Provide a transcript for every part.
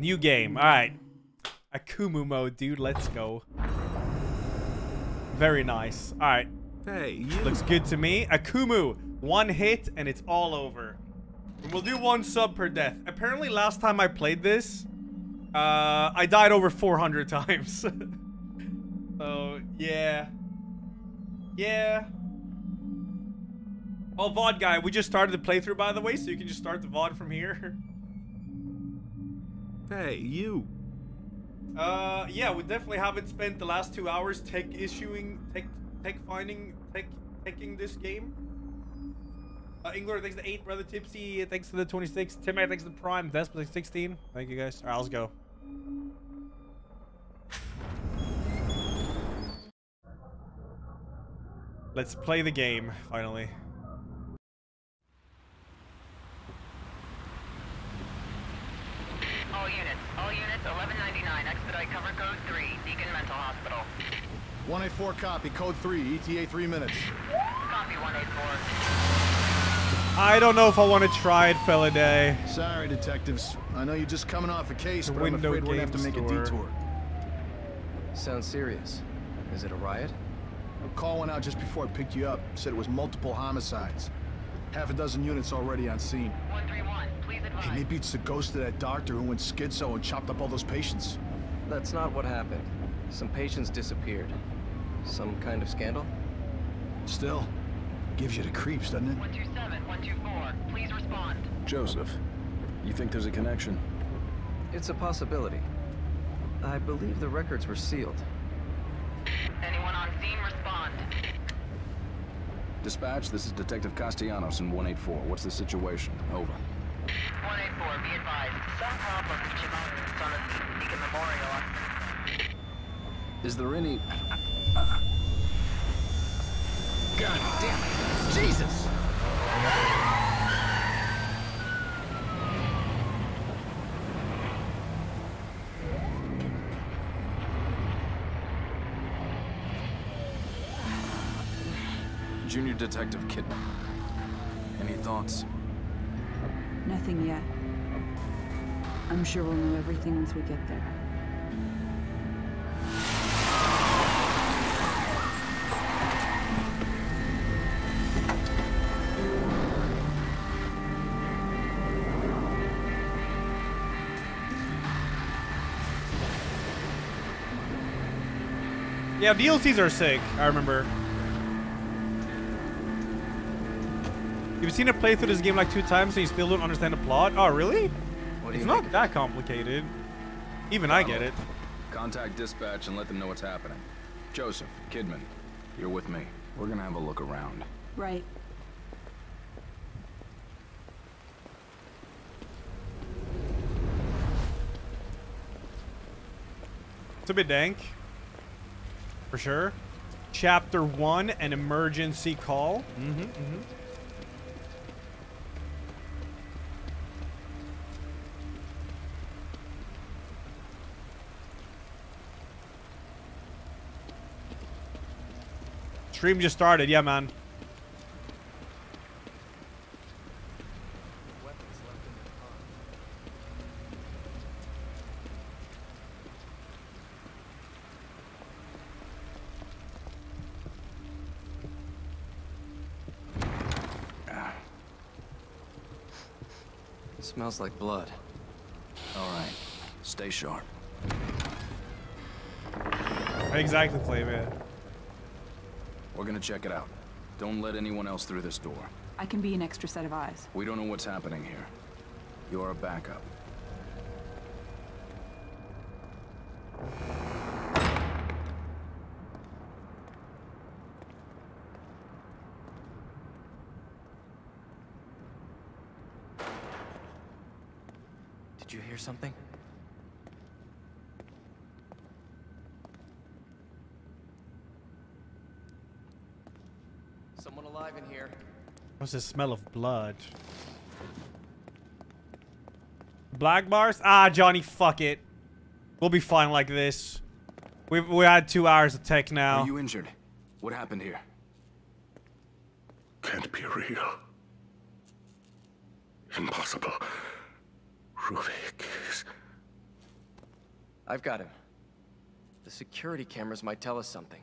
New game. All right. Akumu mode, dude. Let's go. Very nice. All right. Hey, you. Looks good to me. Akumu. One hit and it's all over. And we'll do one sub per death. Apparently last time I played this, uh, I died over 400 times. so, yeah. Yeah. Oh, VOD guy, we just started the playthrough, by the way, so you can just start the VOD from here. Hey, you. Uh, yeah, we definitely haven't spent the last two hours tech issuing, tech, tech finding, tech, teching this game. Uh, thanks to 8, Brother Tipsy, thanks to the 26, Tim, thanks to the Prime, thanks 16. Thank you guys. Alright, let's go. Let's play the game, finally. All units, all units, 1199, expedite cover code 3, Beacon Mental Hospital. 184 copy, code 3, ETA 3 minutes. Copy 184. I don't know if I want to try it, Feliday. Sorry, detectives. I know you're just coming off a case, The but I'm afraid we're gonna have to make store. a detour. Sounds serious. Is it a riot? A call went out just before I picked you up. Said it was multiple homicides. Half a dozen units already on scene. 131, please advise. Hey, maybe it's the ghost of that doctor who went schizo and chopped up all those patients. That's not what happened. Some patients disappeared. Some kind of scandal? Still, gives you the creeps, doesn't it? 127, 124, please respond. Joseph, you think there's a connection? It's a possibility. I believe the records were sealed. Anyone on scene, respond. Dispatch, this is Detective Castellanos in 184. What's the situation? Over. 184, be advised. Some problem reaching on on a Beacon Memorial. Is there any... God damn it! Jesus! Junior Detective Kidman. Any thoughts? Nothing yet. I'm sure we'll know everything once we get there. Yeah, DLCs are sick, I remember. You've seen it play through this game like two times and you still don't understand the plot? Oh, really? What It's not make? that complicated. Even I get it. Contact dispatch and let them know what's happening. Joseph, Kidman, you're with me. We're gonna have a look around. Right. It's a bit dank. For sure. Chapter 1, an emergency call. Mm-hmm, mm-hmm. Stream just started, yeah, man. smells like blood. All right, stay sharp. Exactly, Flavia. We're gonna check it out. Don't let anyone else through this door. I can be an extra set of eyes. We don't know what's happening here. You're a backup. Did you hear something? Someone alive in here. What's the smell of blood? Black bars? Ah, Johnny, fuck it. We'll be fine like this. We've we had two hours of tech now. Are you injured? What happened here? Can't be real. Impossible. Ruvik is I've got him. The security cameras might tell us something.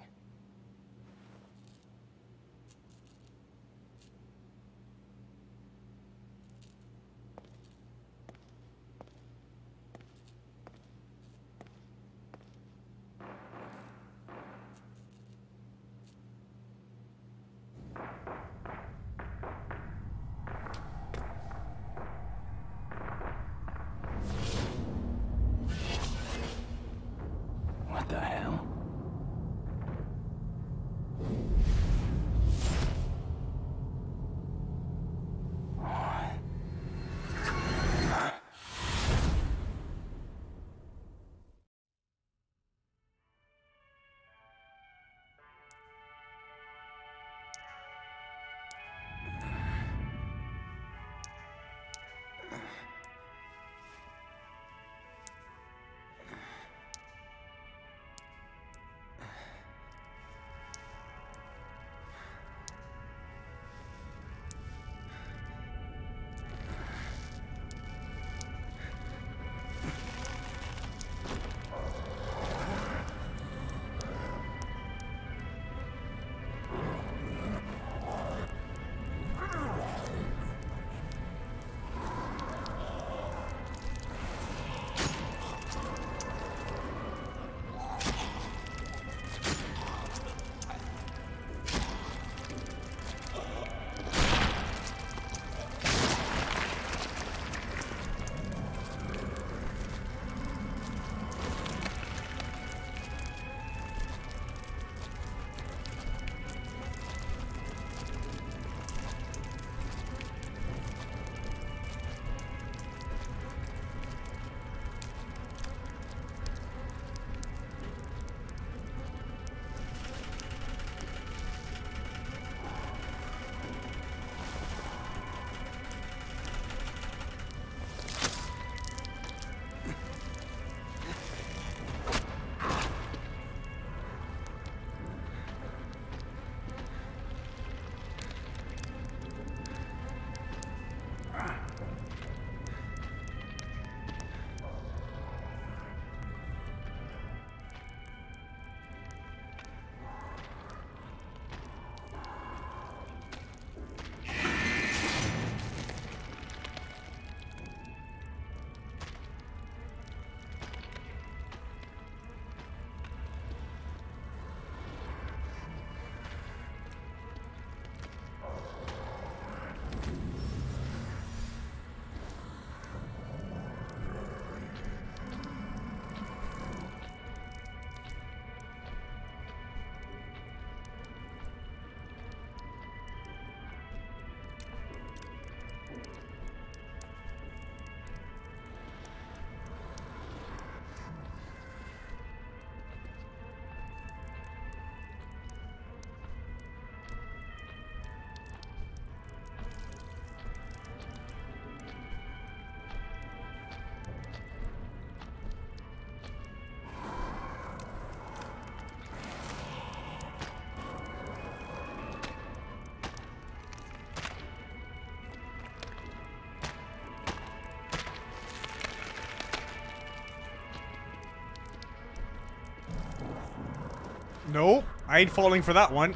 No, I ain't falling for that one.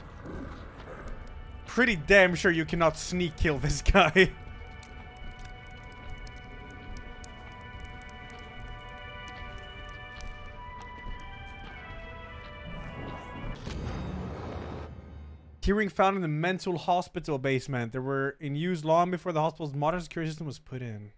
Pretty damn sure you cannot sneak kill this guy. Keyring found in the mental hospital basement. They were in use long before the hospital's modern security system was put in.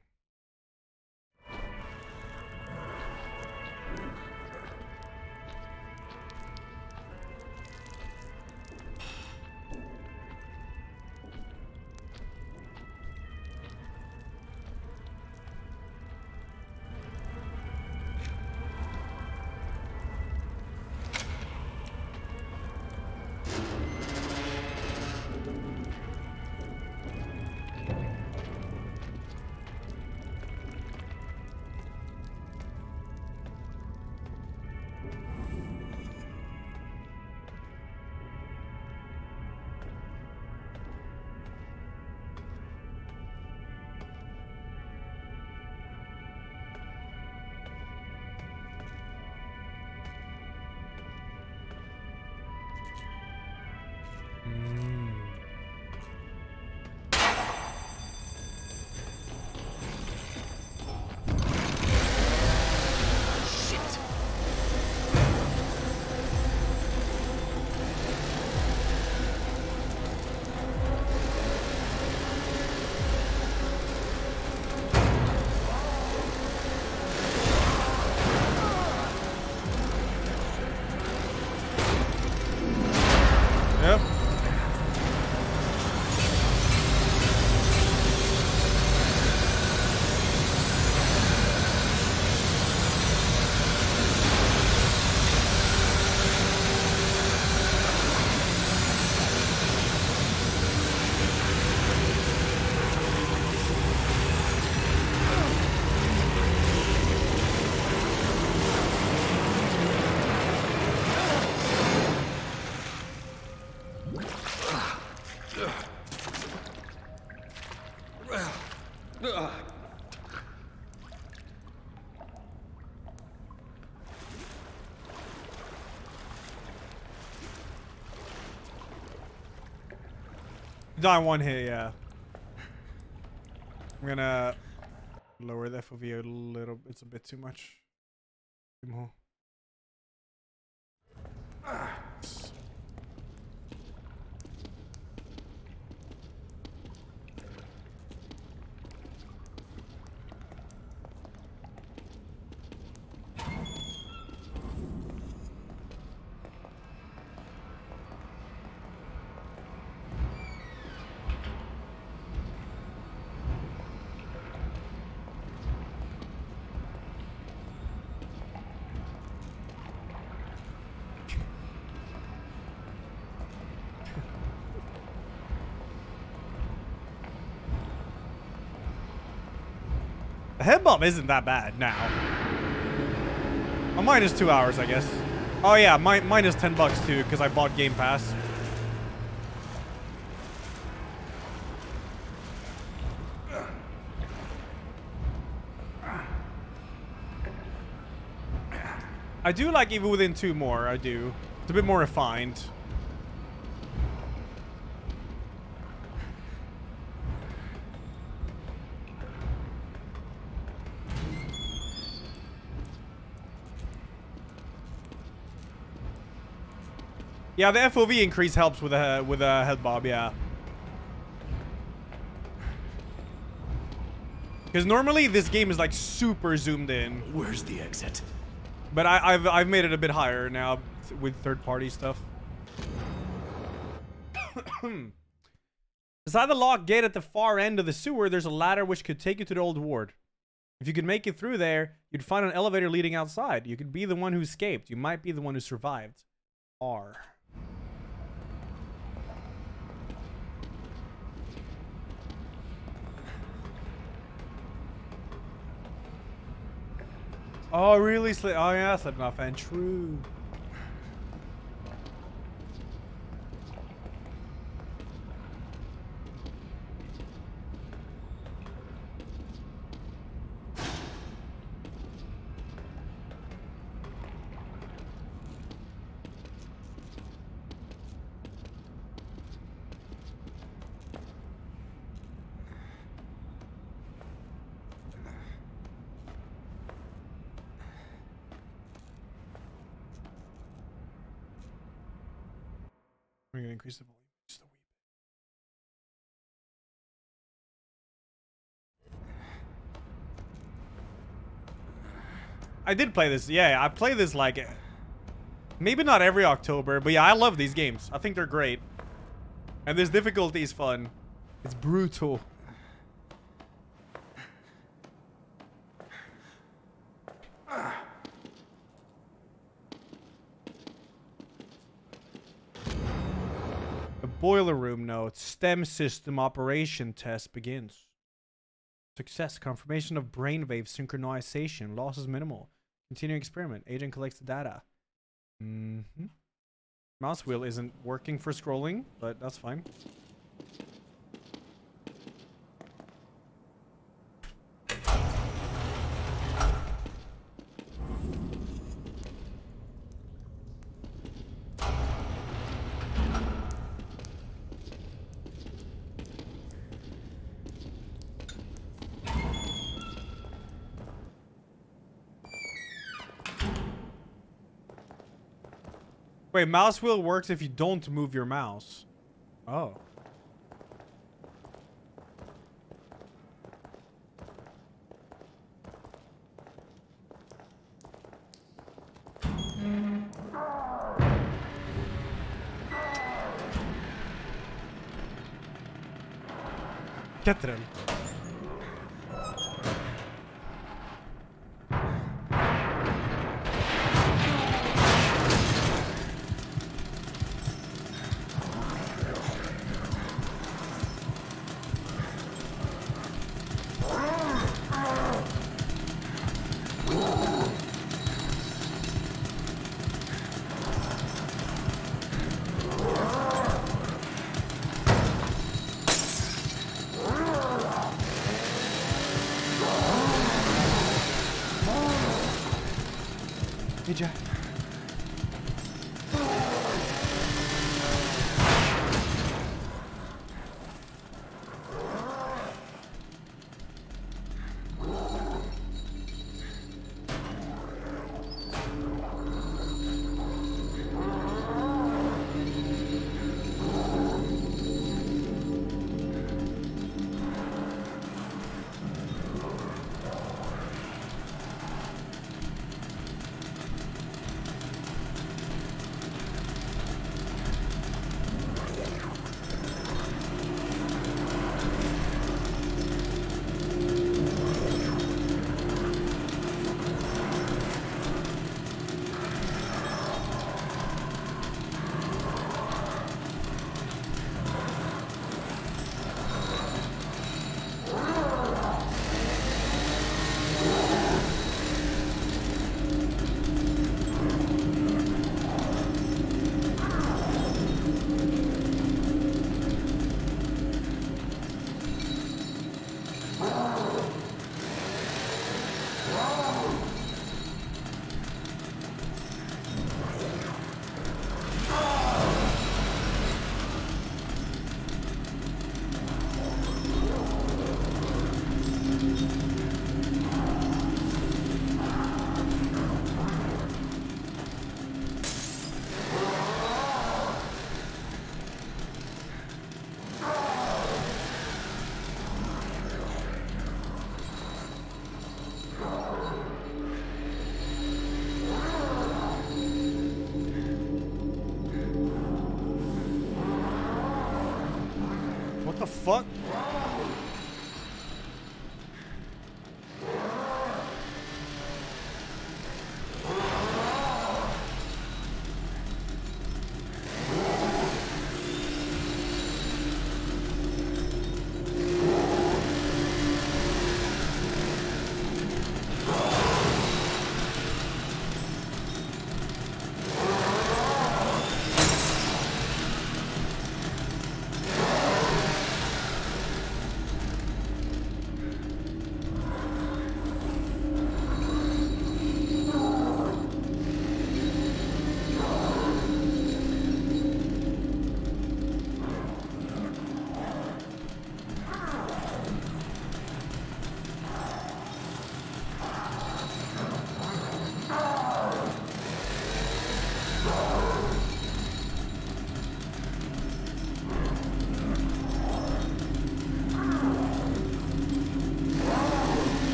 Die one hit, yeah. I'm gonna lower the FOV a little. It's a bit too much. More. The head bump isn't that bad now. A minus two hours, I guess. Oh yeah, mi minus ten bucks too, because I bought Game Pass. I do like Evil Within 2 more, I do. It's a bit more refined. Yeah, the FOV increase helps with a with a head bob, yeah. Because normally this game is like super zoomed in. Where's the exit? But I, I've I've made it a bit higher now with third party stuff. Beside the locked gate at the far end of the sewer, there's a ladder which could take you to the old ward. If you could make it through there, you'd find an elevator leading outside. You could be the one who escaped. You might be the one who survived. R. Oh, really? Sli oh, yeah, Slipknot fan. True. I did play this. Yeah, I play this like maybe not every October, but yeah, I love these games. I think they're great. And this difficulty is fun. It's brutal. The boiler room notes. STEM system operation test begins. Success. Confirmation of brainwave synchronization. Loss is minimal. Continuing experiment. Agent collects the data. Mm hmm Mouse wheel isn't working for scrolling, but that's fine. Wait, mouse wheel works if you don't move your mouse. Oh. Catherine.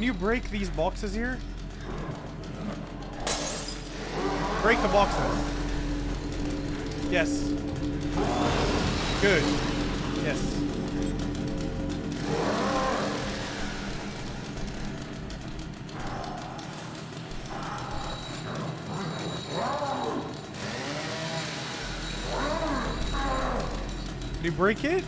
Can you break these boxes here? Break the boxes. Yes. Good. Yes. Did you break it?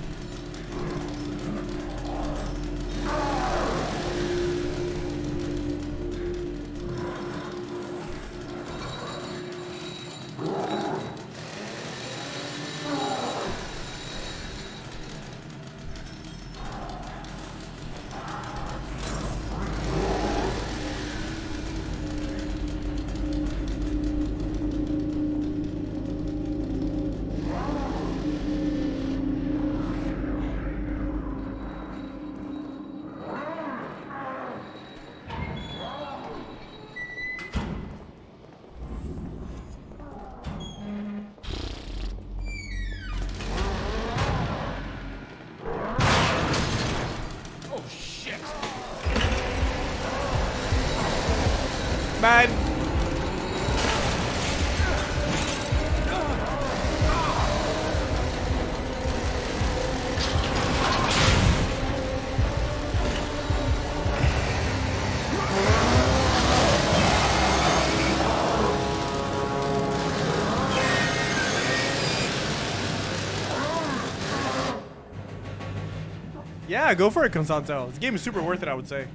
Yeah, go for it, Constanzo. This game is super worth it, I would say.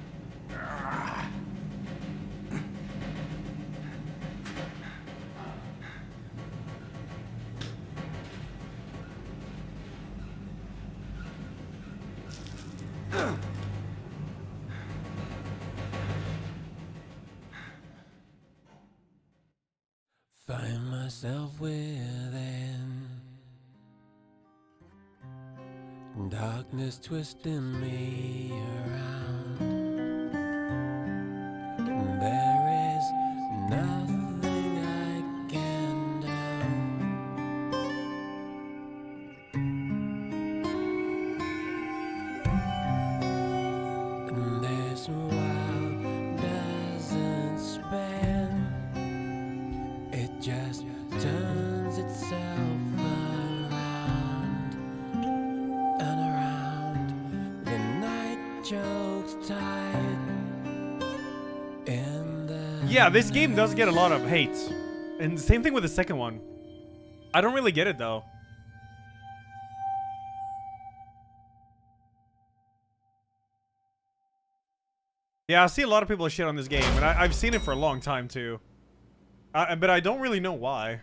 Find myself within Darkness twisting Yeah, this game does get a lot of hate. And the same thing with the second one. I don't really get it though. Yeah, I see a lot of people shit on this game, and I, I've seen it for a long time too. Uh, but I don't really know why.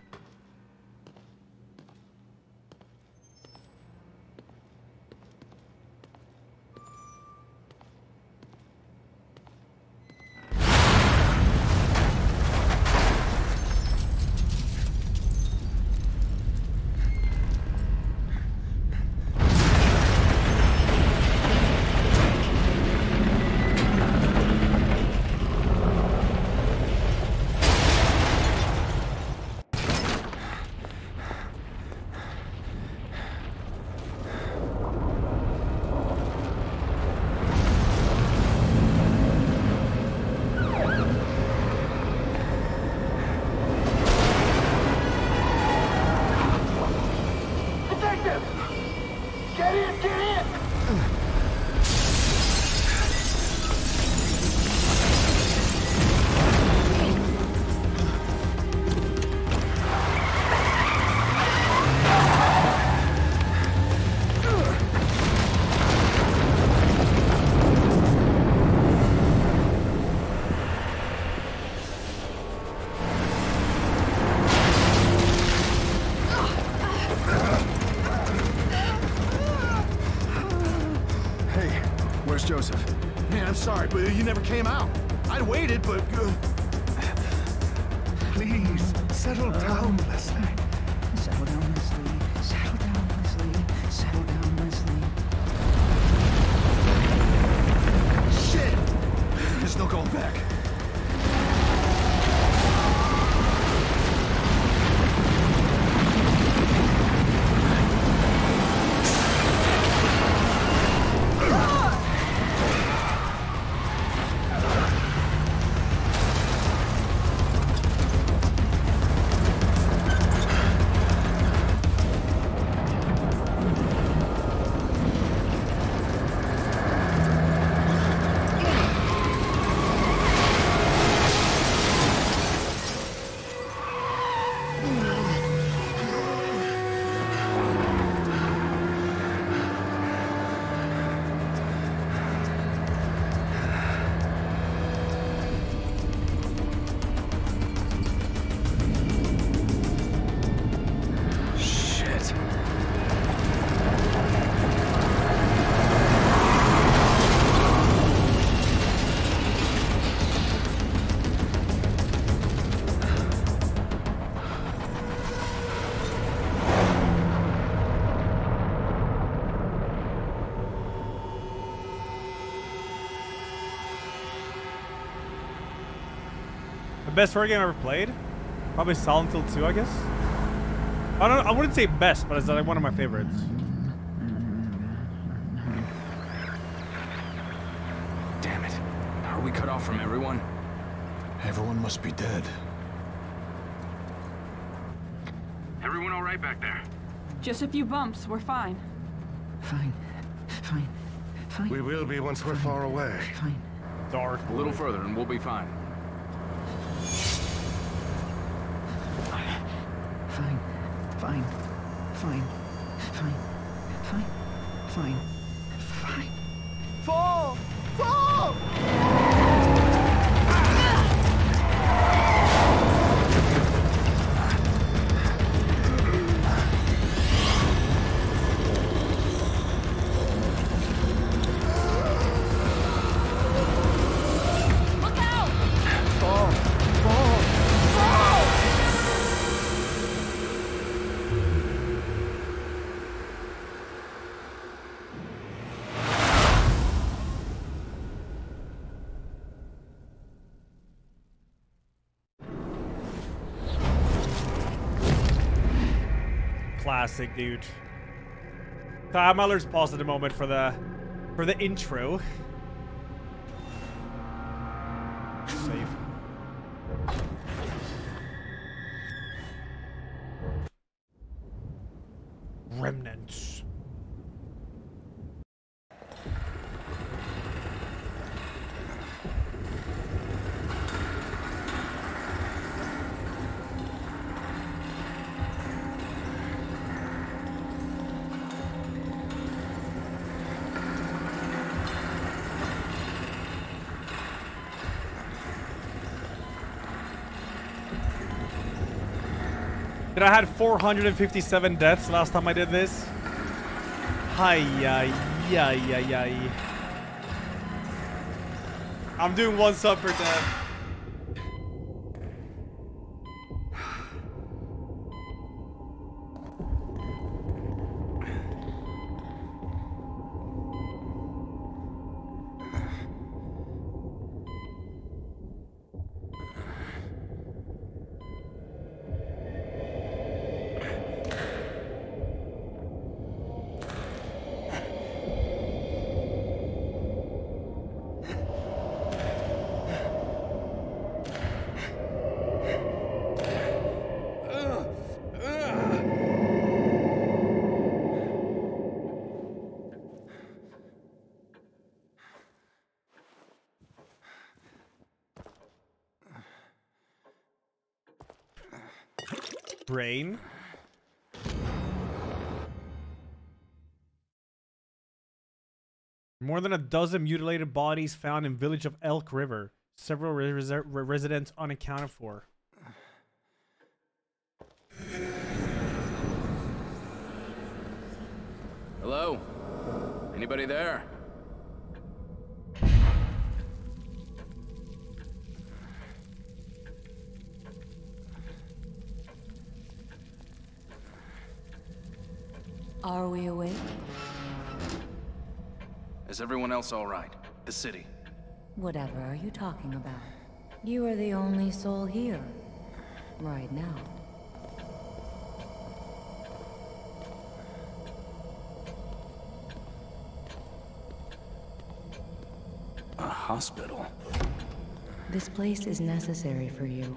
You never came out. I'd waited, but... Uh... Please, settle down, Leslie. Best horror game I ever played? Probably Silent Hill 2, I guess. I don't. I wouldn't say best, but it's like one of my favorites. Damn it. Are we cut off from everyone? Everyone must be dead. Everyone all right back there? Just a few bumps. We're fine. Fine. Fine. Fine. We will be once we're far away. Fine. Dark. A little further and we'll be fine. Fine. Classic, dude. Kyle Miller's paused at a moment for the for the intro. I had 457 deaths last time I did this? Hi, yi, yi, yi, yi. I'm doing one sub per death. More than a dozen mutilated bodies found in village of Elk River. Several res- residents unaccounted for. Hello? Anybody there? Are we awake? Is everyone else all right? The city. Whatever are you talking about? You are the only soul here. Right now. A hospital. This place is necessary for you.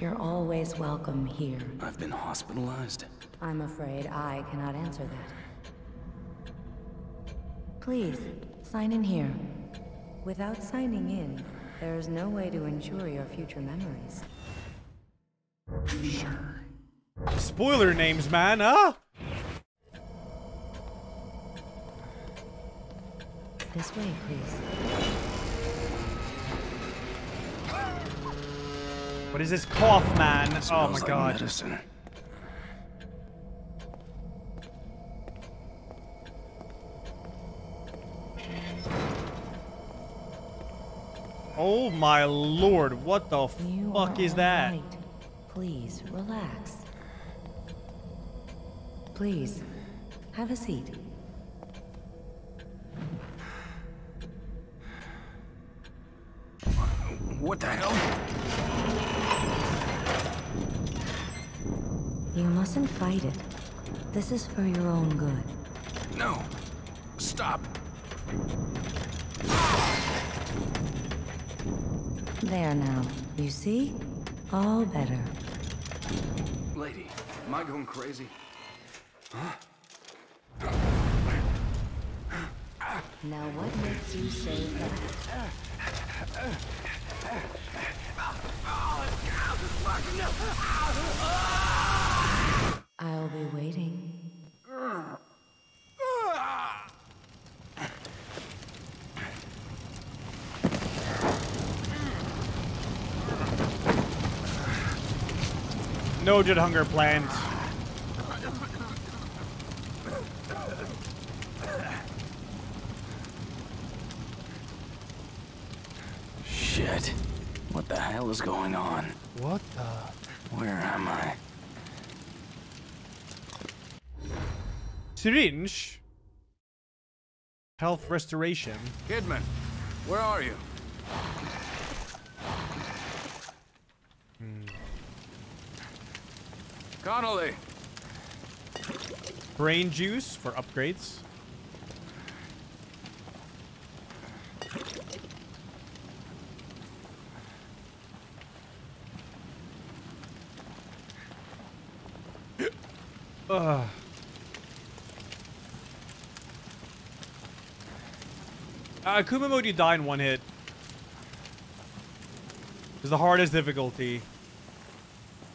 You're always welcome here. I've been hospitalized. I'm afraid I cannot answer that. Please, sign in here. Without signing in, there is no way to ensure your future memories. Sure. Spoiler names, man, huh? This way, please. What is this cough, man? Oh my Smells like god. Medicine. Oh my lord, what the You fuck is that? right. Please, relax. Please, have a seat. What the hell? You mustn't fight it. This is for your own good. No. Stop. There now. You see? All better. Lady, am I going crazy? Now what makes you say that? I'll be waiting. No Jet Hunger planned. Shit. What the hell is going on? What the? Where am I? Syringe? Health restoration. Kidman, where are you? Connelly! Brain juice for upgrades. Ugh. Uh, Akumu mode, you die in one hit. It's the hardest difficulty.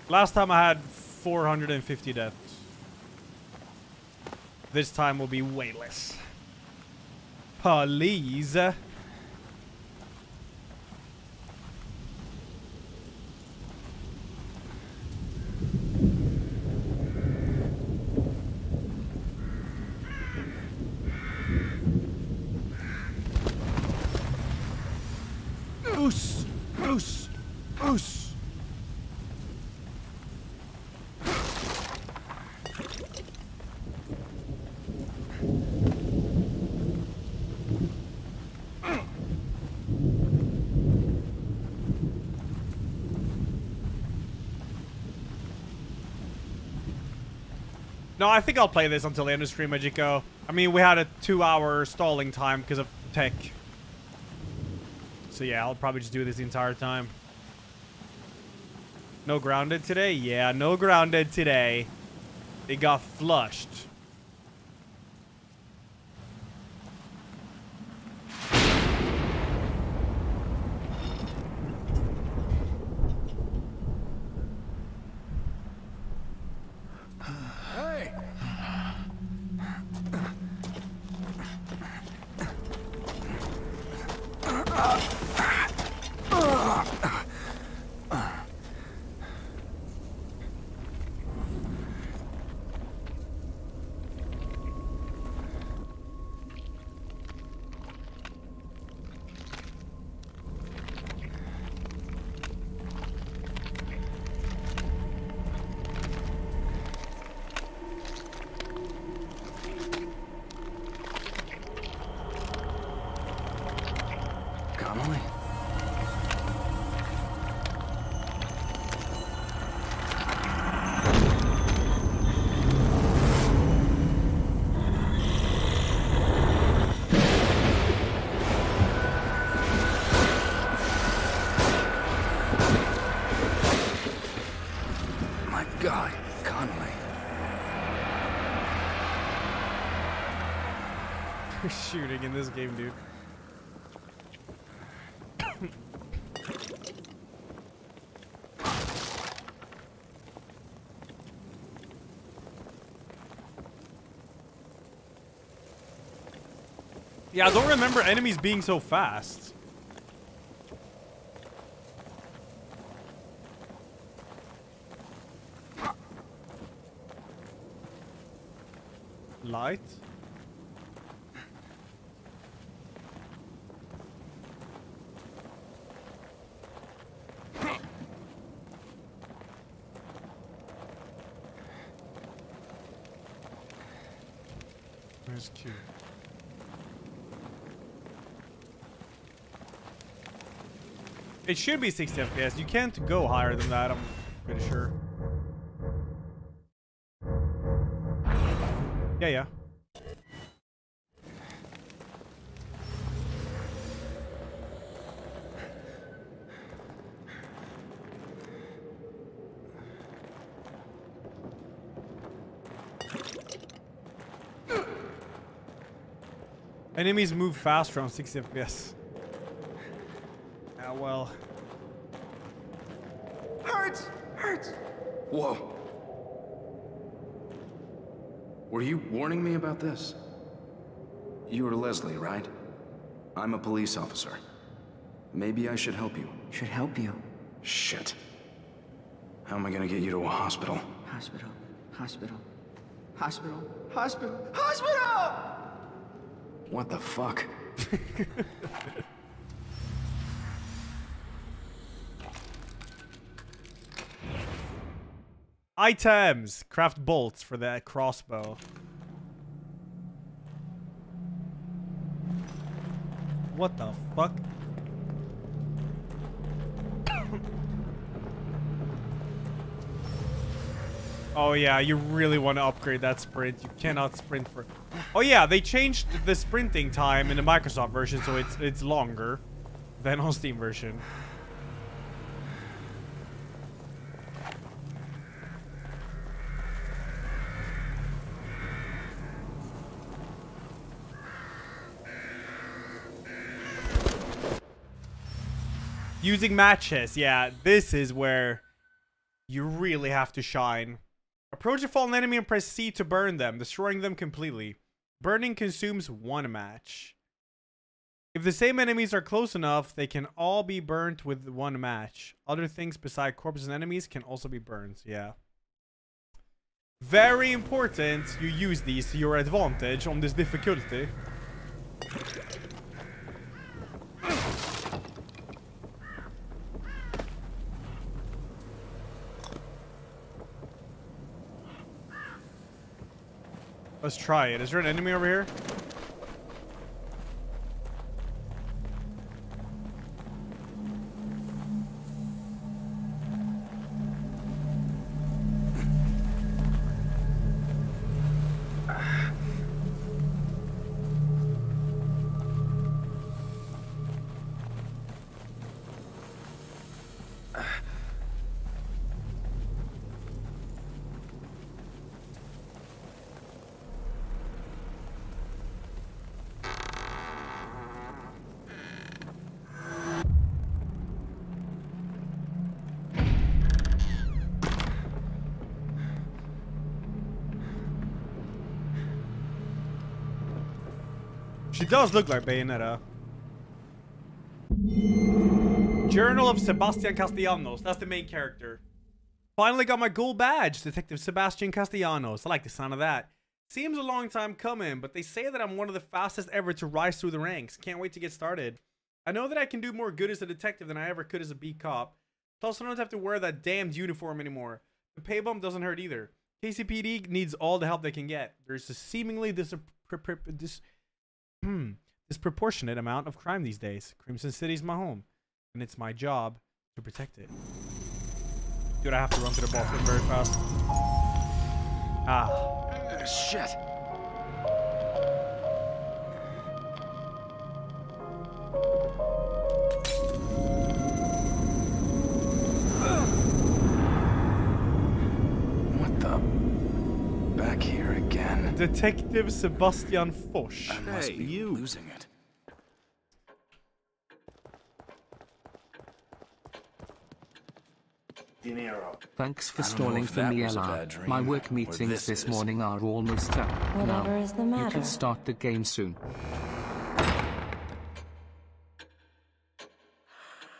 Last time I had 450 deaths. This time will be way less. Please. Uh, No, I think I'll play this until the end of stream, Magico. I mean, we had a two-hour stalling time because of tech. So yeah, I'll probably just do this the entire time. No grounded today? Yeah, no grounded today. They got flushed. Shooting in this game, dude. Yeah, I don't remember enemies being so fast. Light? Where's Q? It should be 60 FPS. You can't go higher than that, I'm pretty sure. Yeah, yeah. Enemies move faster on 60 FPS. Ah, well. Hurts! Hurts! Whoa. Were you warning me about this? You are Leslie, right? I'm a police officer. Maybe I should help you. Should help you. Shit. How am I gonna get you to a hospital? Hospital. Hospital. Hospital. Hospital. Hospital! What the fuck? Items! Craft bolts for the crossbow. What the fuck? Oh yeah, you really want to upgrade that sprint. You cannot sprint for... Oh yeah, they changed the sprinting time in the Microsoft version, so it's it's longer than on Steam version. Using matches, yeah, this is where you really have to shine. Approach a fallen enemy and press C to burn them, destroying them completely. Burning consumes one match. If the same enemies are close enough, they can all be burnt with one match. Other things beside corpses and enemies can also be burned, yeah. Very important you use these to your advantage on this difficulty. Let's try it. Is there an enemy over here? Does look like Bayonetta. Journal of Sebastian Castellanos. That's the main character. Finally got my gold badge, Detective Sebastian Castellanos. I like the sound of that. Seems a long time coming, but they say that I'm one of the fastest ever to rise through the ranks. Can't wait to get started. I know that I can do more good as a detective than I ever could as a B cop. Plus, I don't have to wear that damned uniform anymore. The pay bump doesn't hurt either. KCPD needs all the help they can get. There's a seemingly dis disproportionate amount of crime these days. Krimson City's my home, and it's my job to protect it. Dude, I have to run to the bathroom very fast. Ah. Shit. Detective Sebastian Foch. I must be you. losing it. Thanks for I don't know stalling for me, was Ella. My work meetings this this morning are almost up. Whatever now, is the You can start the game soon.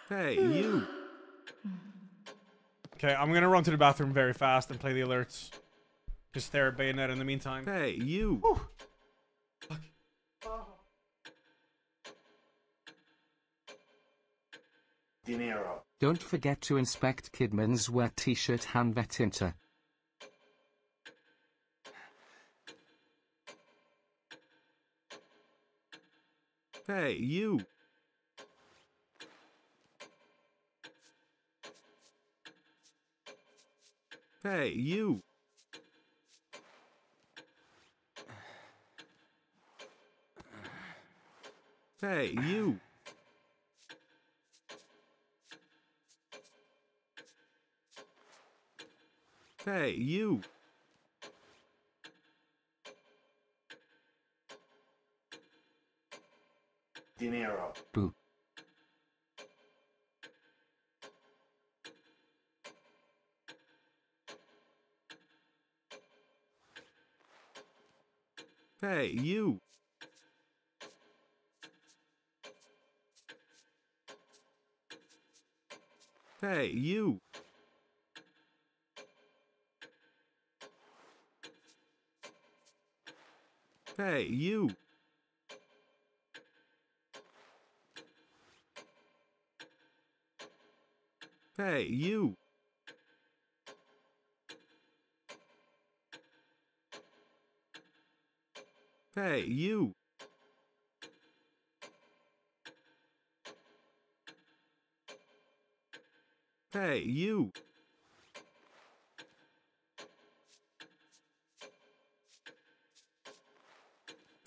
Hey, you. Okay, I'm gonna run to the bathroom very fast and play the alerts. Just stare at Bayonetta in the meantime. Hey, you. Don't forget to inspect Kidman's wet t-shirt hand Hanvetinter. Hey, you. Hey, you. Hey, you. Hey, you. Boo. Hey, you. Hey, you. Hey, you. Hey, you. Hey, you. Hey, you!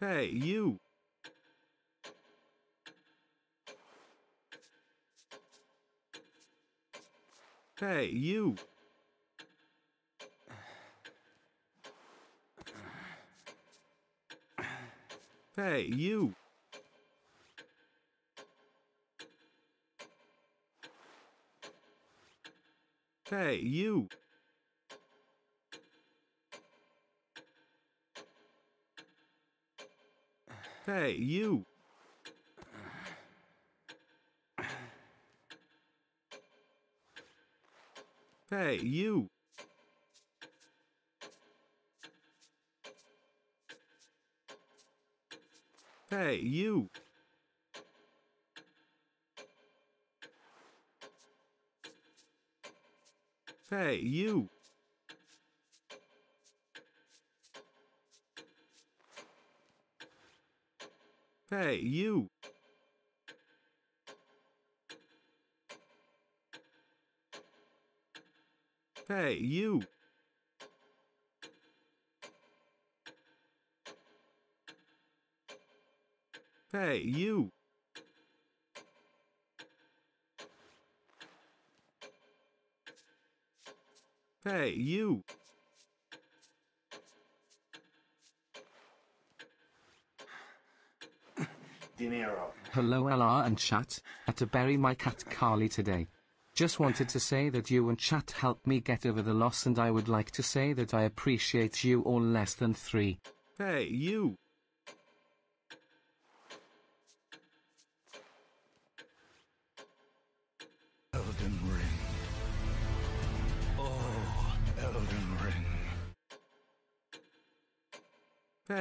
Hey, you! Hey, you! Hey, you! Hey, you. Hey, you. Hey, you. Hey, you. Hey, you. Hey, you. Hey, you. Hey, you. Hey, you. Dinero. Hello LR and chat, had to bury my cat Carly today. Just wanted to say that you and chat helped me get over the loss and I would like to say that I appreciate you all less than three. Hey, you.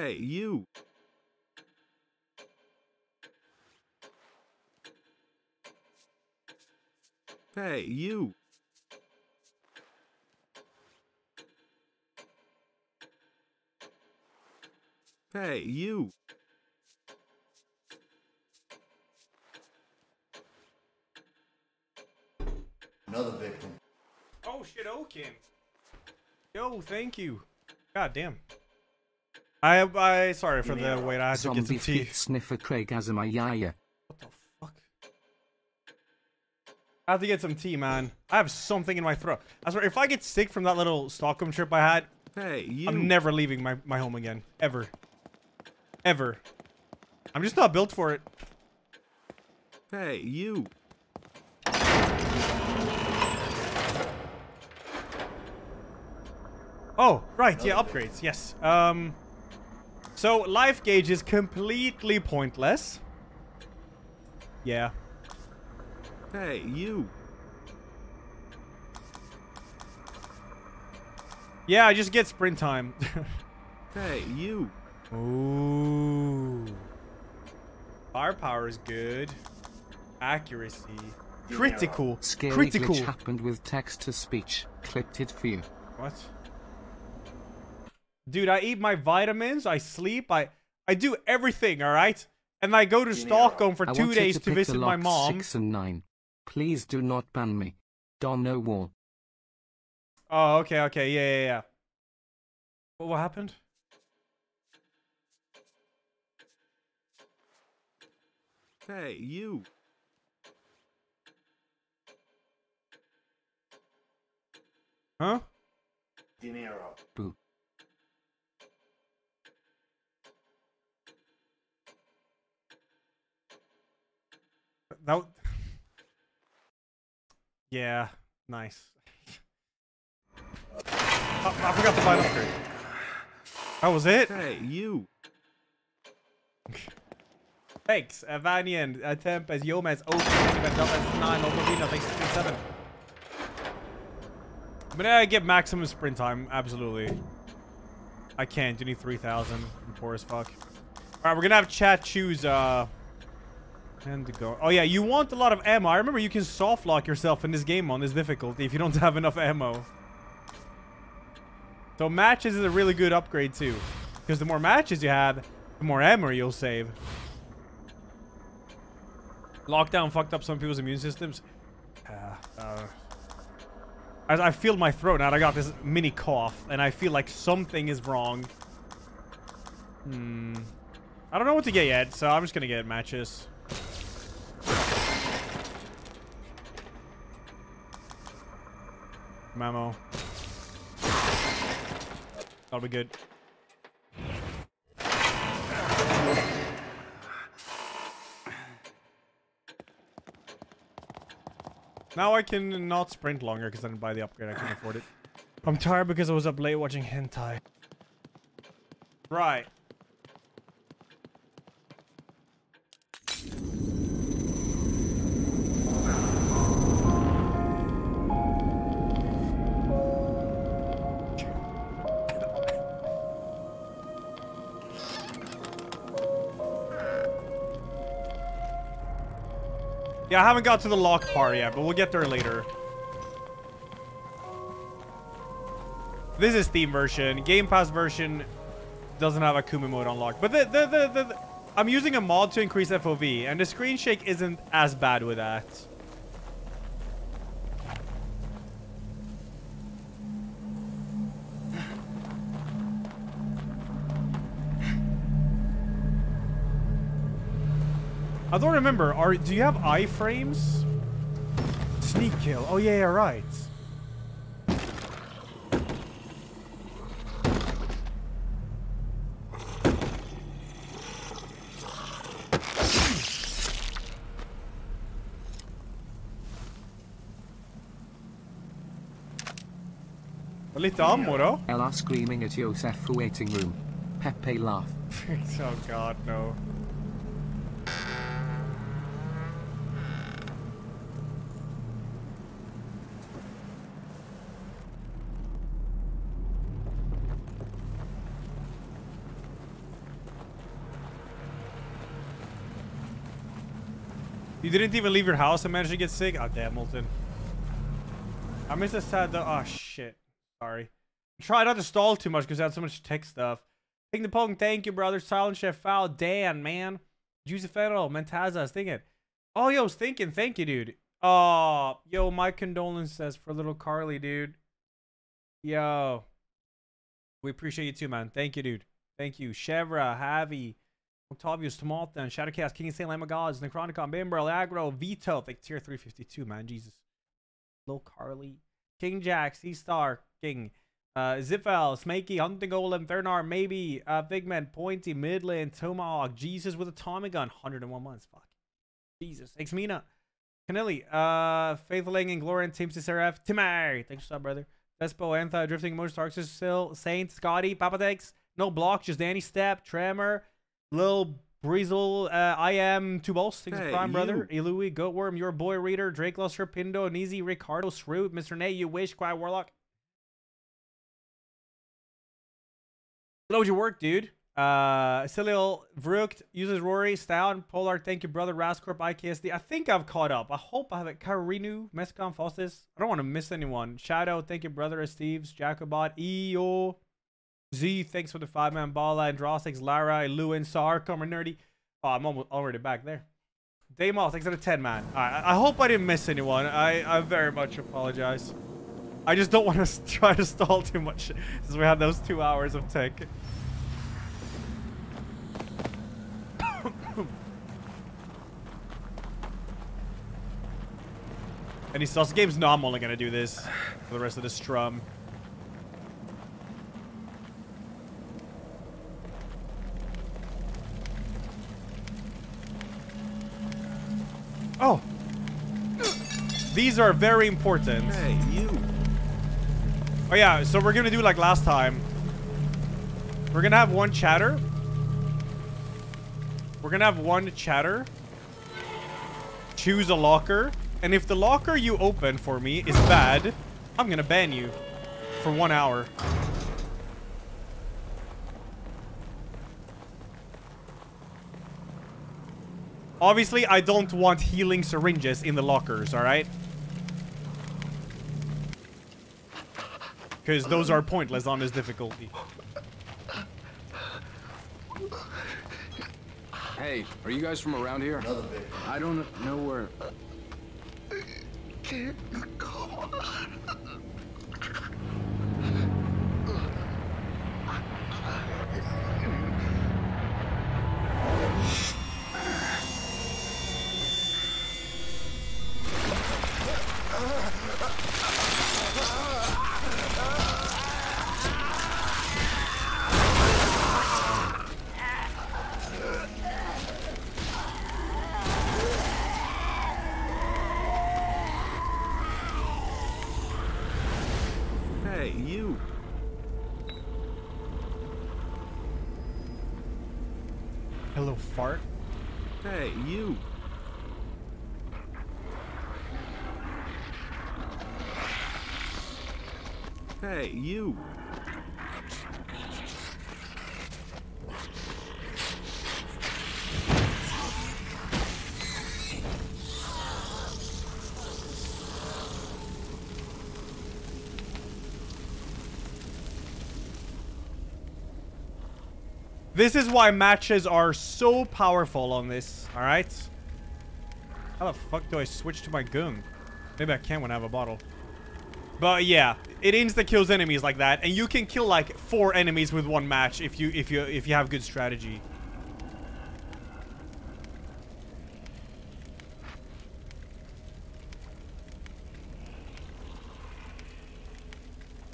Hey, you. Hey, you. Hey, you. Another victim. Oh shit, oh, Okin. Yo, thank you. God damn. I I sorry for the wait. I had to get some tea. sniffer Craig Azamayaya. I have to get some tea, man. I have something in my throat. I swear, if I get sick from that little Stockholm trip I had, hey, you. I'm never leaving my, my home again. Ever. Ever. I'm just not built for it. Hey, you. Oh, right, yeah, upgrades, yes. Um, so life gauge is completely pointless. Yeah. Hey, you. Yeah, I just get sprint time. Hey, you. Ooh. Firepower is good. Accuracy. Critical. Scary Critical. glitch happened with text to speech. Clipped it for you. What? Dude, I eat my vitamins, I sleep, I I do everything, alright? And I go to Stockholm for I two days to to visit my mom. Six and nine. Please do not ban me. Don no wall. Oh, okay, okay, yeah, yeah, yeah. What, what happened? Hey, you. Huh? Dinero. Boo. That. Yeah, nice. Oh, I forgot to buy an upgrade. That was it? Hey, you. Thanks, uh, Vanian, uh, Tempest, Yomez, Oak, Delta 9, Omovino, thanks for 7. But I get maximum sprint time, absolutely. I can't, you need 3,000. I'm poor as fuck. Alright, we're gonna have chat choose, uh... Oh yeah, you want a lot of ammo. I remember you can soft lock yourself in this game on this difficulty if you don't have enough ammo. So matches is a really good upgrade too. Because the more matches you have, the more ammo you'll save. Lockdown fucked up some people's immune systems. Uh, uh, I, I feel my throat now. I got this mini cough, and I feel like something is wrong. Hmm. I don't know what to get yet, so I'm just gonna get matches. Memo. That'll be good. Now I can not sprint longer because I didn't buy the upgrade. I can't afford it. I'm tired because I was up late watching hentai. Right. Yeah, I haven't got to the lock part yet, but we'll get there later. This is Steam version. Game Pass version doesn't have Akumu mode unlocked. But the, the, the, the- I'm using a mod to increase FOV, and the screen shake isn't as bad with that. I don't remember. Are do you have iframes? Sneak kill. Oh yeah, yeah, right. Lite ammo då. Ella screaming at Yosef waiting room. Pepe laugh. oh god, no. Didn't even leave your house and managed to get sick? Oh, damn, Molten. I missed a sad though. Oh, shit. Sorry. Try not to stall too much because I had so much tech stuff. Ping the Pong, thank you, brother. Silent Chef Foul, Dan, man. Juicy Federal, Mentaza, I was thinking. Oh, yo, I was thinking. Thank you, dude. Oh, yo, my condolences for little Carly, dude. Yo. We appreciate you too, man. Thank you, dude. Thank you. Chevra, Javi, Octavius, Tomalton, Shadowcast, King of St. Lama Gods, Necronicon, Bimbrel, Aggro, Vito, like tier 352, man. Jesus. Little Carly. King Jack, C Star, King. Uh, Zipfel, Smakey, Hunting Golem, Thurnar, maybe, uh, Figment, Pointy, Midland, Tomahawk, Jesus with a Tommy gun, 101 months, fuck. Jesus. Thanks, Mina. Canelli, uh, Faithling, and Glorian, Team CSRF, Timar, thanks for sub, brother. Despo, Antha, Drifting, Motor, Starks, still, Saint, Scotty, Papa Thanks, no block, just Danny Step, Tremor, Lil Breezel, uh, I am Two Balls, for Hey, Prime, brother. you. Ilui, Goatworm, Your Boy Reader, Drake Luster, Pindo, Neezy, Ricardo, Sroot, Mr. Nay, You Wish, Quiet Warlock. Load your work, dude. Uh, Cillial, Vrucht, uses Rory, Stout, Polar, thank you, brother, Rascorp, IKSD. I think I've caught up. I hope I have it. Karinu, Mescon, Faustus. I don't want to miss anyone. Shadow, thank you, brother, Steves, Jacobot, EO, Z, thanks for the five man ball, Androsix, Lara, Lewin, Sar, Comer, Nerdy. Oh, I'm almost already back there. Damos, thanks for the 10 man. I hope I didn't miss anyone. I, I very much apologize. I just don't want to try to stall too much since we had those two hours of tech. Any sauce games? No, I'm only gonna do this for the rest of the strum. Oh. These are very important. Hey, you. Oh yeah, so we're gonna do like last time. We're gonna have one chatter. We're gonna have one chatter. Choose a locker. And if the locker you open for me is bad, I'm gonna ban you for one hour. Obviously, I don't want healing syringes in the lockers, alright? Because those are pointless on this difficulty. Hey, are you guys from around here? I don't know where. Hello, Ugh! This is why matches are so powerful on this, alright? How the fuck do I switch to my goon? Maybe I can when I have a bottle. But yeah, it insta kills enemies like that, and you can kill like four enemies with one match if you if you if you have good strategy.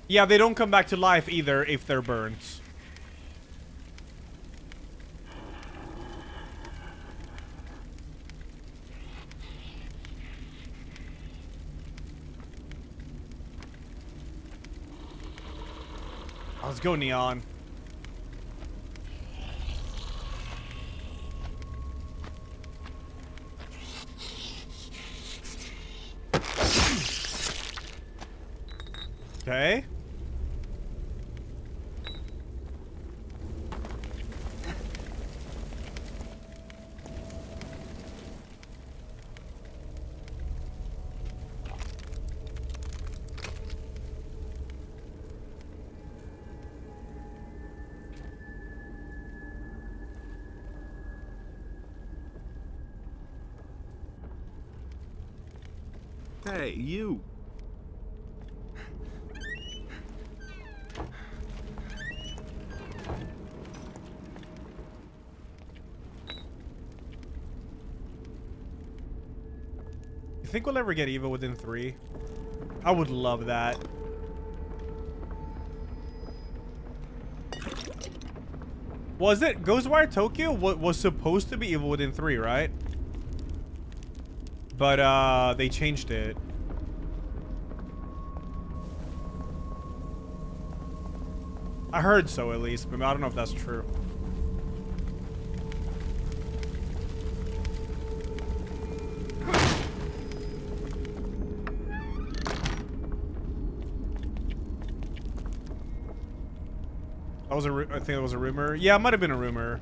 Yeah, they don't come back to life either if they're burnt. Let's go, Neon. Okay. You. You think we'll ever get Evil Within three? I would love that. Was it Ghostwire Tokyo what was supposed to be Evil Within 3, right? But uh they changed it. I heard so at least, but I don't know if that's true. That was a I think that was a rumor. Yeah, it might have been a rumor.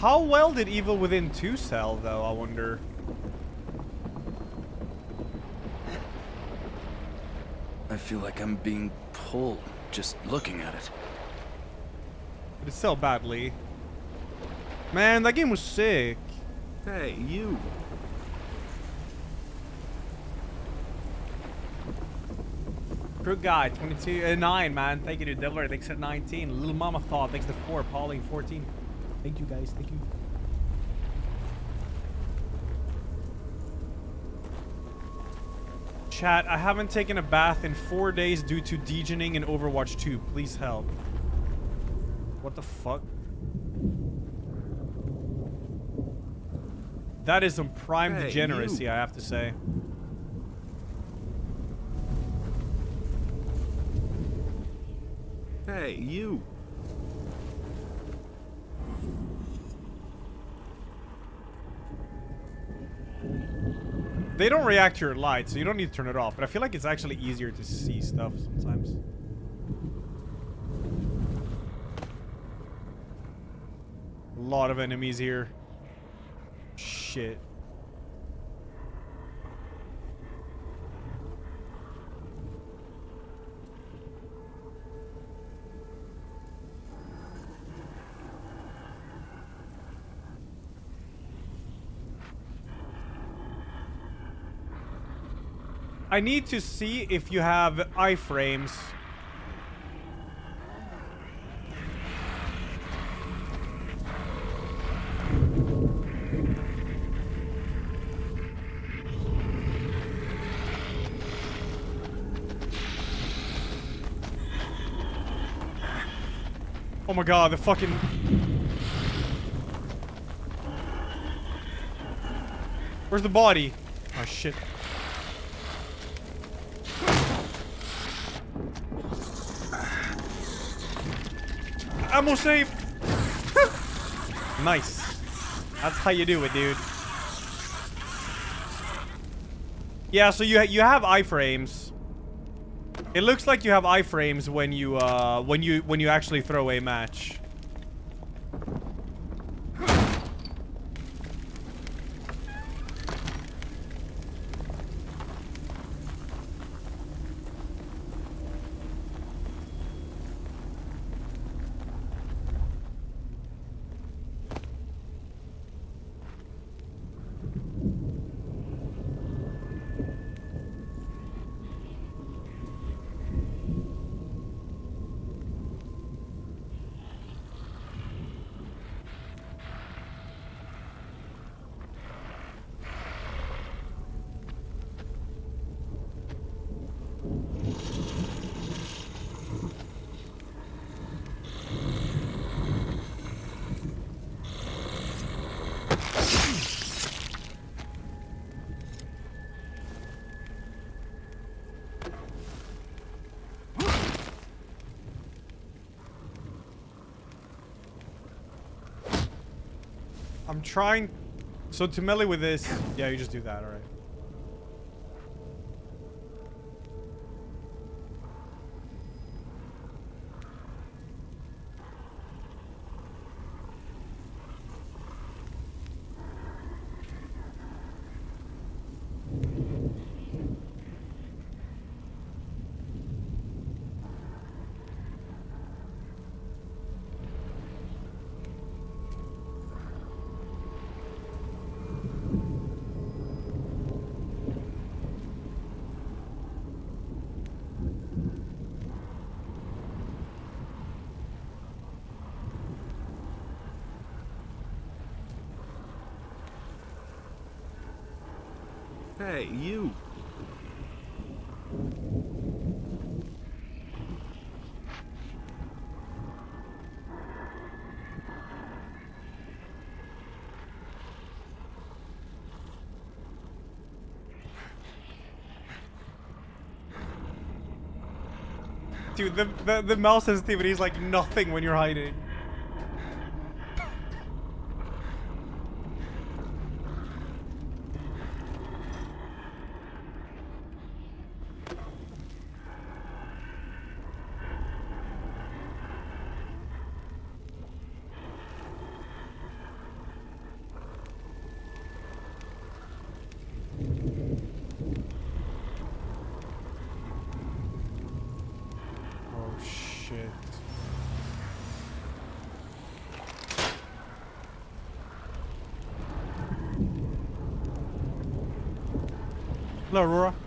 How well did Evil Within 2 sell, though, I wonder? I feel like I'm being pulled just looking at it. Did it sell badly? Man, that game was sick. Hey, you. Crook Guy, 22, uh, 9, man. Thank you to Devler, thanks at 19. Little Mama Thought, thanks to 4. Pauline, 14. Thank you, guys. Thank you. Chat, I haven't taken a bath in four days due to degening in Overwatch 2. Please help. What the fuck? That is some prime Hey, degeneracy, you. I have to say. Hey, you. They don't react to your light, so you don't need to turn it off. But I feel like it's actually easier to see stuff sometimes. A lot of enemies here. Shit. I need to see if you have iframes. Oh my god, the fucking... Where's the body? Oh shit. Ammo save! nice. That's how you do it, dude. Yeah, so you you have iframes. It looks like you have iframes when you uh when you when you actually throw a match. I'm trying. So to melee with this, yeah, you just do that. All right. Hey, you. Dude, the, the, the mouse sensitivity is like nothing when you're hiding. Oh shit. Hello, Aurora.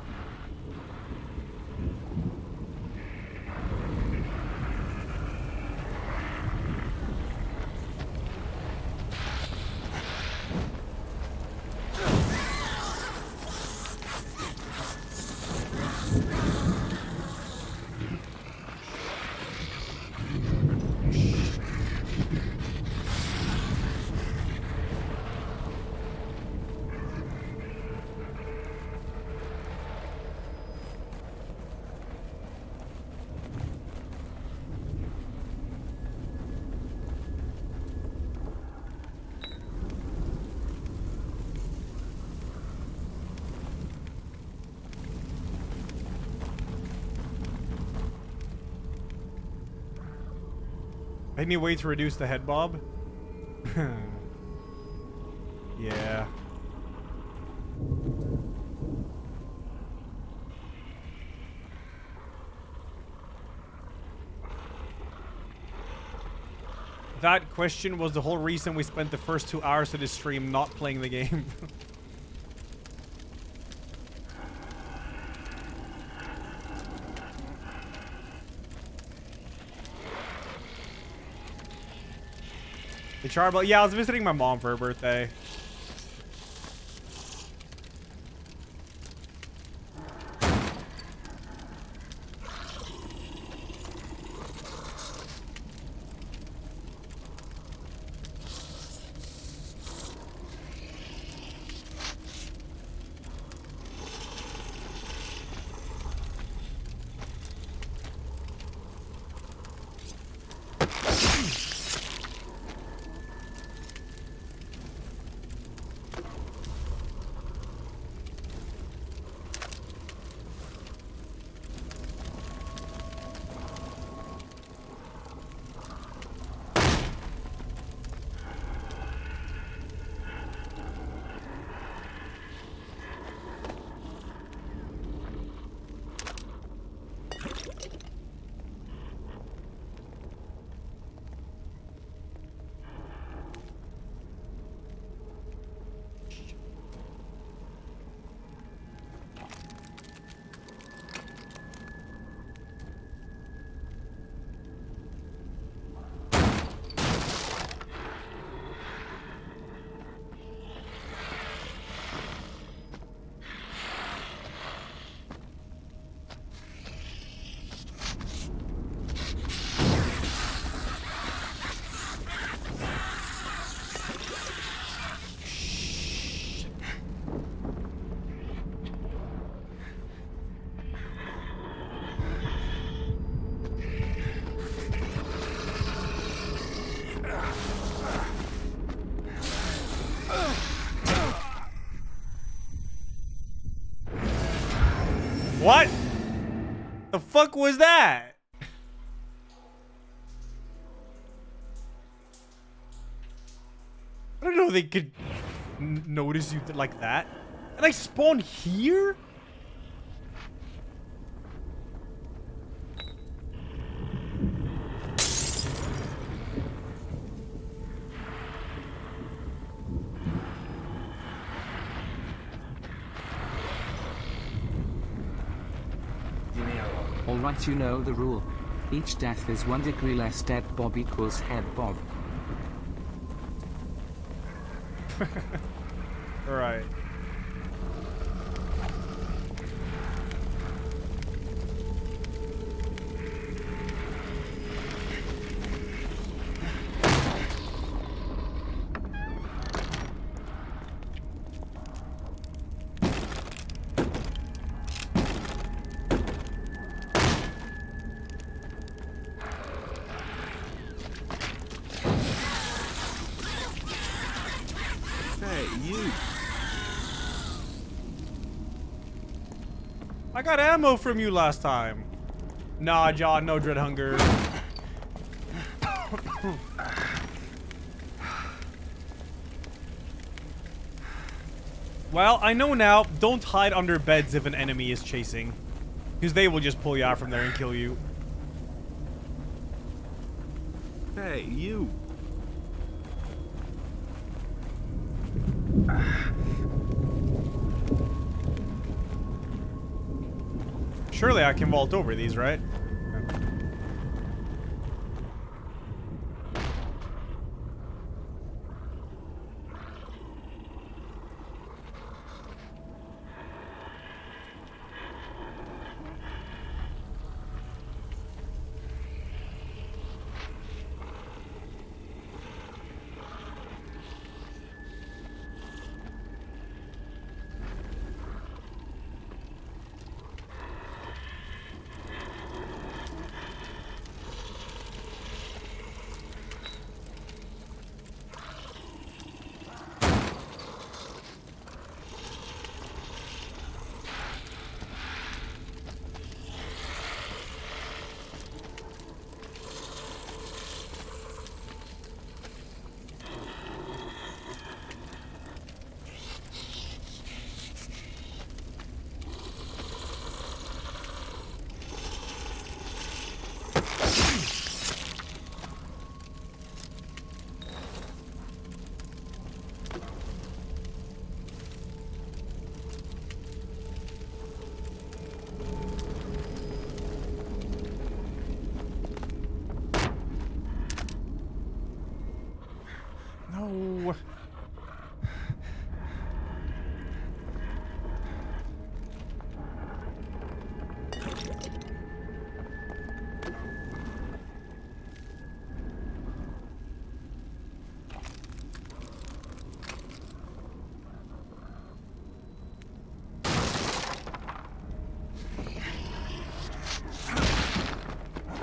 Any way to reduce the head bob? yeah. That question was the whole reason we spent the first two hours of this stream not playing the game. The Charbel. Yeah, I was visiting my mom for her birthday. Fuck was that? I don't know they could notice you like that. And I spawn here? Alright, you know the rule. Each death is one degree less dead Bob equals head Bob. Alright. Got ammo from you last time. Nah, John, no dread hunger. well, I know now. Don't hide under beds if an enemy is chasing. Because they will just pull you out from there and kill you. Hey, you. Surely I can vault over these, right? No.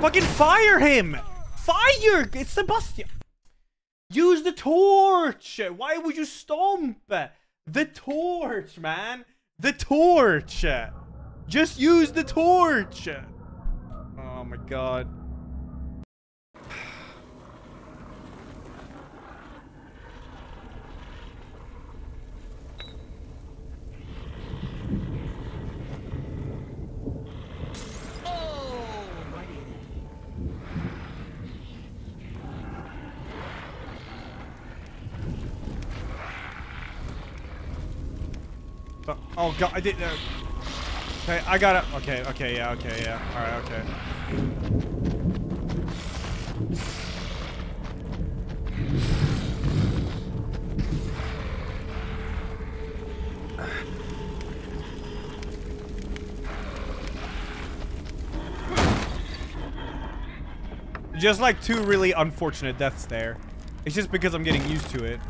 Fucking fire him! Fire! It's Sebastian! Use the torch! Why would you stomp? The torch, man! The torch! Just use the torch! Oh my god. But, oh god, I didn't. Uh, okay, I got it. Okay, okay, yeah, okay, yeah. All right, okay. Just like two really unfortunate deaths there. It's just because I'm getting used to it.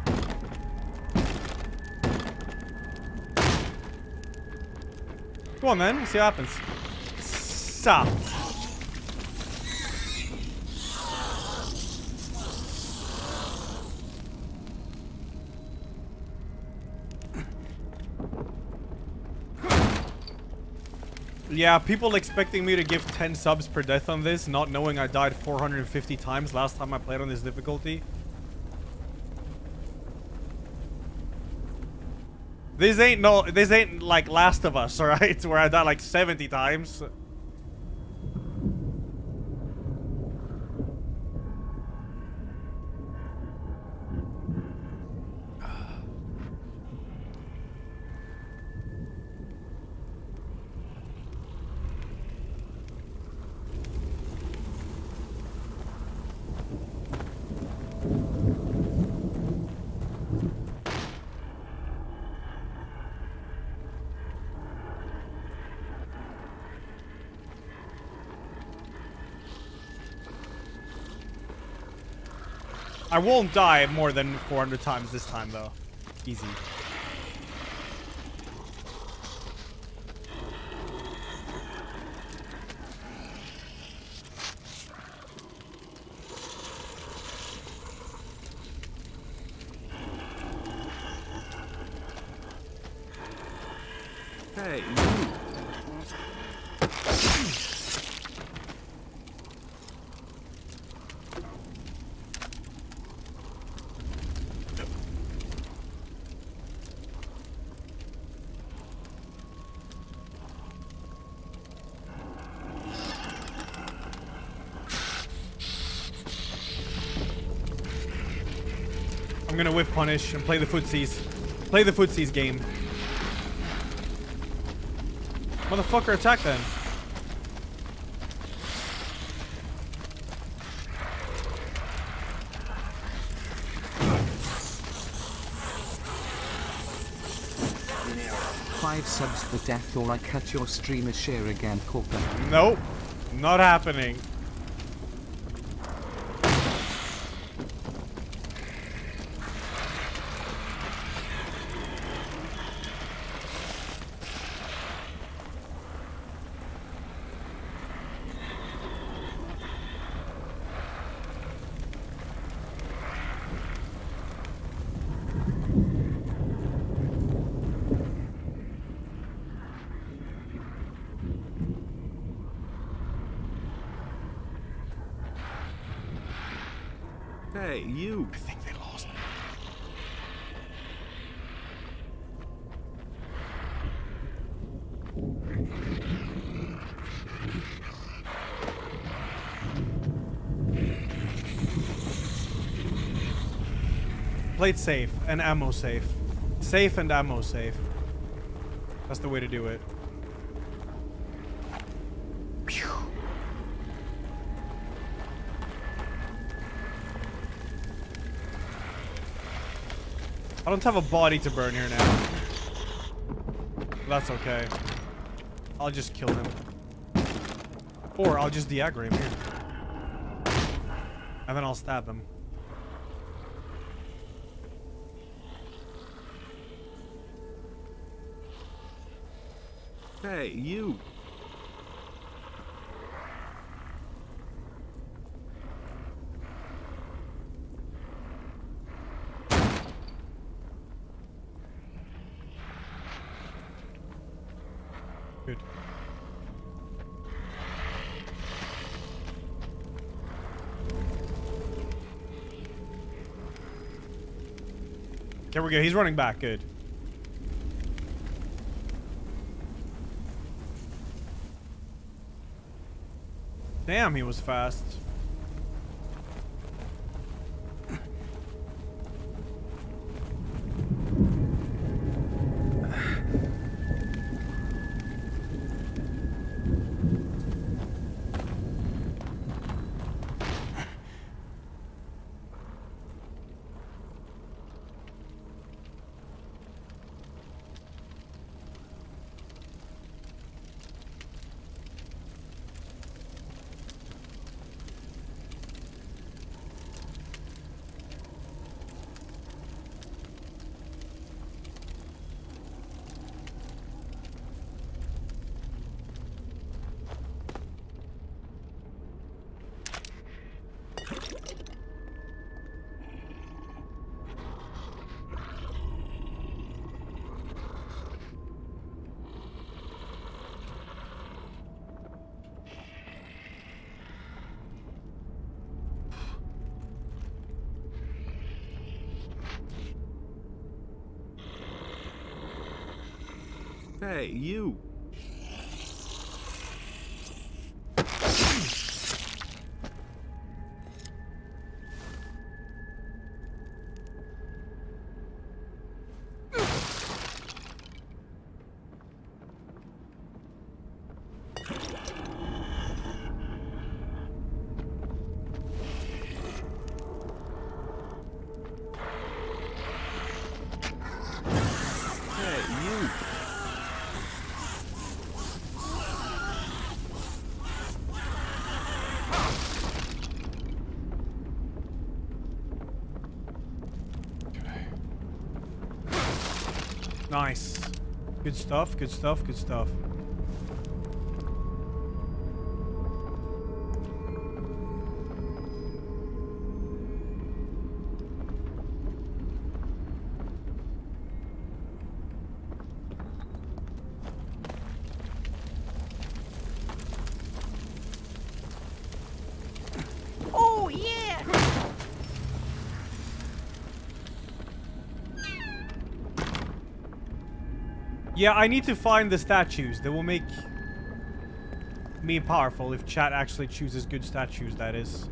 on, man. See what happens. Stop. Yeah, people expecting me to give 10 subs per death on this, not knowing I died 450 times last time I played on this difficulty. This ain't no, this ain't like Last of Us, alright? Where I died like 70 times. I won't die more than 400 times this time, though. Easy. Hey, you. I'm gonna whiff punish and play the footsies. Play the footsies game. Motherfucker, attack then. Five subs for death or I cut your streamer share again, Corker. Nope. Not happening. Hey, you. I think they lost. Safe and ammo safe. Safe and ammo safe. That's the way to do it. I don't have a body to burn here now. That's okay. I'll just kill him. Or I'll just deaggro him here. And then I'll stab him. Hey, you. Good. Here we go. He's running back. Good. Damn, he was fast. Hey, you. Nice. Good stuff, good stuff, good stuff. Yeah, I need to find the statues that will make me powerful if chat actually chooses good statues, that is.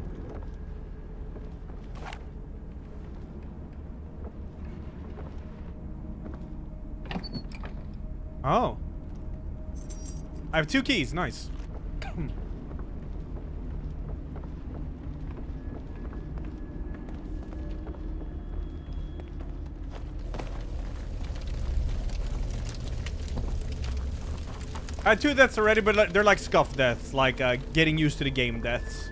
Oh. I have two keys, nice. I had two deaths already, but they're like scuff deaths, like uh, getting used to the game deaths.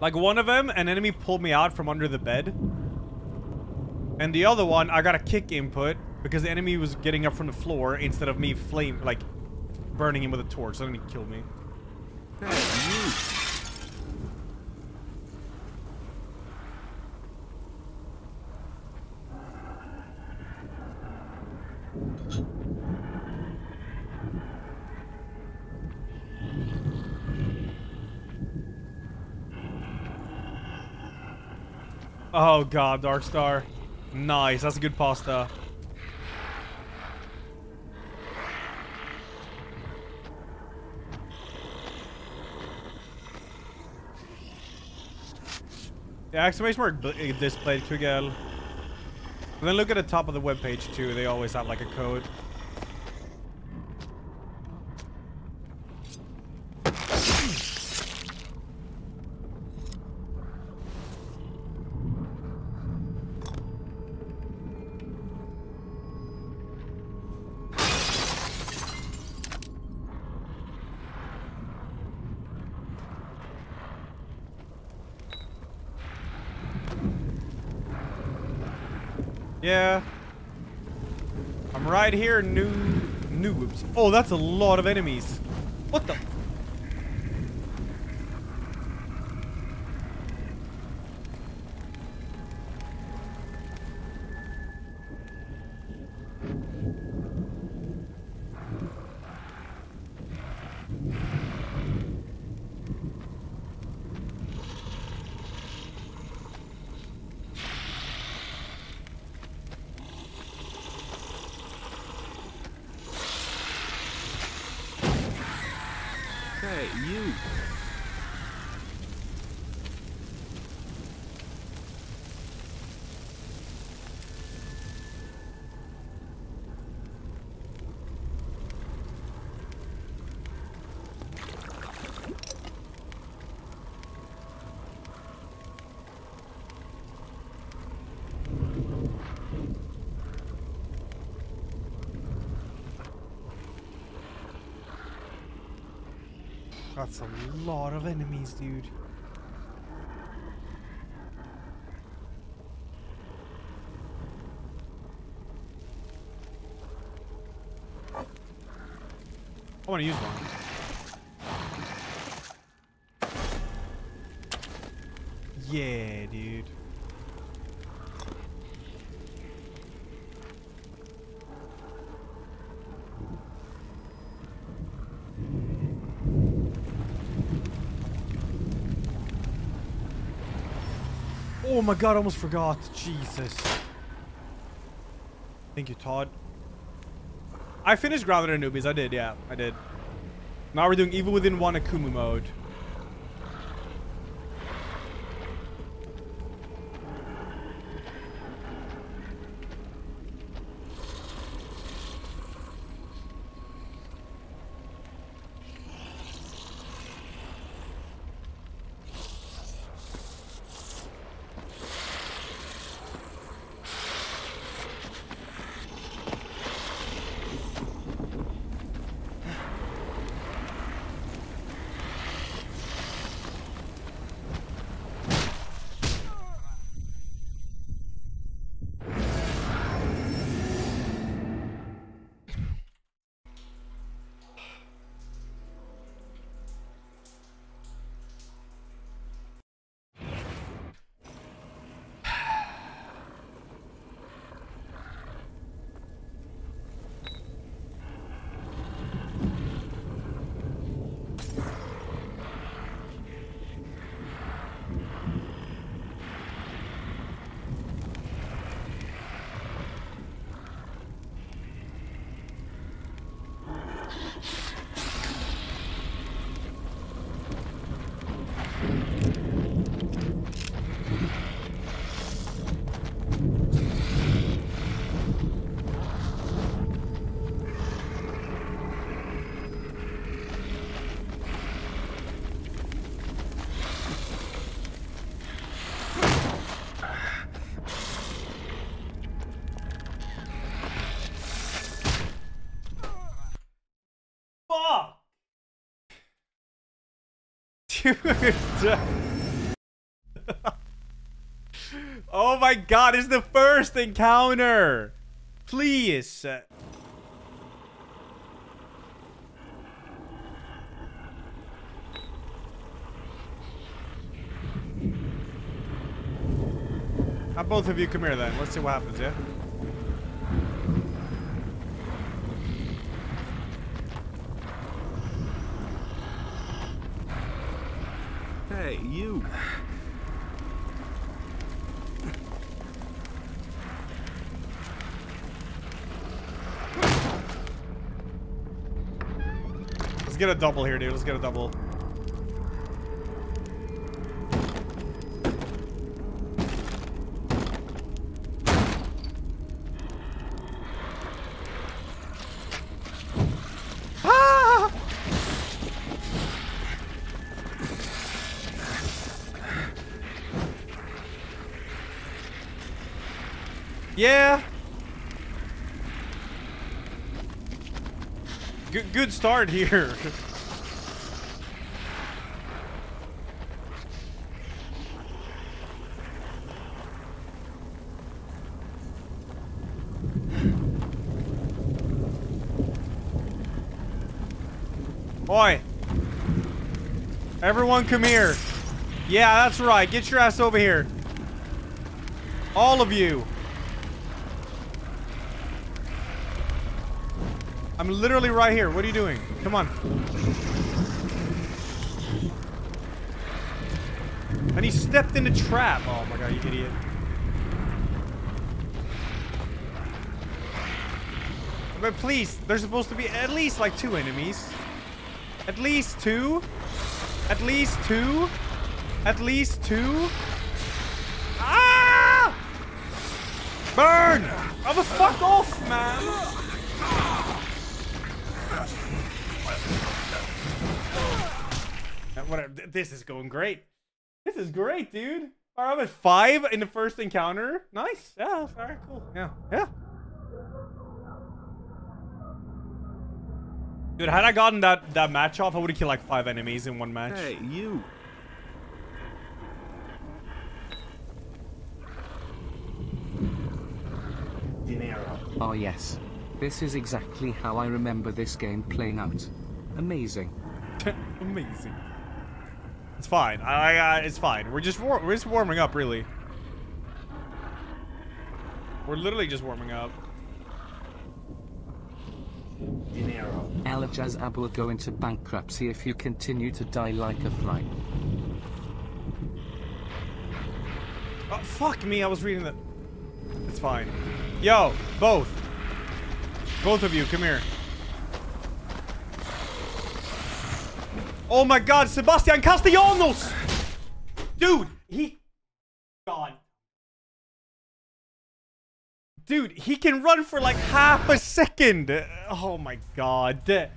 Like one of them, an enemy pulled me out from under the bed. And the other one, I got a kick input because the enemy was getting up from the floor instead of me flame, like, burning him with a torch. So then he killed me. God, Dark Star. Nice, that's a good pasta. Yeah, exclamation mark displayed Kugel. And then look at the top of the webpage too, they always have like a code. Yeah. I'm right here, new noobs. Oh, that's a lot of enemies. What the? Hey, you. That's a lot of enemies, dude. I want to use one. Yeah, dude. Oh my god, I almost forgot. Jesus. Thank you, Todd. I finished Grounded and Newbies. I did, yeah. I did. Now we're doing Evil Within 1 Akumu mode. Fuck! Dude. oh my god, it's the first encounter! Please! How both of you come here then? Let's see what happens, yeah? Hey, you. Let's get a double here, dude. Let's get a double. Ah! Yeah. Good, good start here. Oi. Everyone come here. Yeah, that's right. Get your ass over here. All of you. I'm literally right here. What are you doing? Come on. And he stepped in the trap. Oh my god, you idiot. But please, there's supposed to be at least like two enemies. At least two. At least two. At least two. Ah! Burn! Oh, the fuck off, man! Whatever. This is going great. This is great, dude. All right, I'm at five in the first encounter. Nice. Yeah. All right. Cool. Yeah. Yeah. Dude, had I gotten that that match off, I would have killed like five enemies in one match. Hey, you. Dinero. Oh yes. This is exactly how I remember this game playing out. Amazing. Amazing. It's fine. I, I, it's fine. We're just war we're just warming up, really. We're literally just warming up. Dinero. Elajjaz Ab will go into bankruptcy if you continue to die like a fly. Oh, fuck me, I was reading the... It's fine. Yo, both. Both of you, come here. Oh my god, Sebastian Castellanos! Dude, he... God. Dude, he can run for like half a second. Oh my god.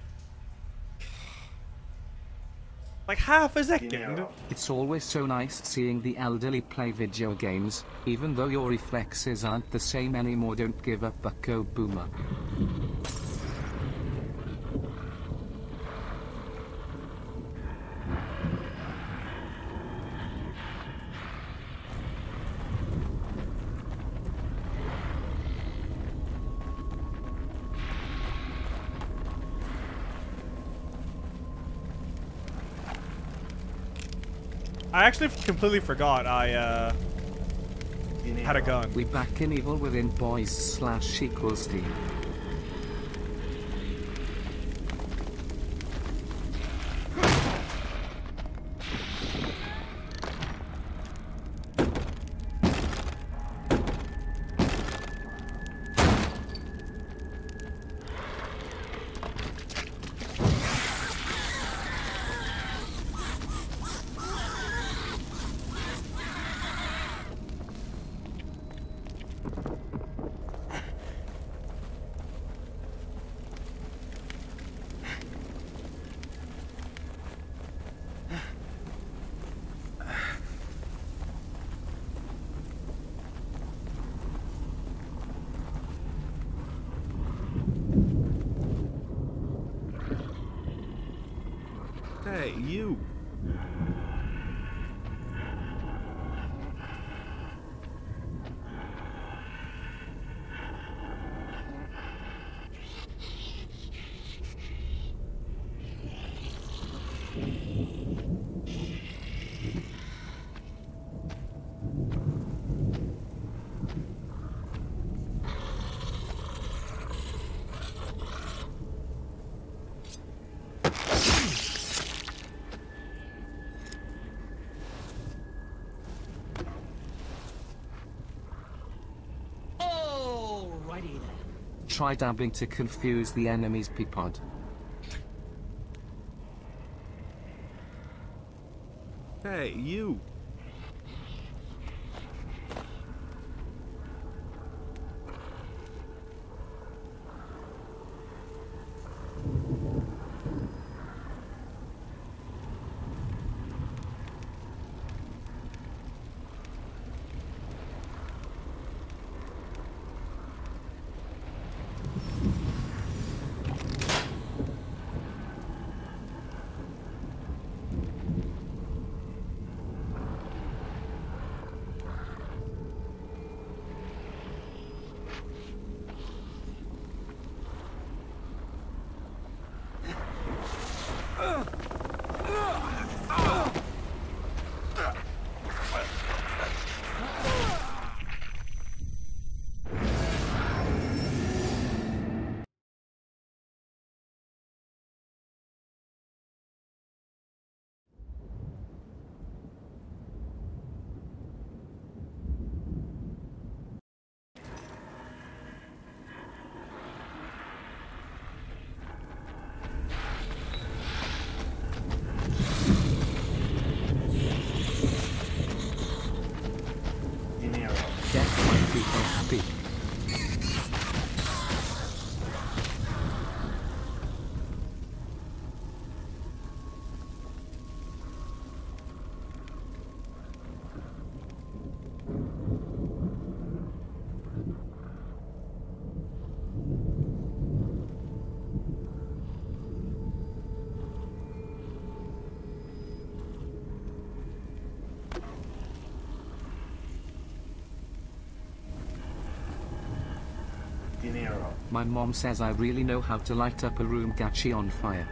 Like half a second. It's always so nice seeing the elderly play video games, even though your reflexes aren't the same anymore. Don't give up, bucko boomer. I actually completely forgot I uh, had a gun. We back in evil within boys slash equals team. Hey, you. Alrighty then. Try dabbing to confuse the enemy's peapod. Hey, you. Dinero. Get my people speak. Dinero. My mom says I really know how to light up a room gachi on fire.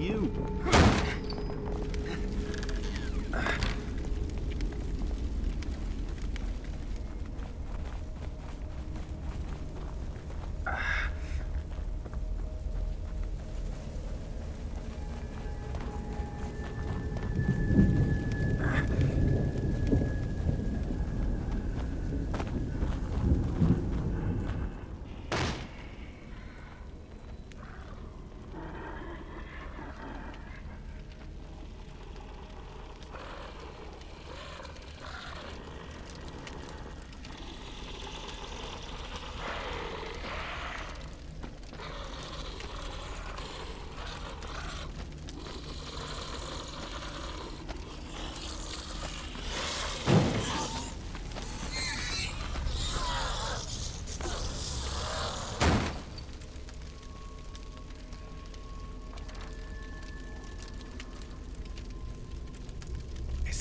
You.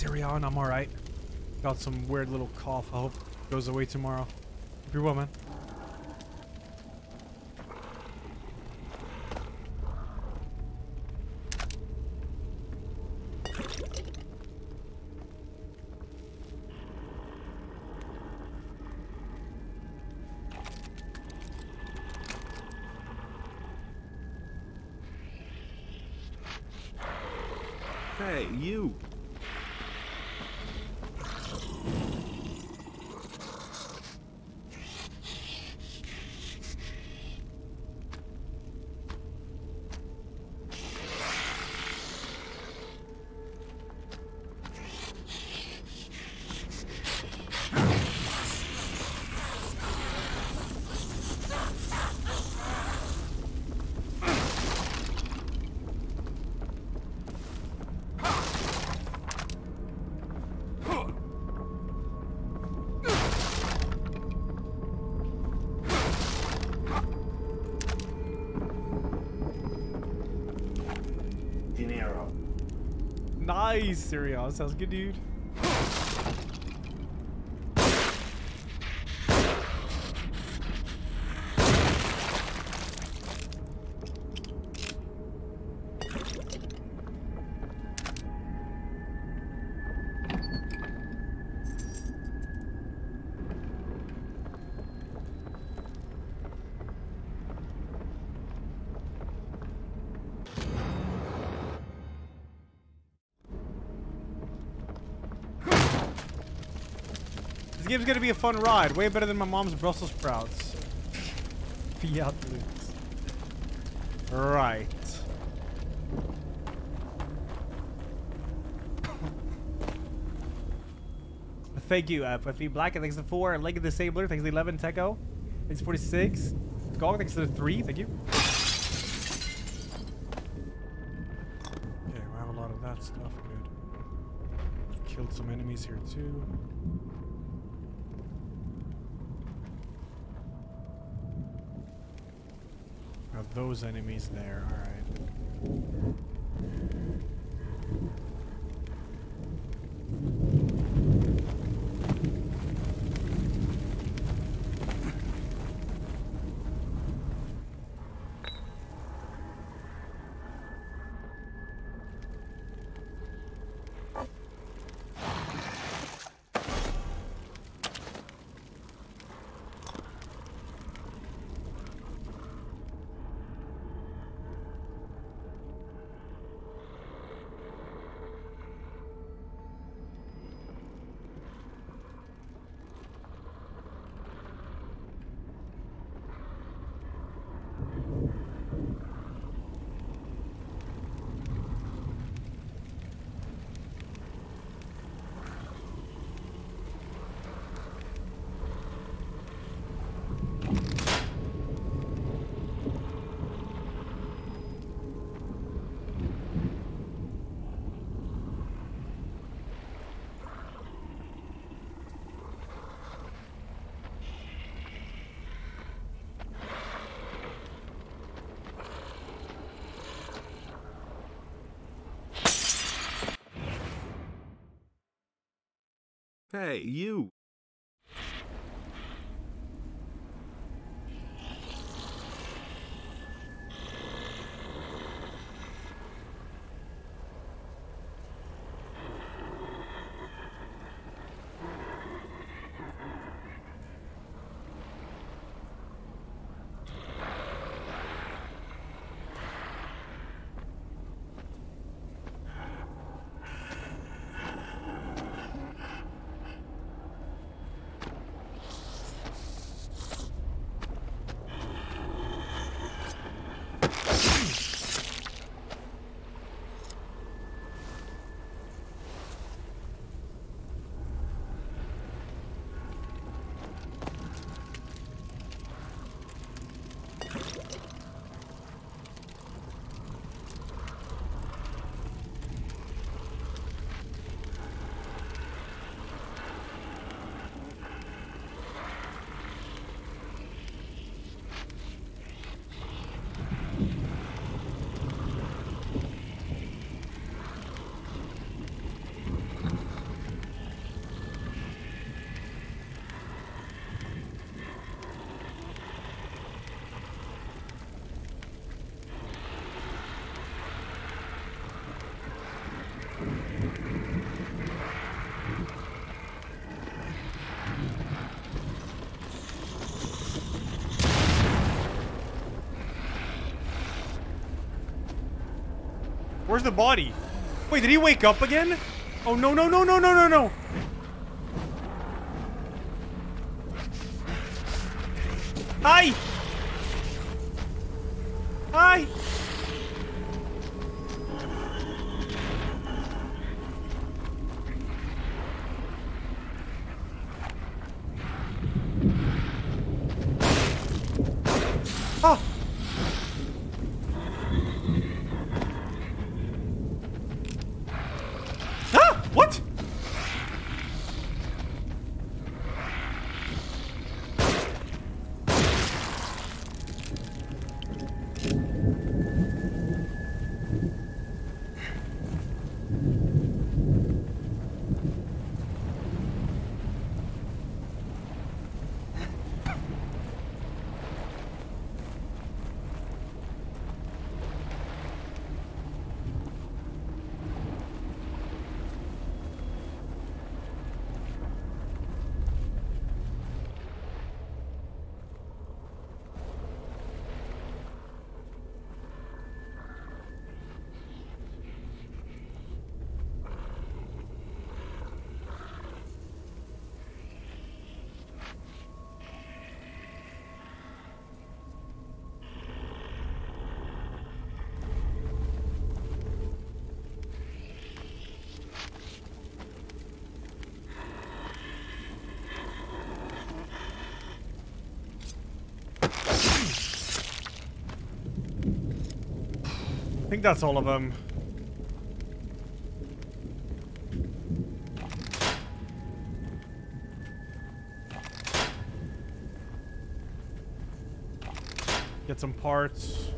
Hey, Sirion, I'm alright. Got some weird little cough. I hope it goes away tomorrow. Hope you're well, man. Hey, you. Nice, Sirion. Sounds good, dude. Game's gonna be a fun ride. Way better than my mom's Brussels sprouts. Fiat Lux. Right. Thank you, uh, Puffy Black. Thanks to four. Leg Disabler. Thanks to 11. Techo. Thanks to 46. Gog. Thanks to the three. Thank you. Okay, we have a lot of that stuff. Good. Killed some enemies here too. Those enemies there. All Hey, you. Where's the body? Wait, did he wake up again? Oh, no, no, no, no, no, no, no. Hi! Ah! Ah! What? I think that's all of them. Get some parts.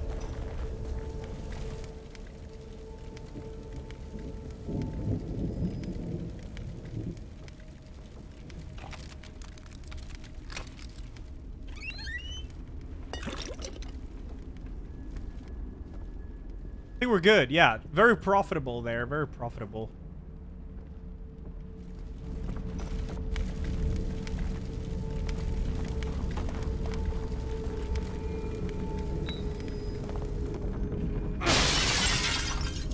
Good. Yeah, very profitable there. Very profitable.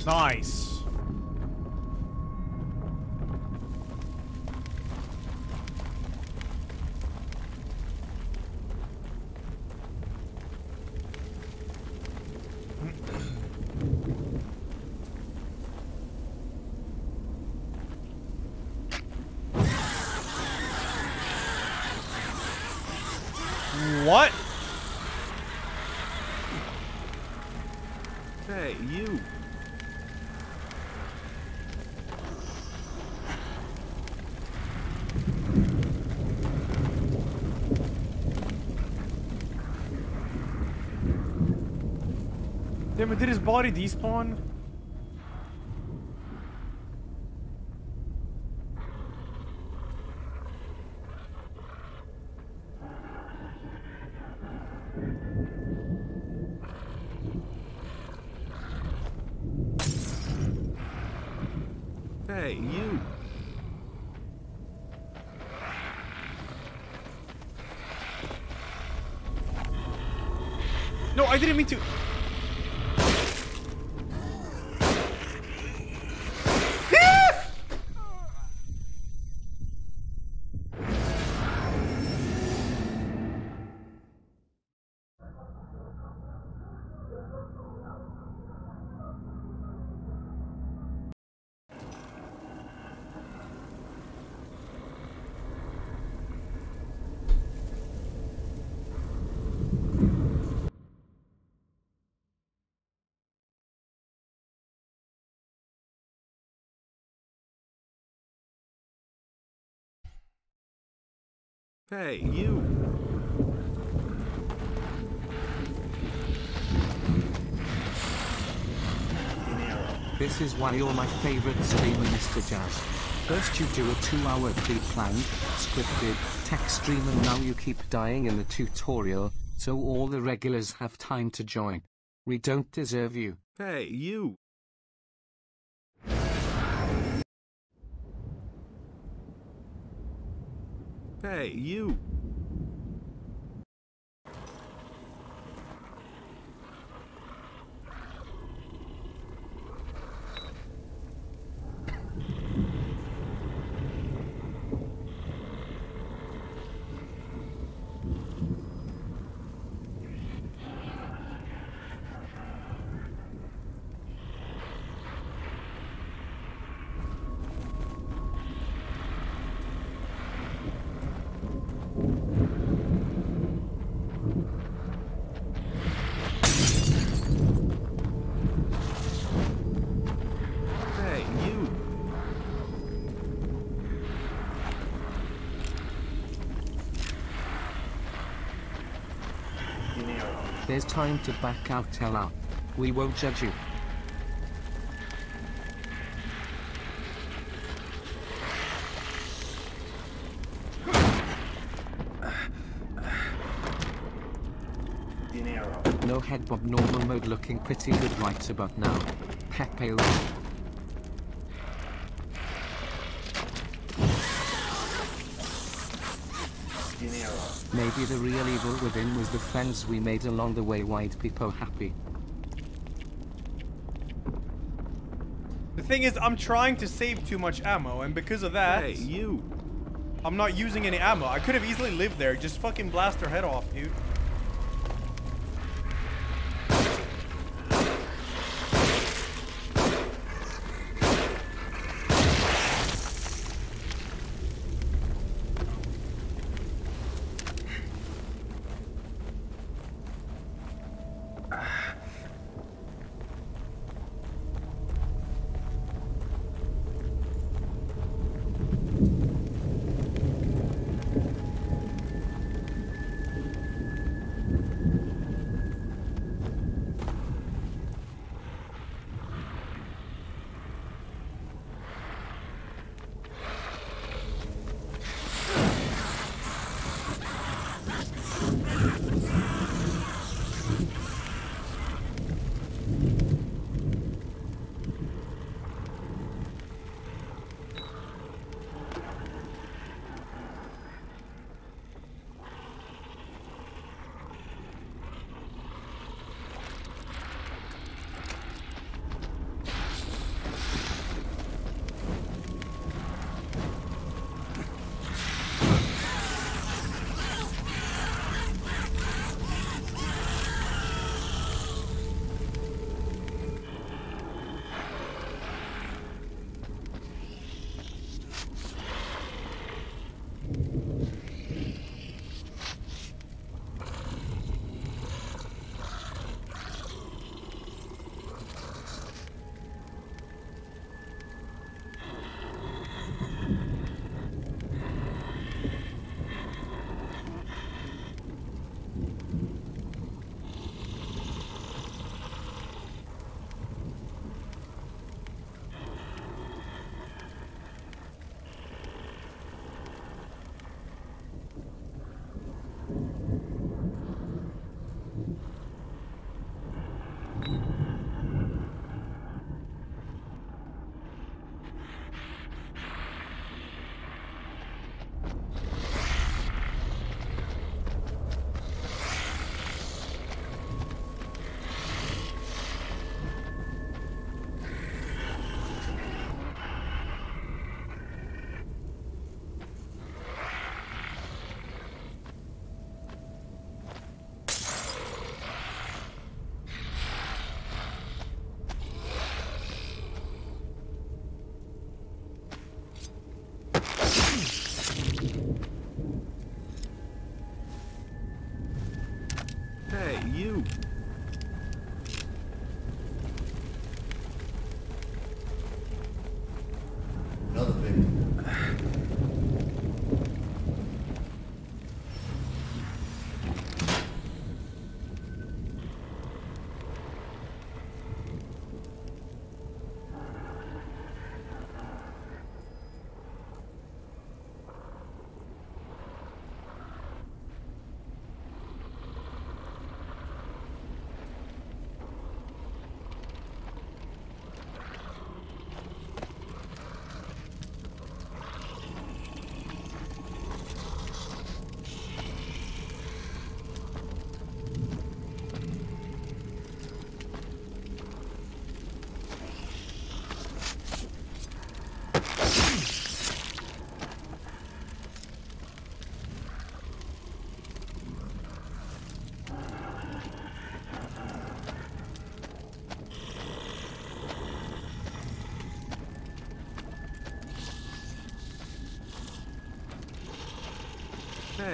Nice. Damn it, did his body despawn? Hey, you! No, I didn't mean to! Hey, you! This is why you're my favorite streamer, Mr. Jazz. First you do a two-hour pre-planned, scripted, tech stream and now you keep dying in the tutorial, so all the regulars have time to join. We don't deserve you. Hey, you! You! Hey, you! There's time to back out, Ella. We won't judge you. No head bob normal mode looking pretty good right about now. Pepe. Dinero. Maybe the real evil within was the friends we made along the way white people happy. The thing is, I'm trying to save too much ammo, and because of that, Hey, you! I'm not using any ammo. I could have easily lived there. Just fucking blast her head off, dude.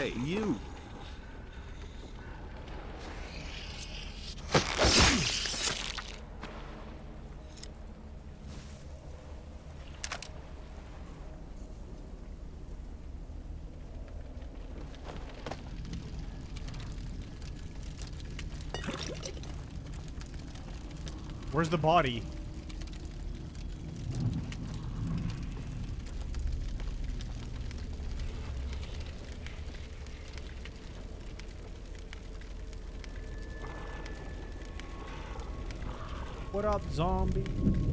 Hey, you. Where's the body? What up, zombie?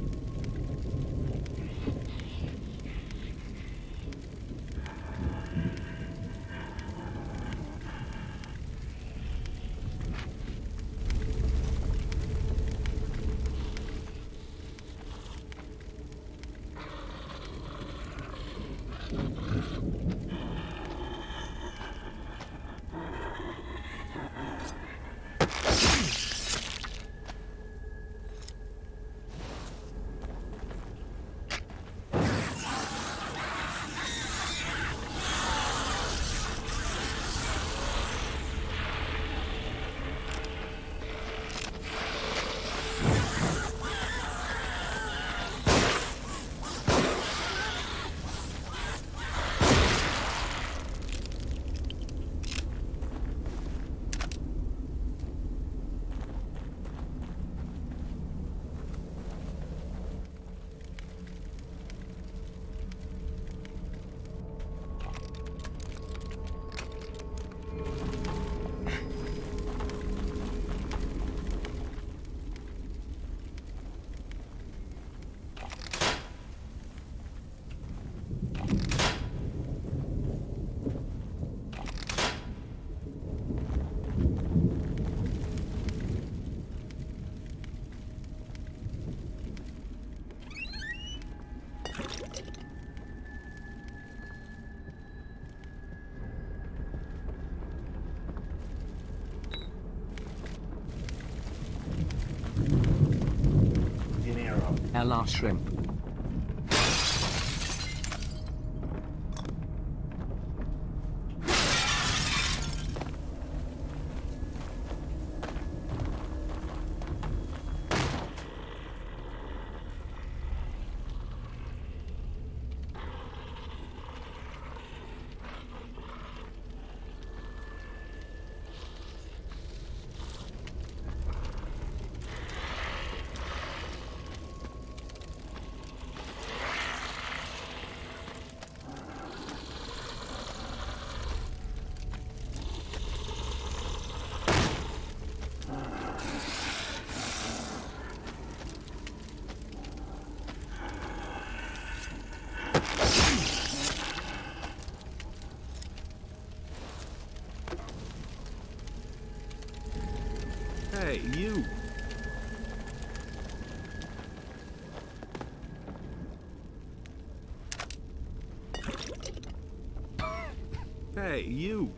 Dinero. LR Hey, you. Hey, you.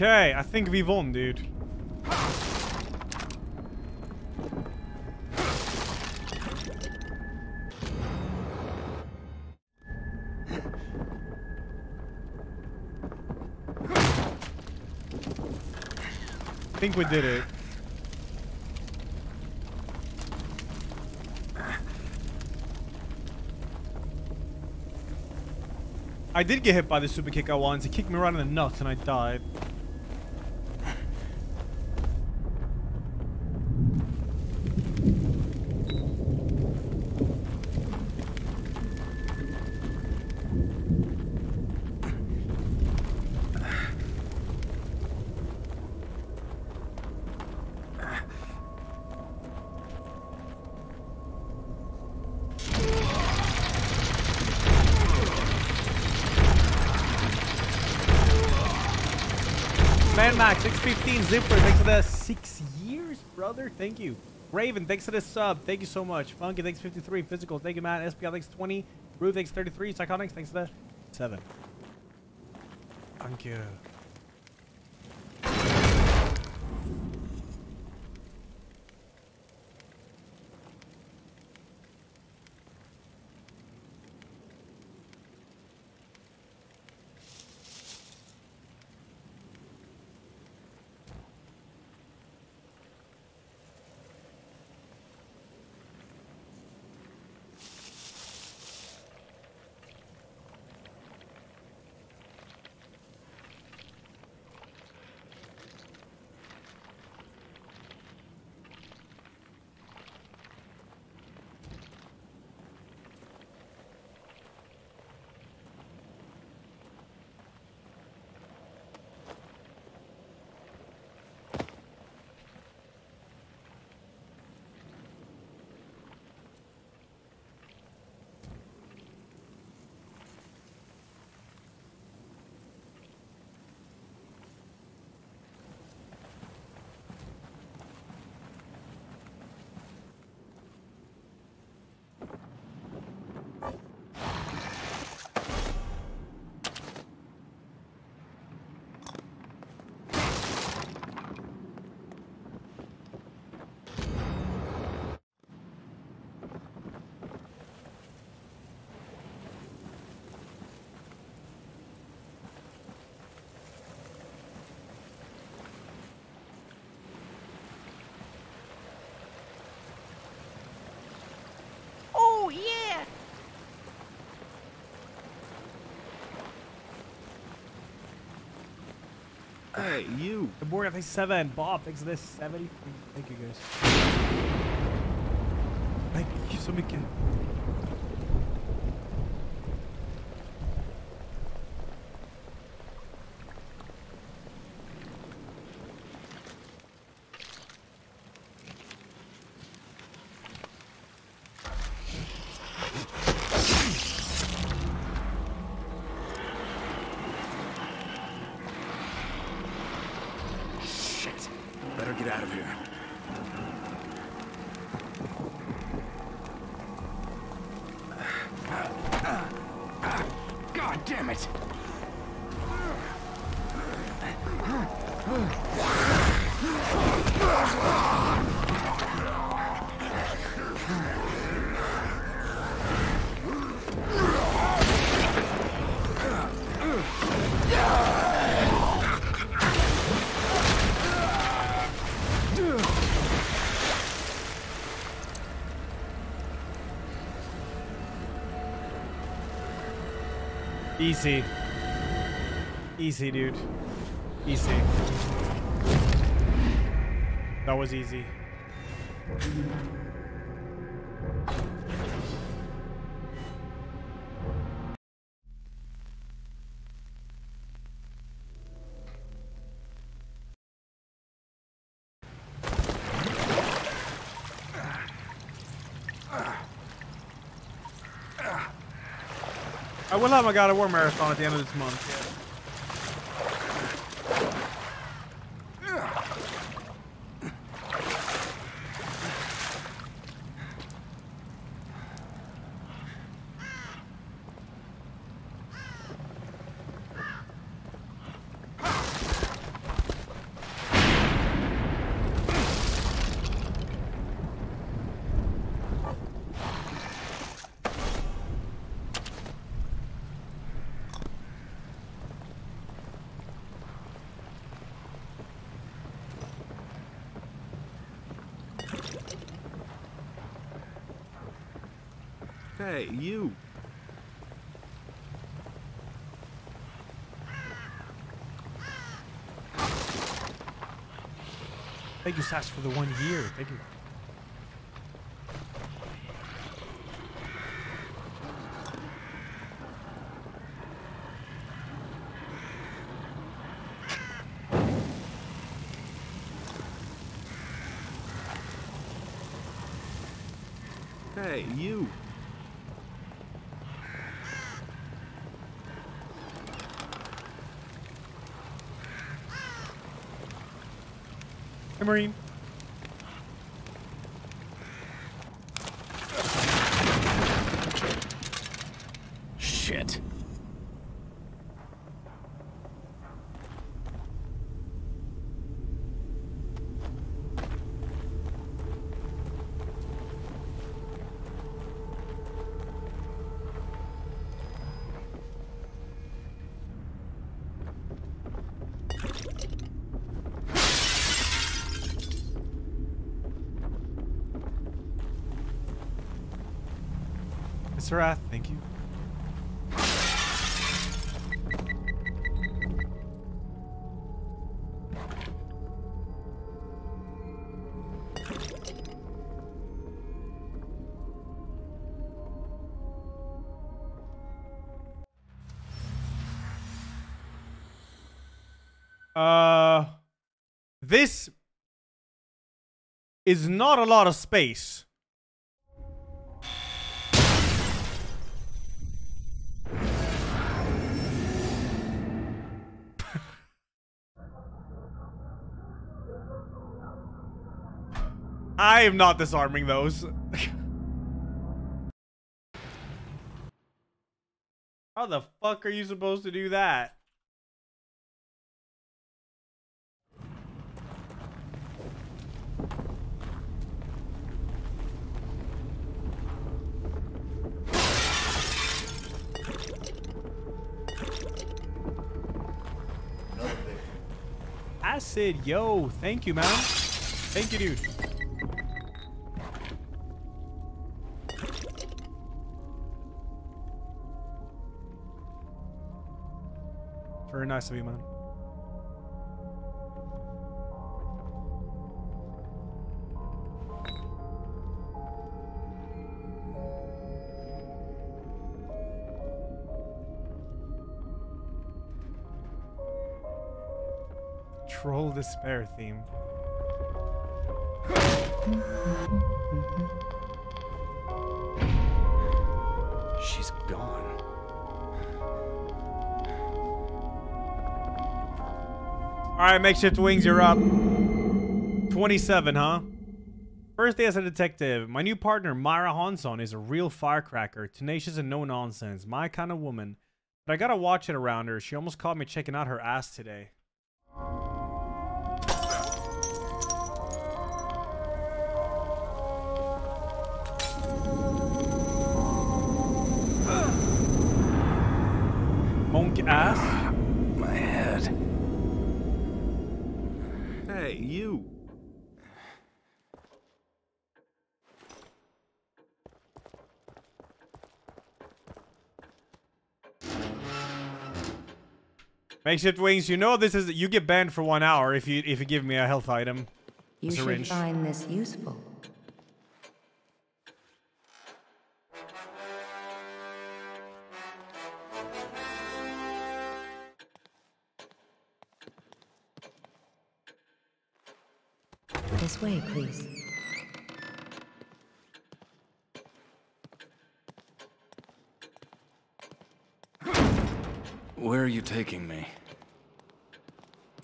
Okay, I think we won, dude. I think we did it. I did get hit by the super kick I once. It kicked me right in the nuts and I died. Zipper, thanks for the six years, brother. Thank you. Raven, thanks for the sub. Thank you so much. Funky, thanks 53. Physical, thank you, Matt. SPL, thanks 20. Ruth, thanks 33. Psychonics, thanks for the seven. Thank you. Oh, yeah! Hey, you. The board, thanks seven. Bob, thanks this 70. Thank you, guys. Thank you so mycket. Easy. Easy, dude. Easy. That was easy. I will have my God of War marathon at the end of this month. Hey, you. Thank you, Sash, for the one year. Thank you. Hey, you. Hey, Marine. Mr. Rath, thank you. Uh, this is not a lot of space. I am not disarming those. How the fuck are you supposed to do that? Acid, yo, thank you, man. Thank you, dude. Nice of you, man. Troll despair theme. All right, makeshift wings, you're up. 27, huh? First day as a detective. My new partner, Myra Hanson, is a real firecracker, tenacious and no nonsense. My kind of woman. But I gotta watch it around her. She almost caught me checking out her ass today. Monk ass? You. Makeshift wings, you know this is you get banned for one hour if you if you give me a health item. You a should find this useful. This way, please. Where are you taking me?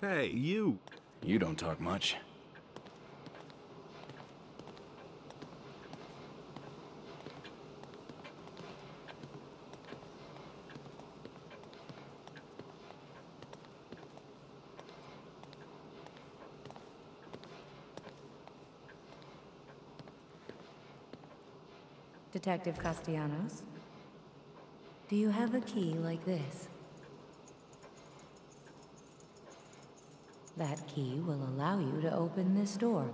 Hey, you. You don't talk much. Detective Castellanos, do you have a key like this? That key will allow you to open this door.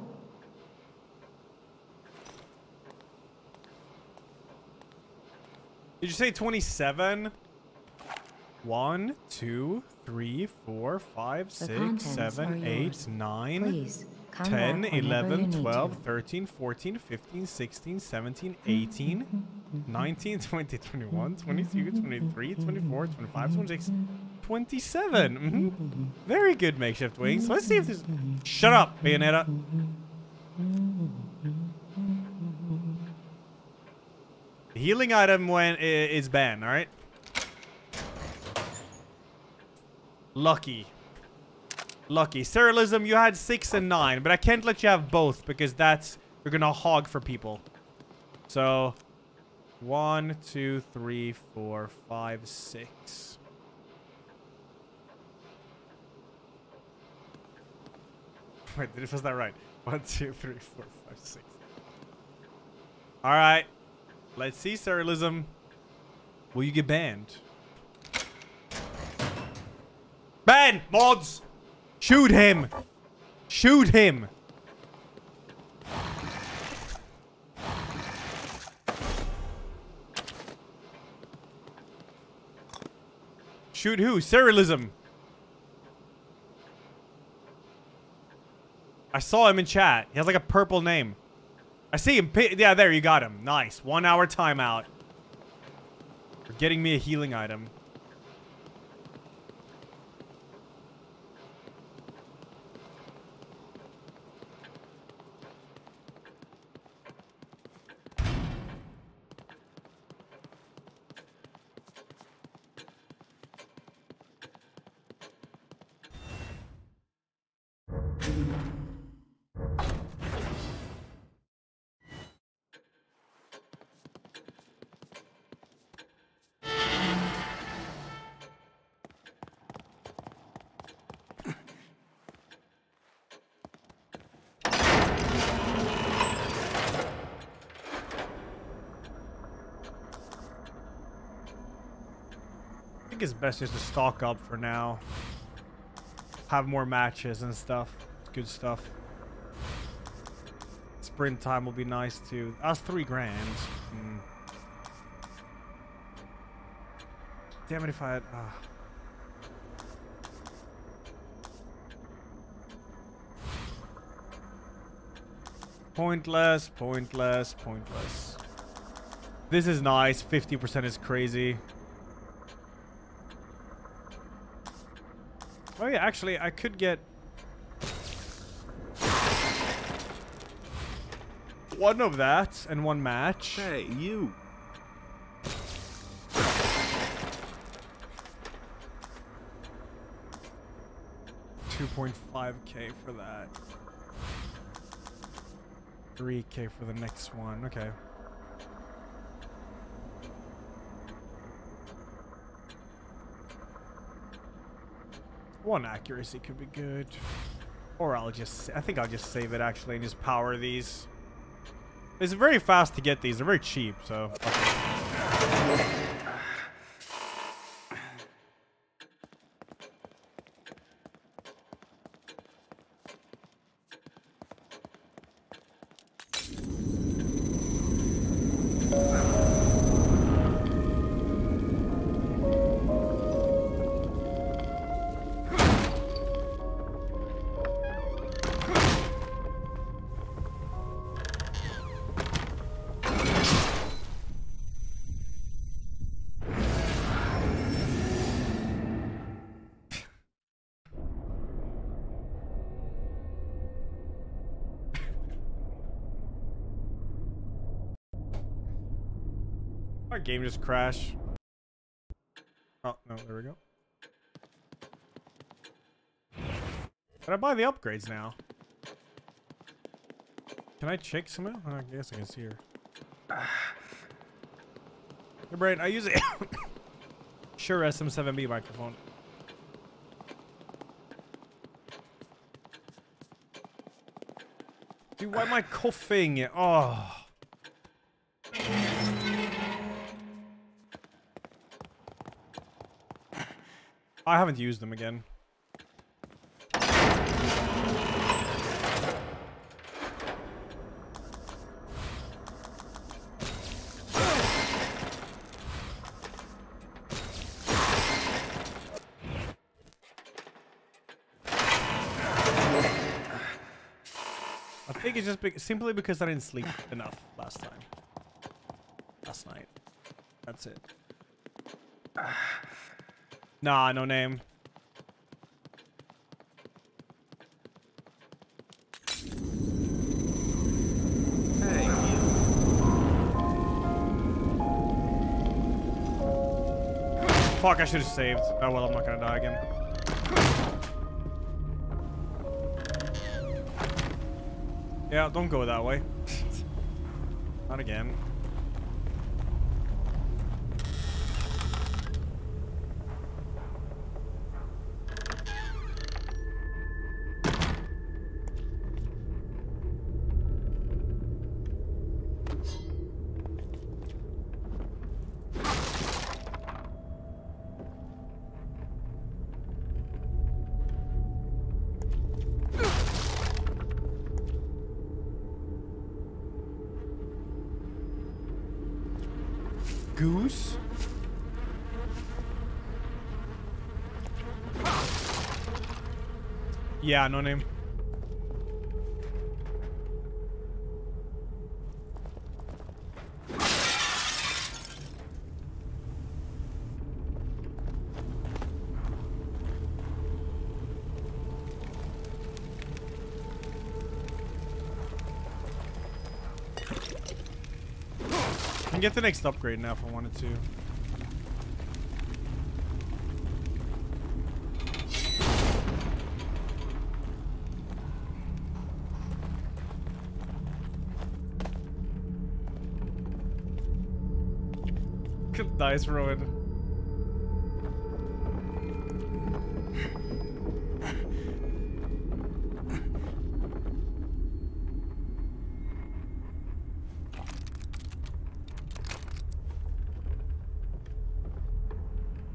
Did you say 27? One, two, three, four, five, six, seven, eight, nine, Please, come 10, back whenever you 11, 12, 13, 14, 15, 16, 17, 18, 19, 20, 21, 22, 23, 24, 25, 26, 27. Mhm. Very good, Makeshift Wings. Let's see if this... Shut up, Bayonetta. The healing item when is banned, alright? Lucky. Lucky. Serialism, you had six and nine, but I can't let you have both because that's you're gonna hog for people. So one, two, three, four, five, six. Wait, was that right? One, two, three, four, five, six. All right. Let's see, Serialism. Will you get banned? Ban! Mods! Shoot him! Shoot him! Shoot who? Serialism. I saw him in chat. He has like a purple name. I see him. Yeah, there, you got him. Nice. One hour timeout. For getting me a healing item. Best just to stock up for now. Have more matches and stuff. Good stuff. Sprint time will be nice too. That's three grand. Hmm. Damn it if I had... ah. Pointless, pointless, pointless. This is nice. 50% is crazy. Yeah, actually, I could get... One of that and one match. Hey, you. Two point five K for that. Three K for the next one. Okay. One accuracy could be good. Or I'll just, I think I'll just save it actually and just power these. It's very fast to get these. They're very cheap, so. Our game just crashed. Oh, no, there we go. Can I buy the upgrades now? Can I check some Oh, I guess I can see her. Hey, Brain, I use it. Shure SM7B microphone. Dude, why am I coughing? Oh. I haven't used them again. I think it's just be simply because I didn't sleep enough last time. Last night. That's it. Nah, no name. Fuck, I should have saved. Oh well, I'm not gonna die again. Yeah, don't go that way. not again. Yeah, no name. I can get the next upgrade now if I wanted to. Nice ruin.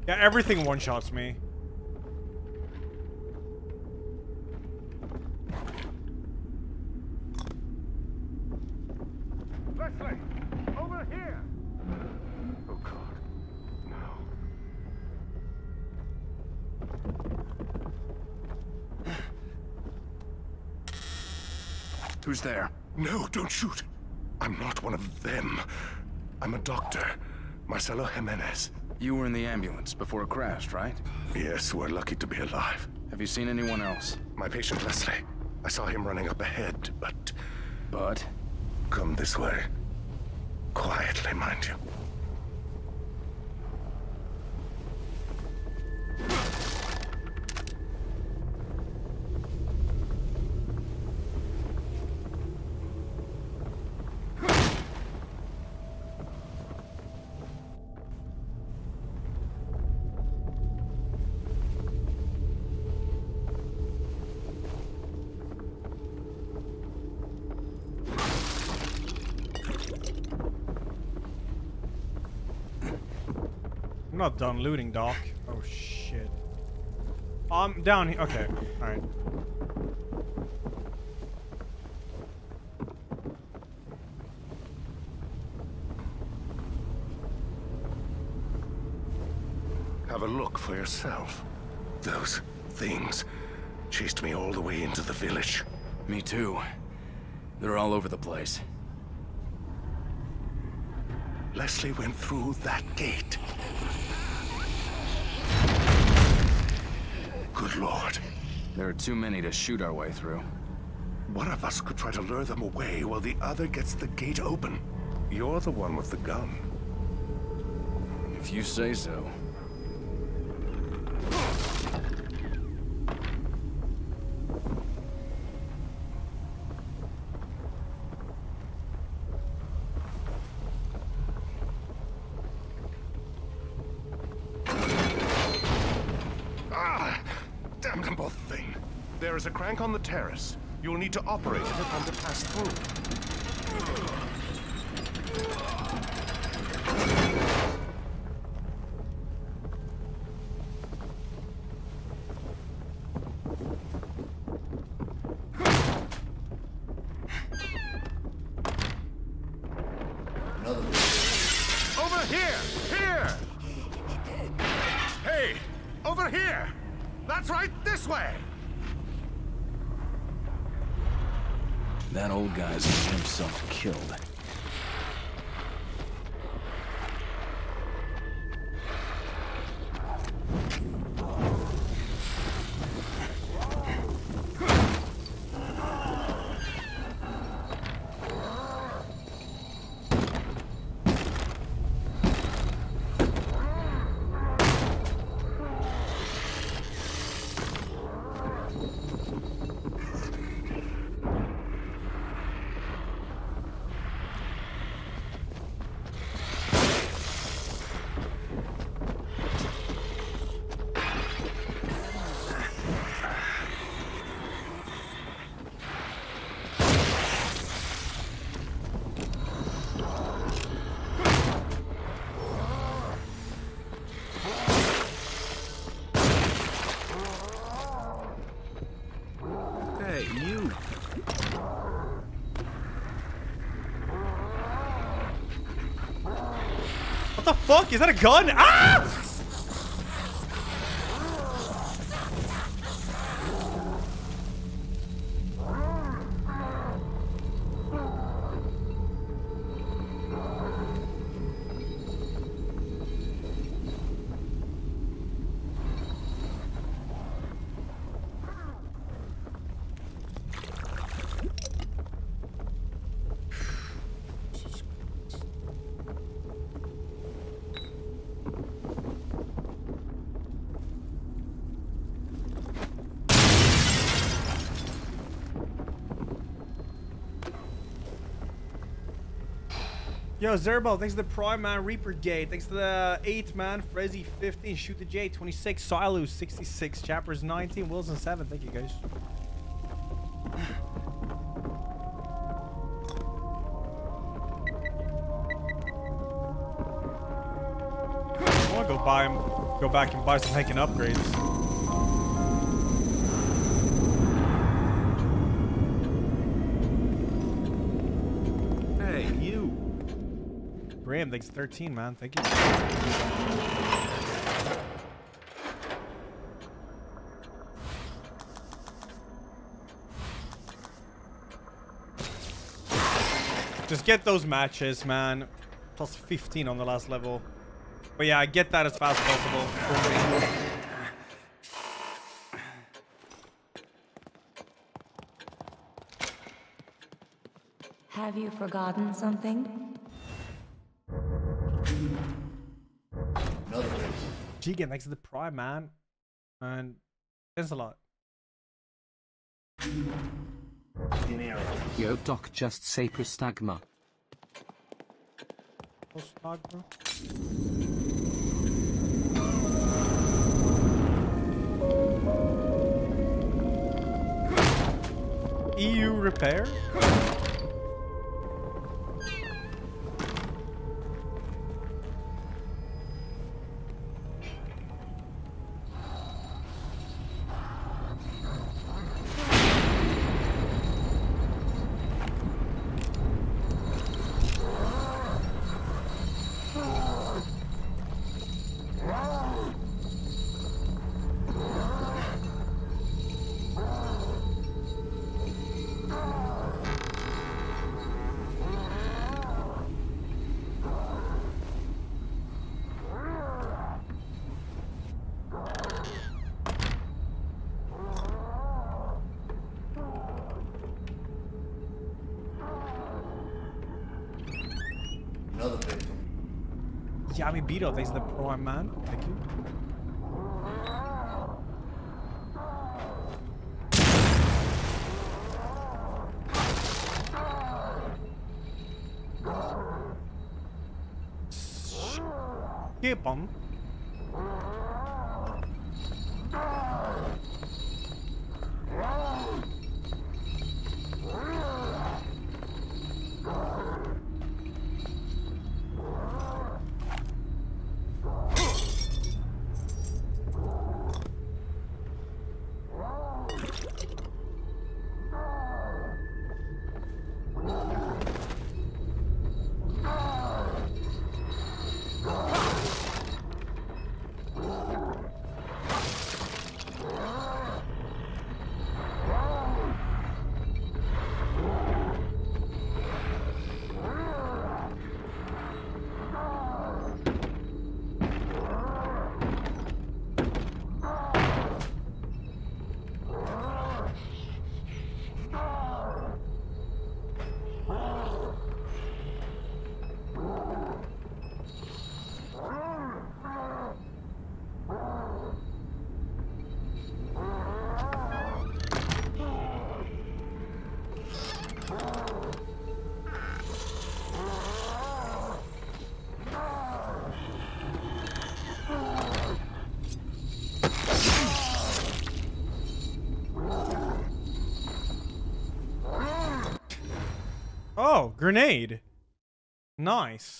Yeah, everything one-shots me. Leslie, over here. Oh God, no. Who's there? No, don't shoot. I'm not one of them. I'm a doctor, Marcelo Jimenez. You were in the ambulance before it crashed, right? Yes, we're lucky to be alive. Have you seen anyone else? My patient Leslie. I saw him running up ahead, but... But? Come this way. Quietly, mind you. Not done looting, Doc. Oh shit. I'm down here. Okay, alright. Have a look for yourself. Those things chased me all the way into the village. Me too. They're all over the place. Leslie went through that gate. Too many to shoot our way through. One of us could try to lure them away while the other gets the gate open. You're the one with the gun. If you say so. Is on the terrace. You'll need to operate it upon to pass through. The fuck? Is that a gun? Ah! Yo, Zerbo, thanks to the Prime Man Reaper Gate. Thanks to the 8 man Frezzy 15, Shoot the J 26, Silu 66, Chappers 19, Wilson 7. Thank you guys. I want to go buy him, go back and buy some hacking upgrades. Graham, thanks 13, man. Thank you. Just get those matches, man. Plus 15 on the last level. But yeah, I get that as fast as possible. Have you forgotten something? Jigen, thanks to the Prime, man. And thanks a lot. Yo, Doc, just say prostagma. Postagma. EU repair? Thanks to the Prime, man. Grenade. Nice.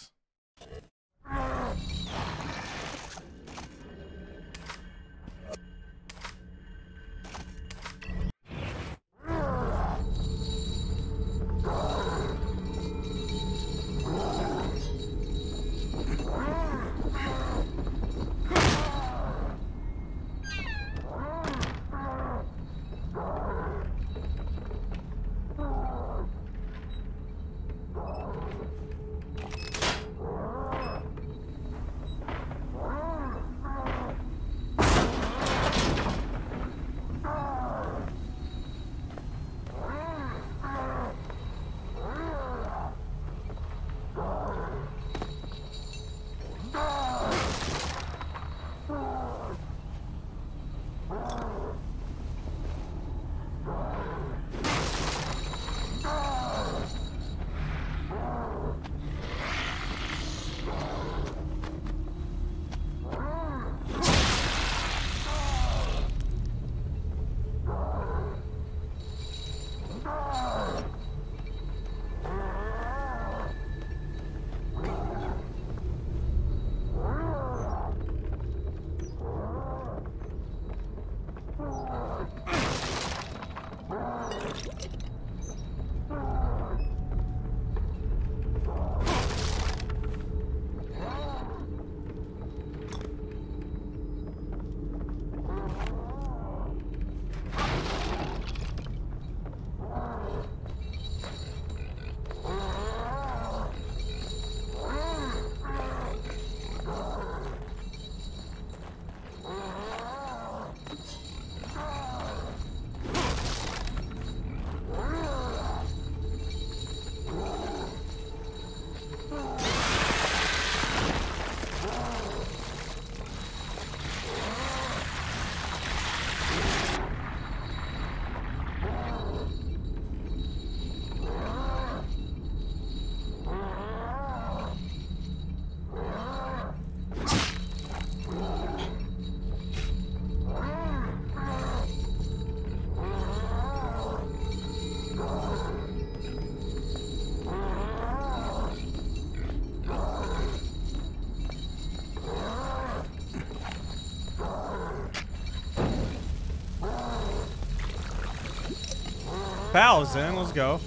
Thousand. Let's go.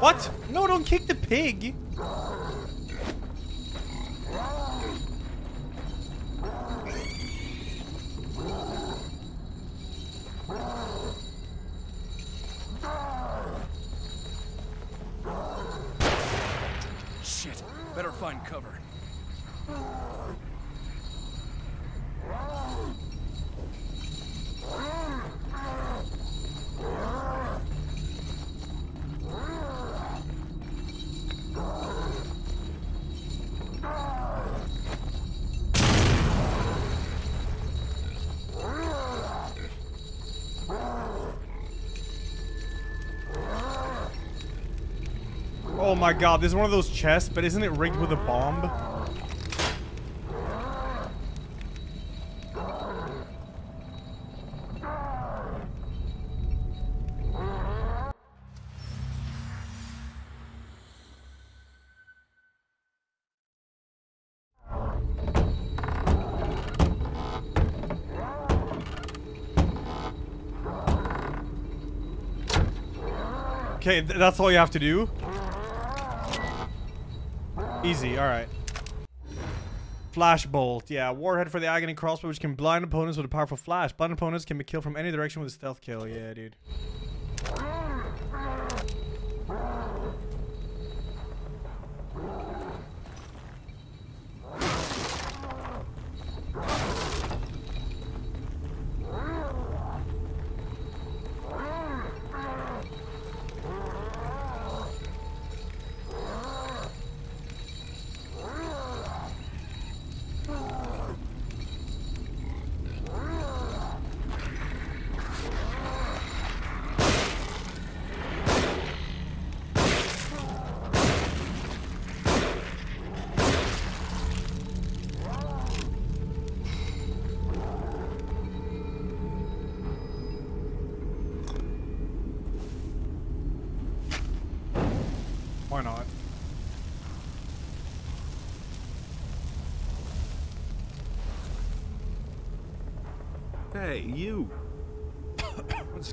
What? No, don't kick the pig. My god, this is one of those chests, but isn't it rigged with a bomb? Okay, th that's all you have to do? Easy, alright. Flash Bolt. Yeah, Warhead for the Agony Crossbow, which can blind opponents with a powerful flash. Blind opponents can be killed from any direction with a stealth kill. Yeah, dude.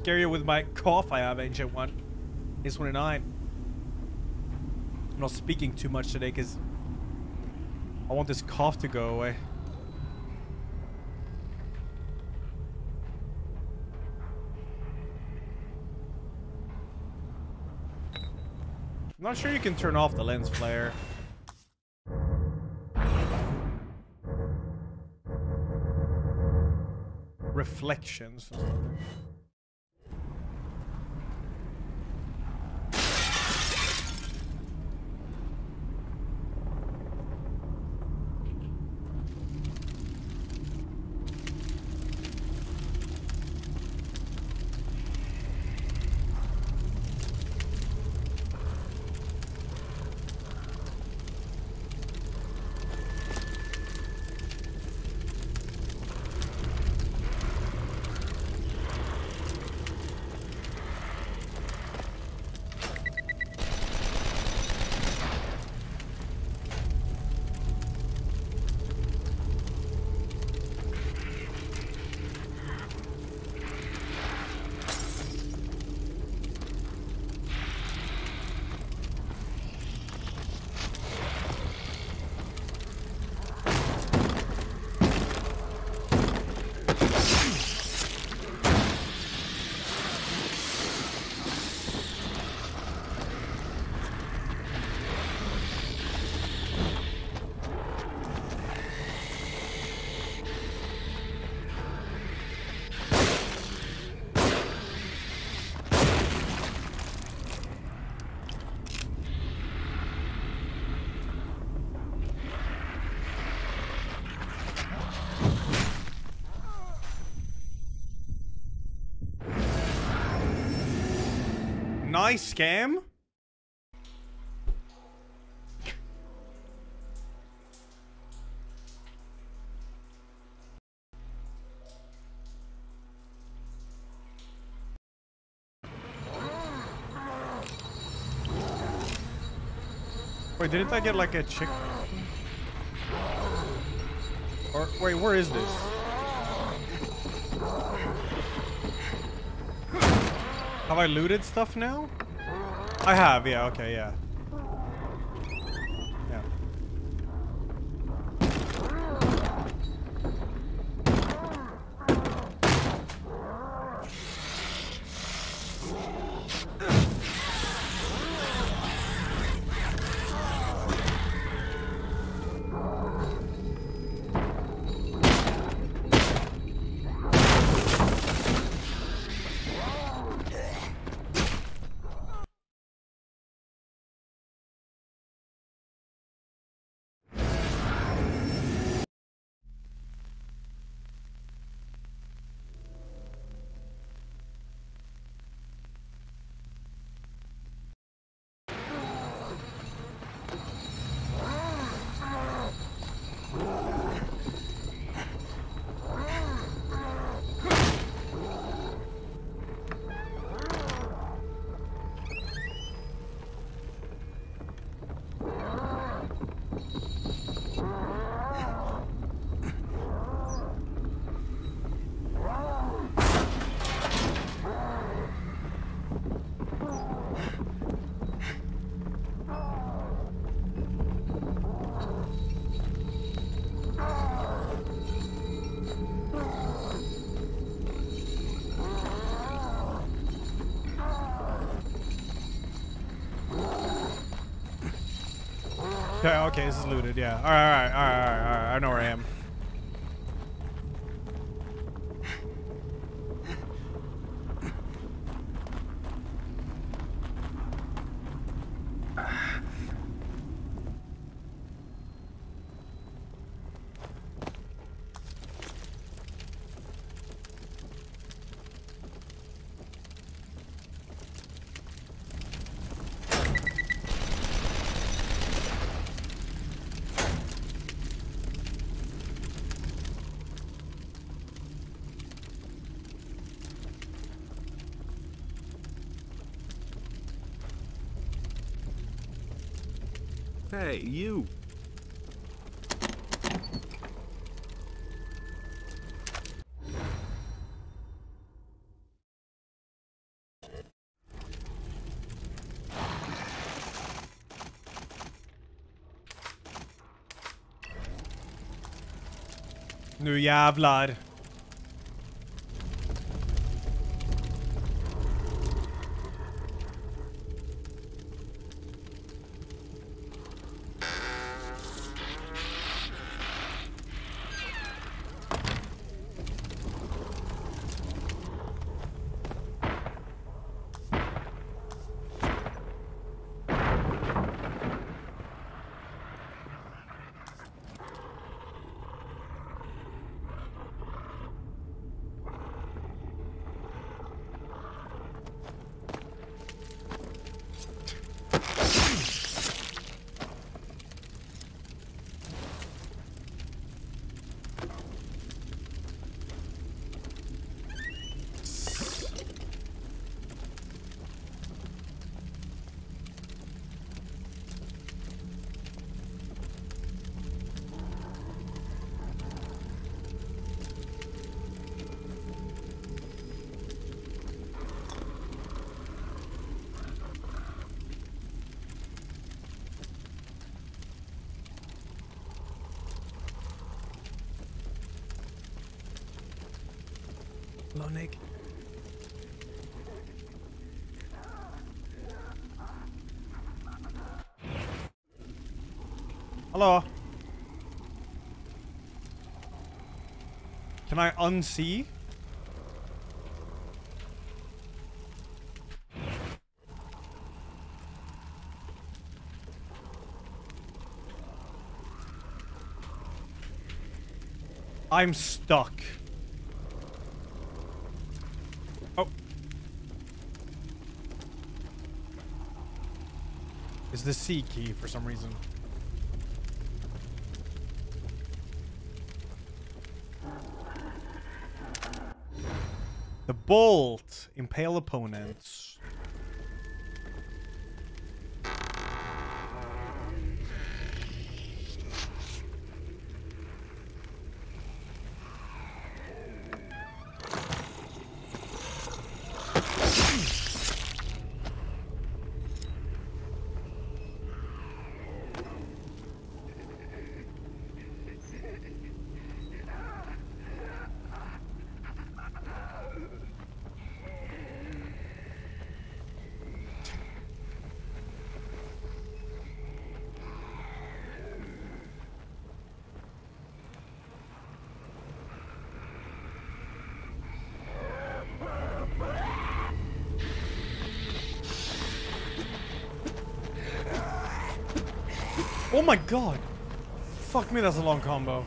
Scare you with my cough I have, Ancient One. Ace 29. I'm not speaking too much today because I want this cough to go away. I'm not sure you can turn off the lens flare. Reflections. Nice scam. Wait, didn't I get like a chick? Or wait, where is this? Have I looted stuff now? I have, yeah, okay, yeah. Okay, this is looted, yeah. Alright, alright, alright, alright, alright. I know where I am. Hey, you. Nu jävlar. Hello. Can I unsee? I'm stuck. Oh. Is the C key for some reason. Bolt. Impale opponents. My god. Fuck me, that's a long combo.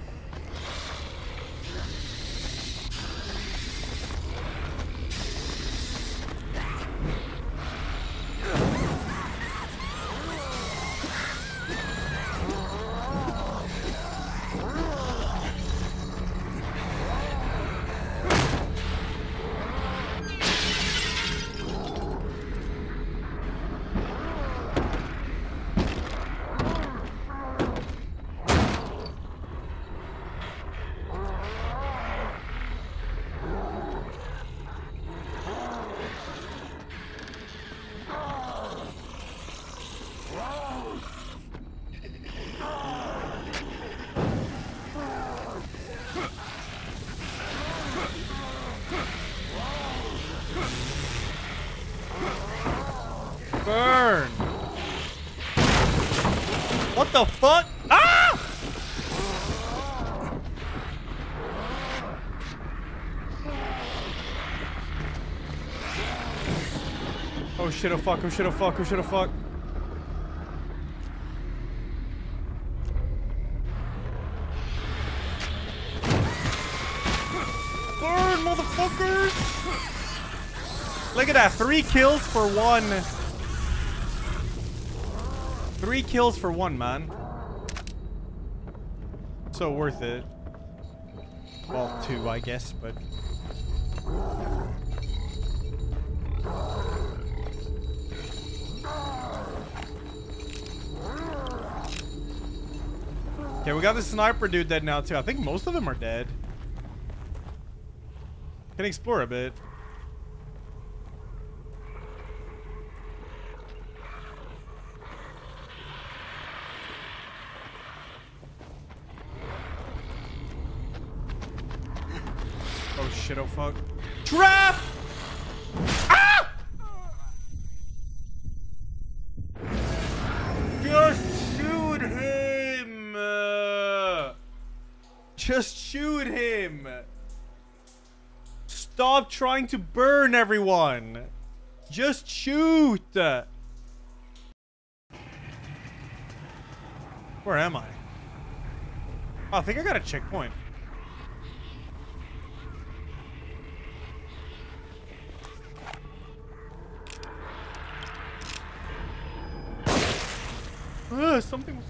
Shit, oh fuck, oh shit, oh fuck, oh shit, oh fuck. Burn, motherfuckers! Look at that, three kills for one. Three kills for one, man. So worth it. Well, two, I guess, but... we got the sniper dude dead now, too. I think most of them are dead. Can explore a bit. Oh shit, oh fuck. Trap! Ah! Just shoot him! Uh, Just shoot him! Trying to burn everyone! Just shoot! Where am I? Oh, I think I got a checkpoint. Ugh, something was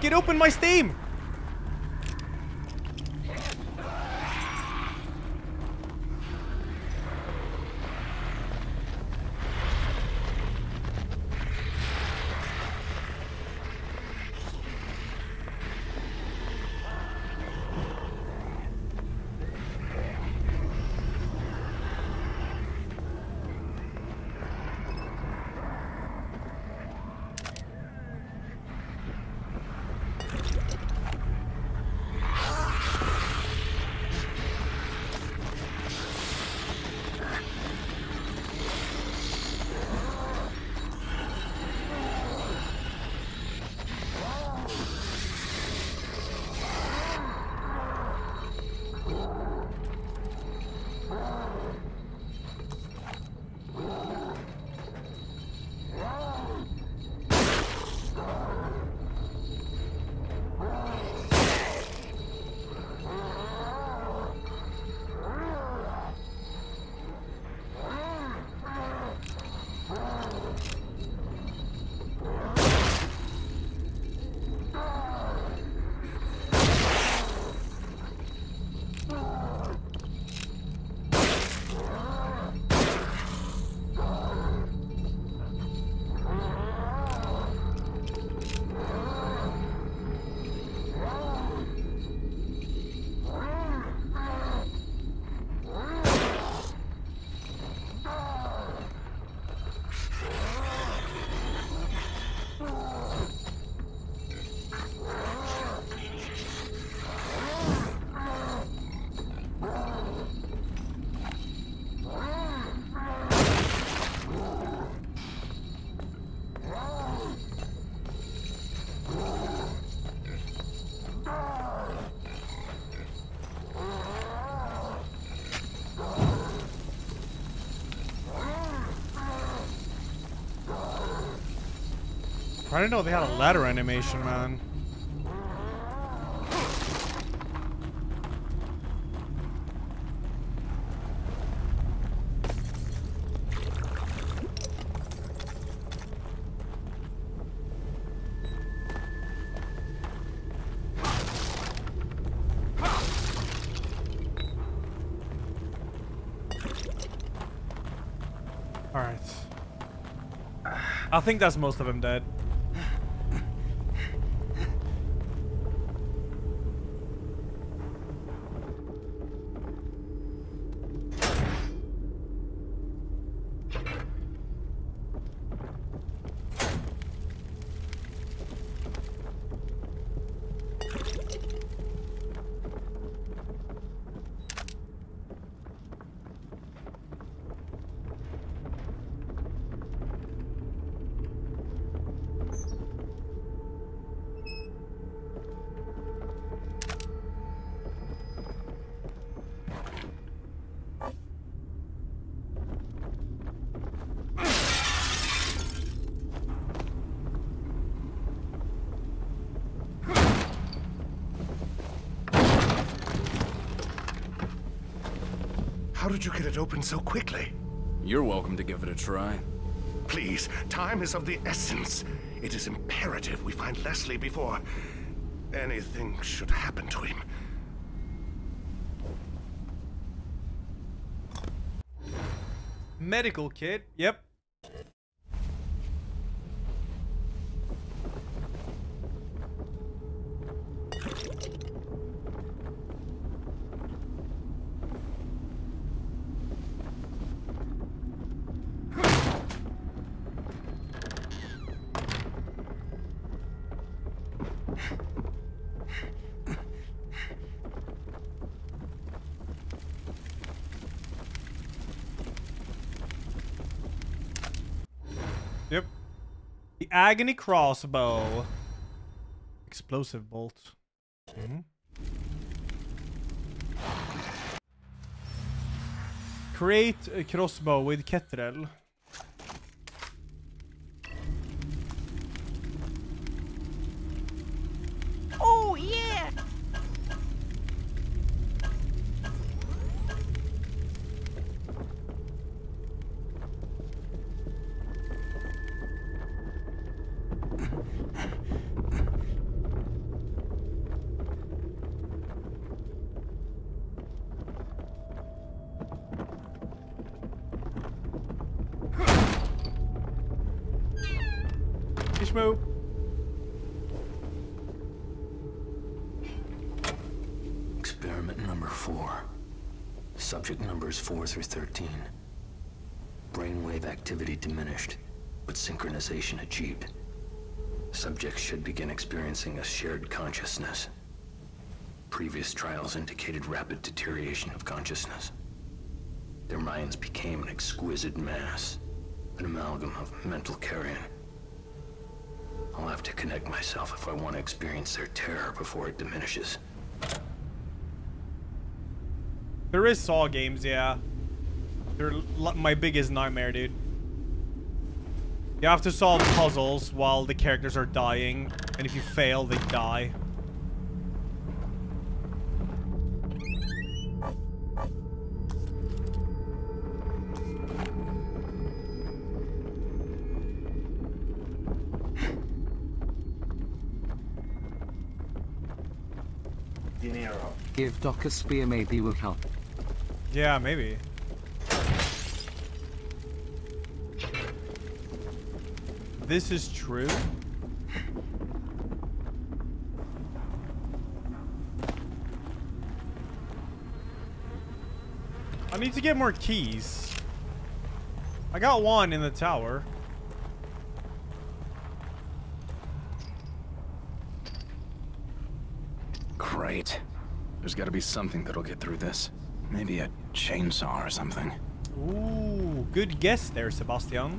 The? It opened my Steam! I didn't know they had a ladder animation, man. Alright. I think that's most of them dead. Did you get it open so quickly? You're welcome to give it a try. Please, time is of the essence. It is imperative we find Leslie before anything should happen to him. Medical kit. Yep. Yep. Agony Crossbow. Explosive bolt. Mhm. Create a crossbow with Ketrel. 4 through 13. Brainwave activity diminished, but synchronization achieved. Subjects should begin experiencing a shared consciousness. Previous trials indicated rapid deterioration of consciousness. Their minds became an exquisite mass, an amalgam of mental carrion. I'll have to connect myself if I want to experience their terror before it diminishes. There is Saw games, yeah. They're l- my biggest nightmare, dude. You have to solve puzzles while the characters are dying, and if you fail, they die. Give Doc a spear maybe will help. Yeah, maybe. This is true? I need to get more keys. I got one in the tower. Great. There's gotta be something that'll get through this. Maybe a chainsaw or something. Ooh, good guess there, Sebastian.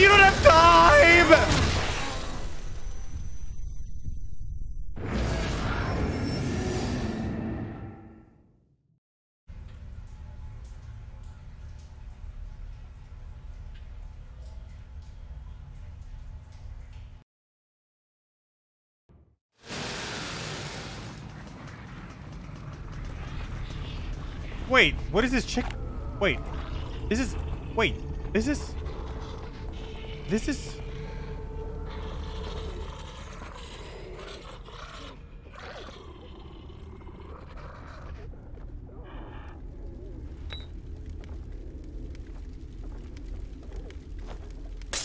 You don't have time! Wait, what is this chick? Wait, this is. Wait, is this. This is.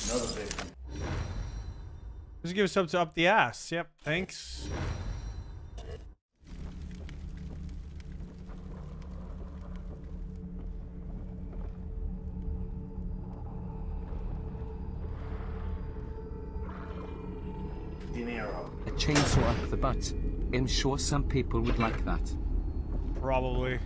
Another victim. Just give us up to up the ass. Yep, thanks. I'm sure some people would like that. Probably.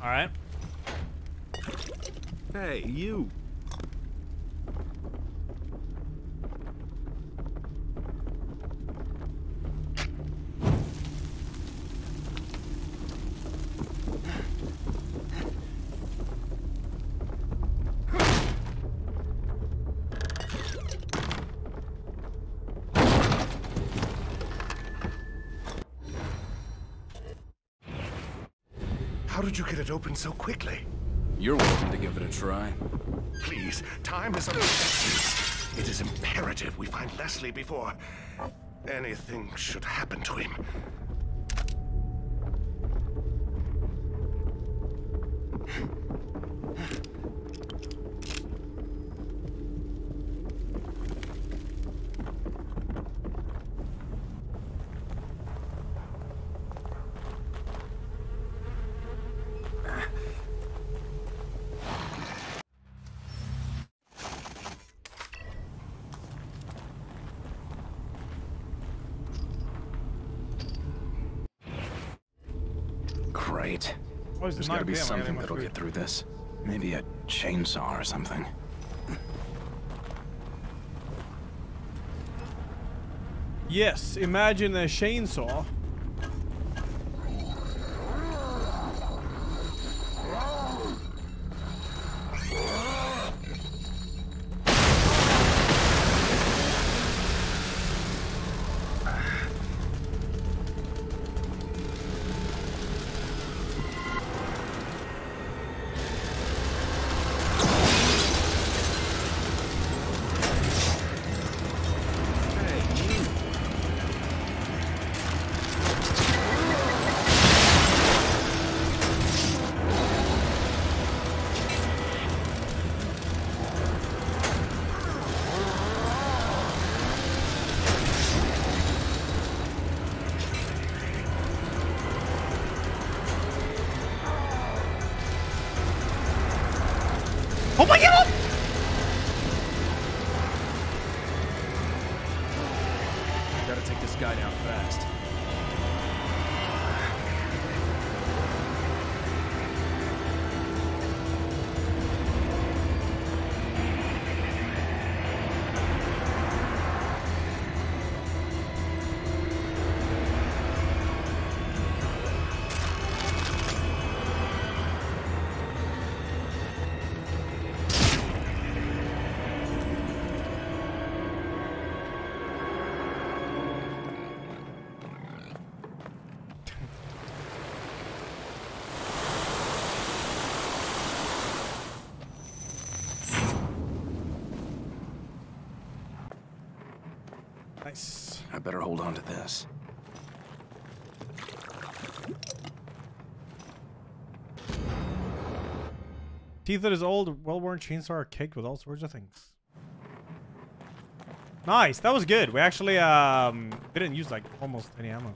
All right. Hey, you. How did you get it open so quickly? You're welcome to give it a try. Please, time is of the essence. It is imperative we find Leslie before anything should happen to him. There's 9 gotta be PM, I gotta something that'll get through this. Maybe a chainsaw or something. Yes, imagine a chainsaw. Better hold on to this. Teeth of his old, well-worn chainsaw are caked with all sorts of things. Nice, that was good. We actually um didn't use like almost any ammo.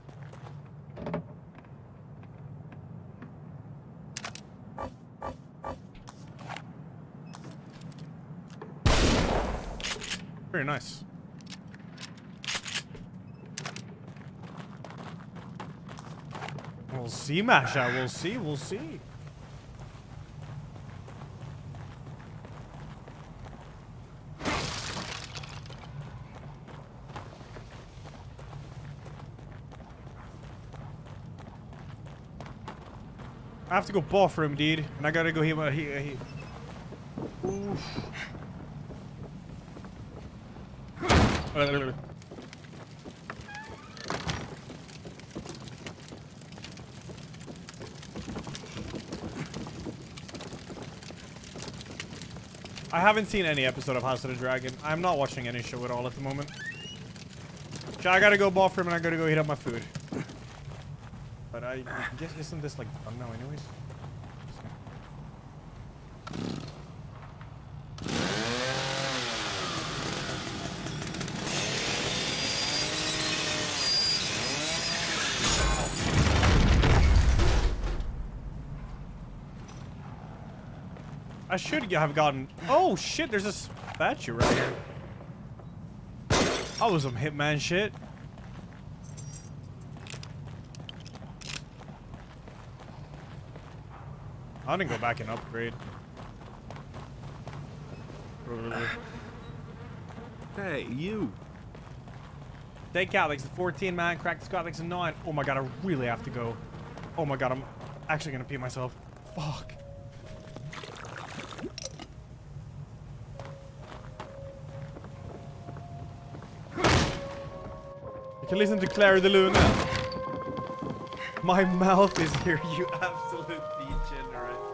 Very nice. We'll see, Masha. We'll see. We'll see. I have to go bathroom, dude, and I gotta go heat my heat. heat. Oof. I haven't seen any episode of House of the Dragon. I'm not watching any show at all at the moment. So I gotta go bathroom and I gotta go heat up my food. But I guess isn't this like done now anyways? I should have gotten. Oh shit! There's a statue right here. That was some Hitman shit. I didn't go back and upgrade. Hey, you. Take out, the 14 man, crack the Scott, like a 9. Oh my god, I really have to go. Oh my god, I'm actually gonna pee myself. Fuck. Can listen to Claire de Luna. My mouth is here, you absolute degenerate.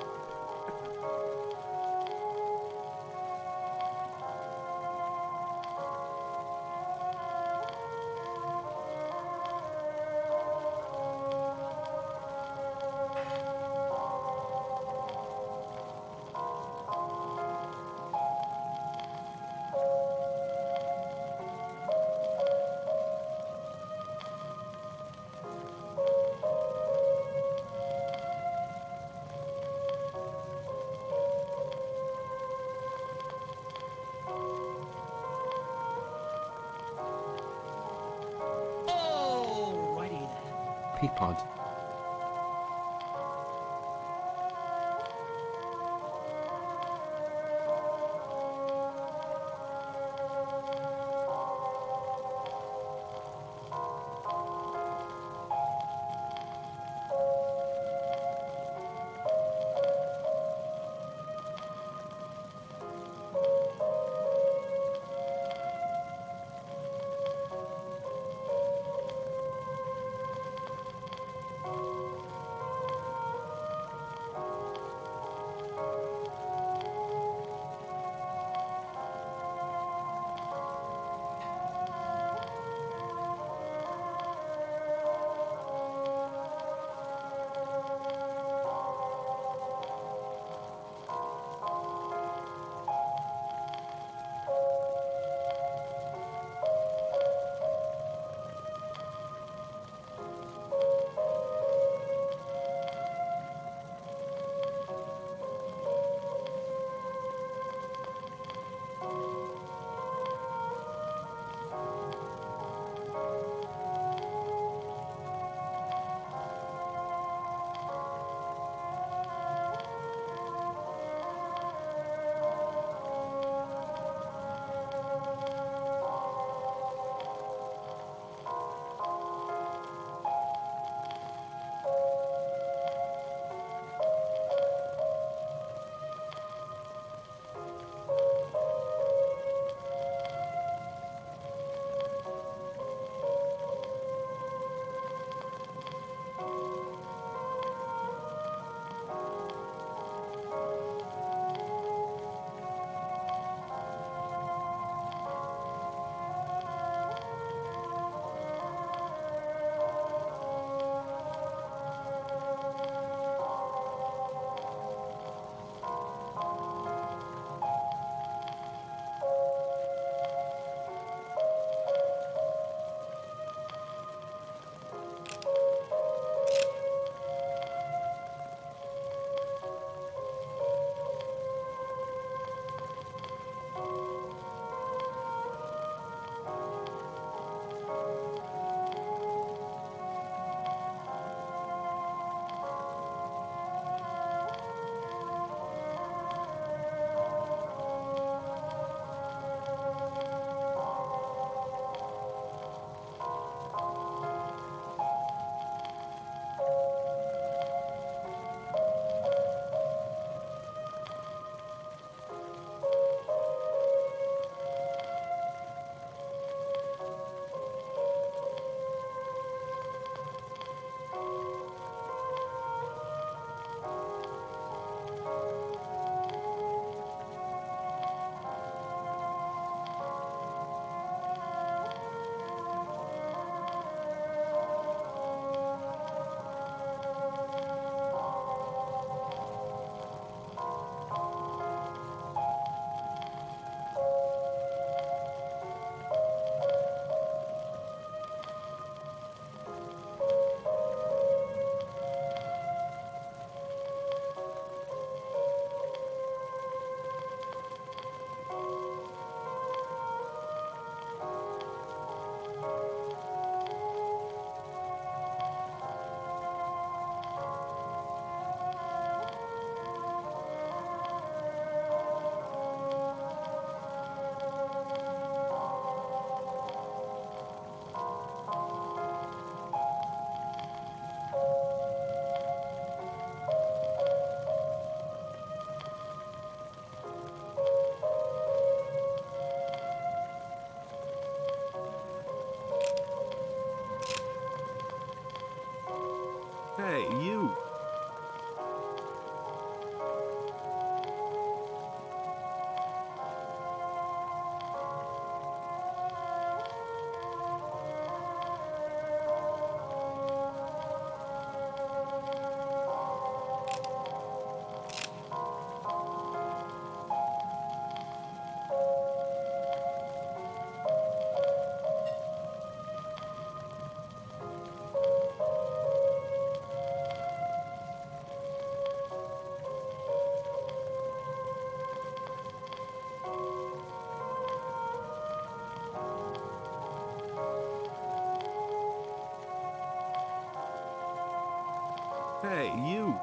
Hey, you.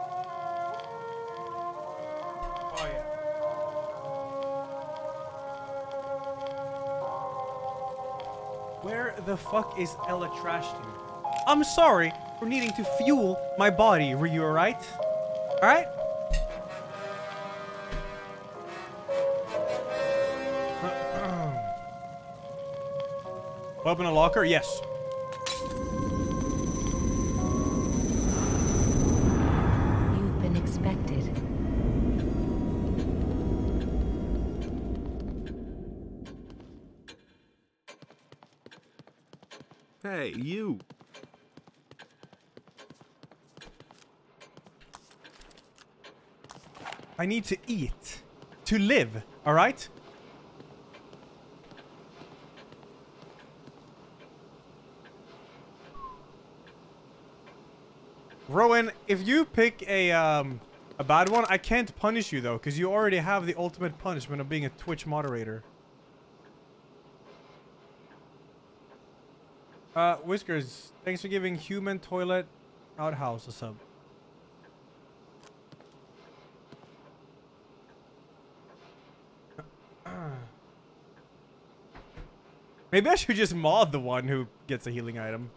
Oh yeah. Where the fuck is Ella Trash dude? I'm sorry for needing to fuel my body. Were you alright? Alright? Open a locker? Yes. I need to eat. To live. Alright? Rowan, if you pick a um a bad one, I can't punish you though, because you already have the ultimate punishment of being a Twitch moderator. Uh, Whiskers, thanks for giving Human Toilet Outhouse a sub. Maybe I should just mod the one who gets a healing item.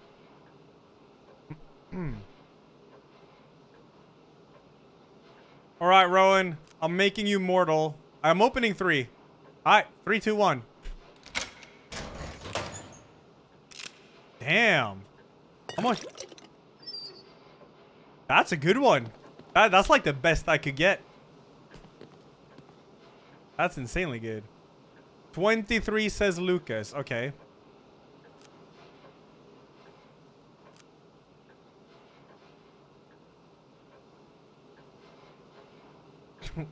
Alright, Rowan. I'm making you mortal. I'm opening three. Alright, three, two, one. Damn. How much? That's a good one. That, that's like the best I could get. That's insanely good. 23 says Lucas. Okay.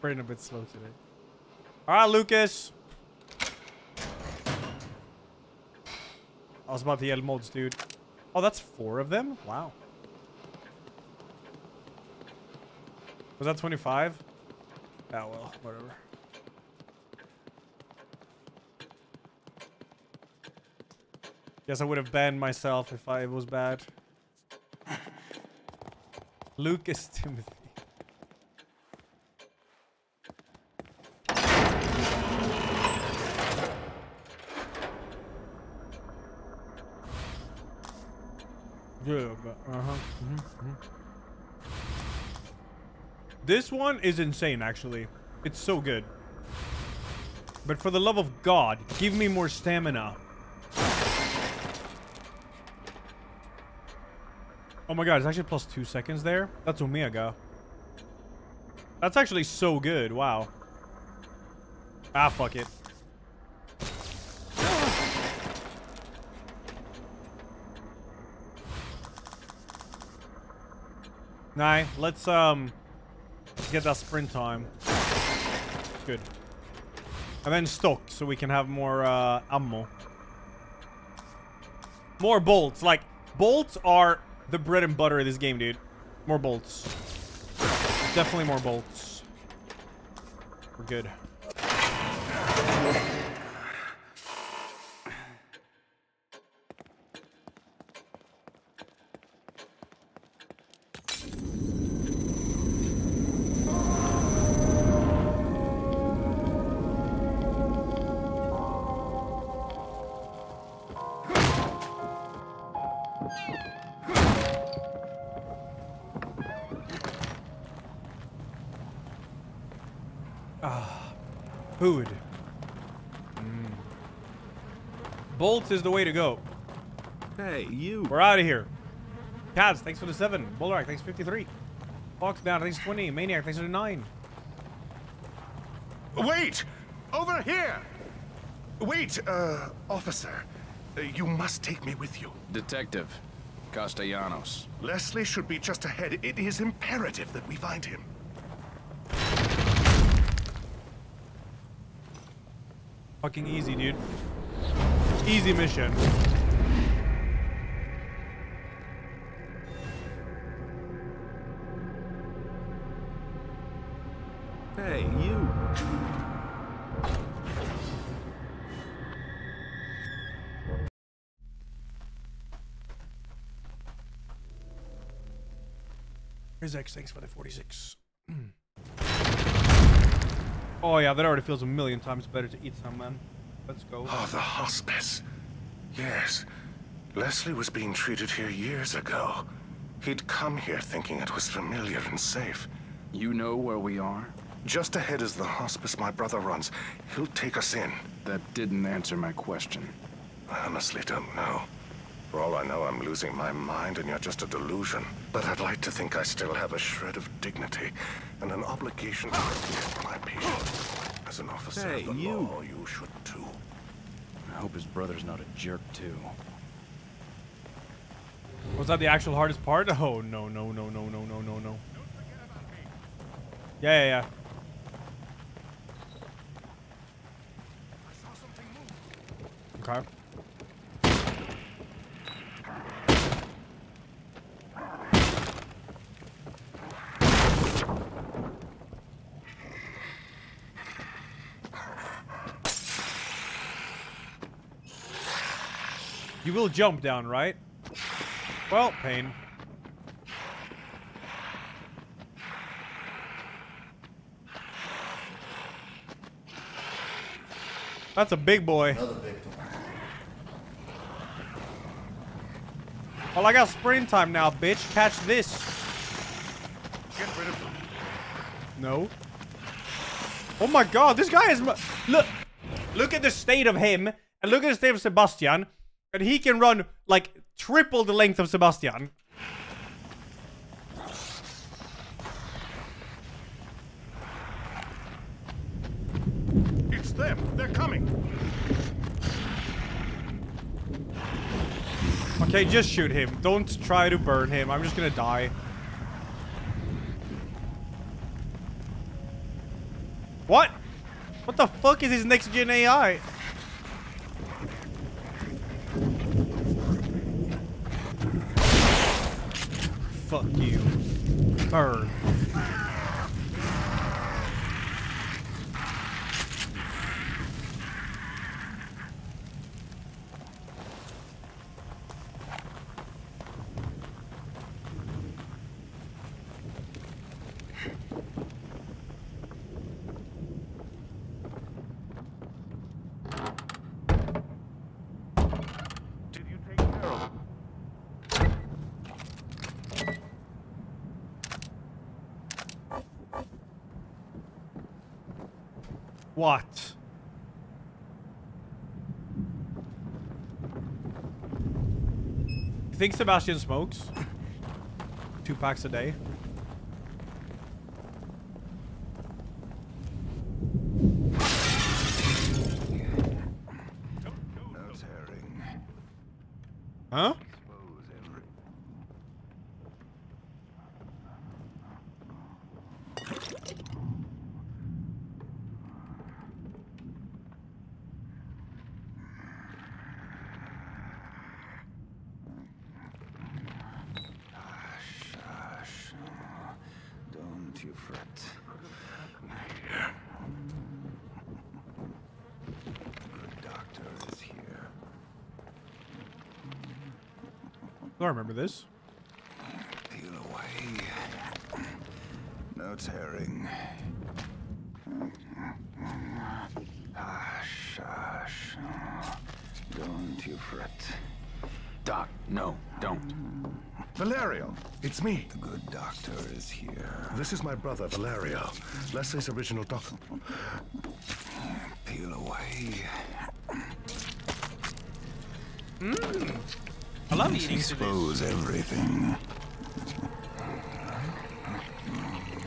Brain a bit slow today. All right, Lucas. I was about to yell mods, dude. Oh, that's four of them? Wow. Was that 25? Ah, well, whatever. Guess I would have banned myself if I was bad. Lucas Timothy. Yeah, but uh-huh. mhm, mhm. This one is insane, actually. It's so good. But for the love of God, give me more stamina. Oh my god, it's actually plus two seconds there? That's Omega. Go. That's actually so good, wow. Ah, fuck it. Nah, let's, um... Let's get that sprint time. Good. And then stock, so we can have more, uh, ammo. More bolts. Like, bolts are the bread and butter of this game, dude. More bolts. Definitely more bolts. We're good. Bolts is the way to go. Hey, you. We're out of here. Kaz, thanks for the seven. Bullrack, thanks for 53. Foxbound, thanks for 20. Maniac, thanks for the nine. Wait! Over here! Wait, uh, officer. Uh, you must take me with you. Detective Castellanos. Leslie should be just ahead. It is imperative that we find him. Fucking easy, dude. Easy mission. Hey, you. Here's X, thanks for the 46. oh yeah, that already feels a million times better to eat some, man. Let's go. Oh, the hospice. Yes. Leslie was being treated here years ago. He'd come here thinking it was familiar and safe. You know where we are? Just ahead is the hospice my brother runs. He'll take us in. That didn't answer my question. I honestly don't know. For all I know, I'm losing my mind and you're just a delusion. But I'd like to think I still have a shred of dignity and an obligation to protect my patient. As an officer Hey, of the you. law, you should too. Hope his brother's not a jerk, too. Was that the actual hardest part? Oh, no, no, no, no, no, no, no, no. Yeah, yeah, yeah. Okay. You will jump down, right? Well, pain. That's a big boy. Well, I got sprint time now, bitch. Catch this. Get rid of them. No. Oh my god, this guy is... mu- Look. Look at the state of him. And look at the state of Sebastian. And he can run, like, triple the length of Sebastian. It's them. They're coming. Okay, just shoot him. Don't try to burn him. I'm just gonna die. What? What the fuck is his next gen AI? Fuck you. Burn. What? You think Sebastian smokes? Two packs a day? No tearing. Huh? Shush. Don't you fret. Good doctor is here. I remember this. Peel away. No tearing. Hush, hush. Don't you fret. Doc, no, don't. Valerio, it's me. The good doctor is here. This is my brother, Valerio. Leslie's original doctor. Peel away. Expose everything.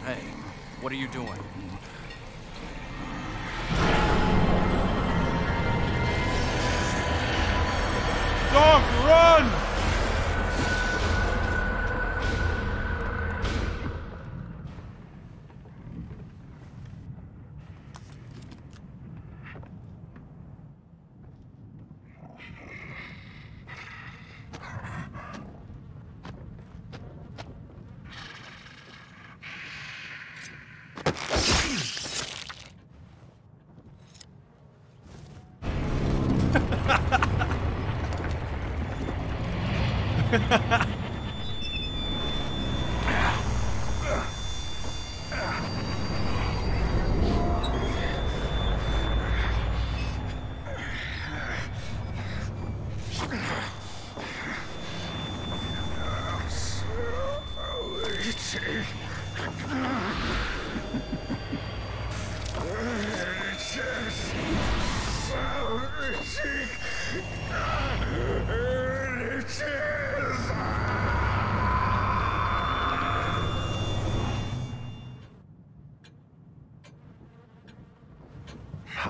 Hey, what are you doing?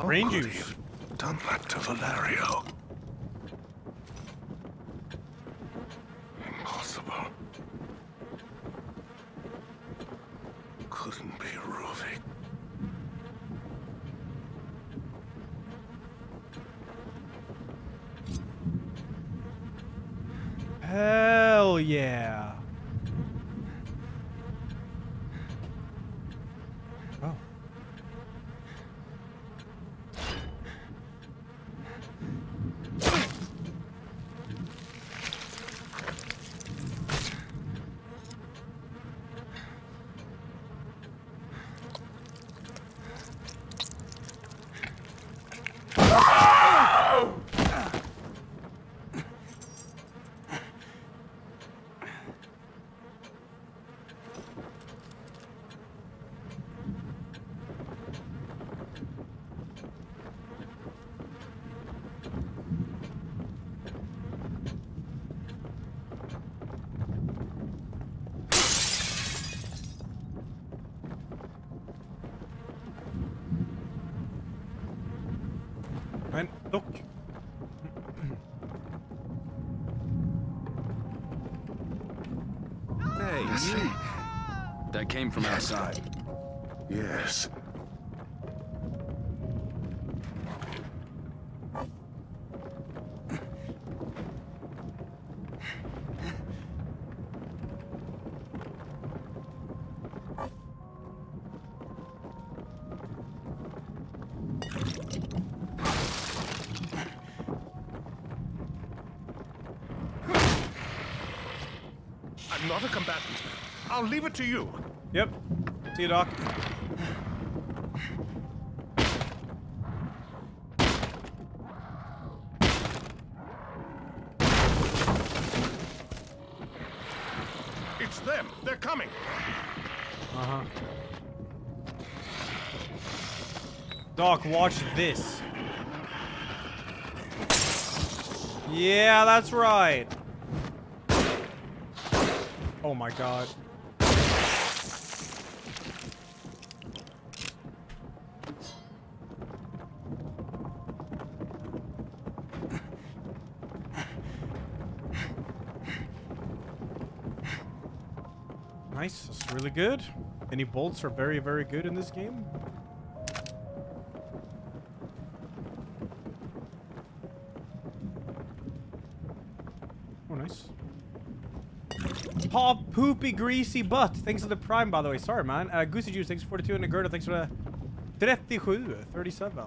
Brain juice. he have done that to Valerio? Impossible. Couldn't be Ruvik. Hell yeah. Oh. Men dock. Hey, you. That came from outside. Yes. I'm not a combatant. I'll leave it to you. See you, Doc. It's them. They're coming. Uh-huh. Doc, watch this. Yeah, that's right. Oh my god. Good. Any bolts are very, very good in this game. Oh, nice. Pop poopy greasy butt. Thanks for the prime, by the way. Sorry, man. Uh, Goosey Juice, thanks for 42. And Gerda, thanks for the 37. 37.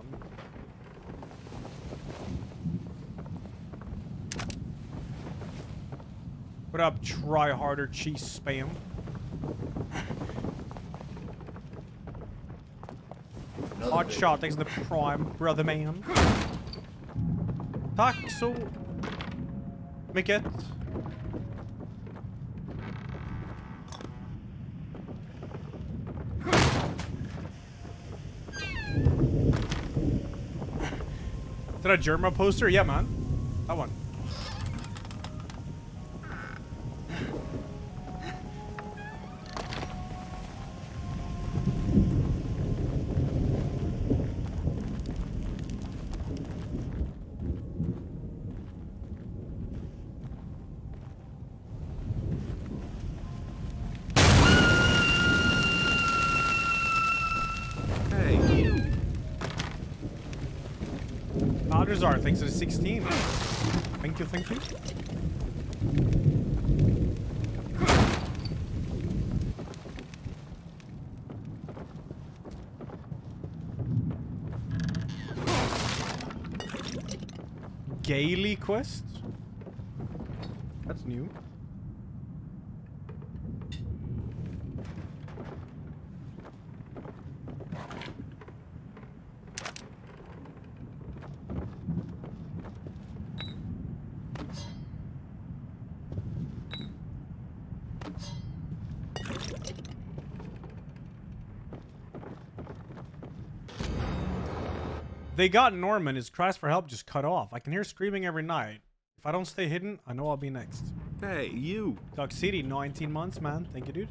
What up, try harder cheese spam? Hot shot, thanks for the prime, brother man. Tack så mycket. Is that a Germa poster? Yeah, man. That one. To the 16. Thank you, thank you. Gaily quest? That's new. They got Norman. His cries for help just cut off. I can hear screaming every night. If I don't stay hidden, I know I'll be next. Hey, you. Duck City, 19 months, man. Thank you, dude.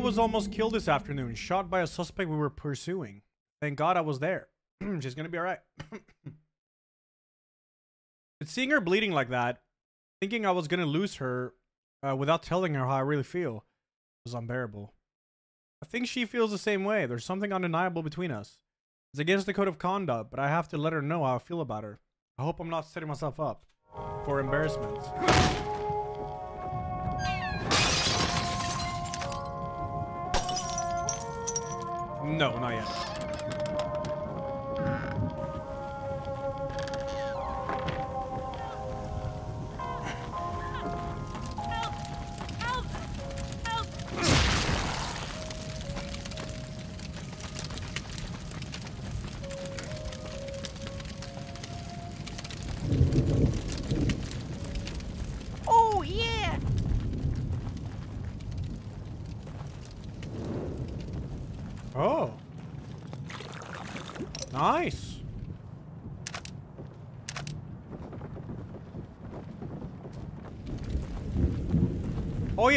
Was almost killed this afternoon, shot by a suspect we were pursuing. Thank God I was there. She's gonna be alright. but seeing her bleeding like that, thinking I was gonna lose her uh, without telling her how I really feel, was unbearable. I think she feels the same way. There's something undeniable between us. It's against the code of conduct, but I have to let her know how I feel about her. I hope I'm not setting myself up for embarrassment. No, not yet.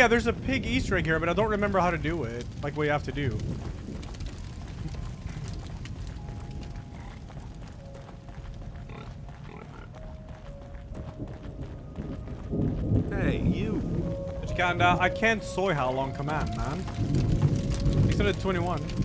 yeah, there's a pig Easter egg here, but I don't remember how to do it. Like what you have to do. Hey, you. But you can't, uh, I can't soy how long command, man. He said at 21.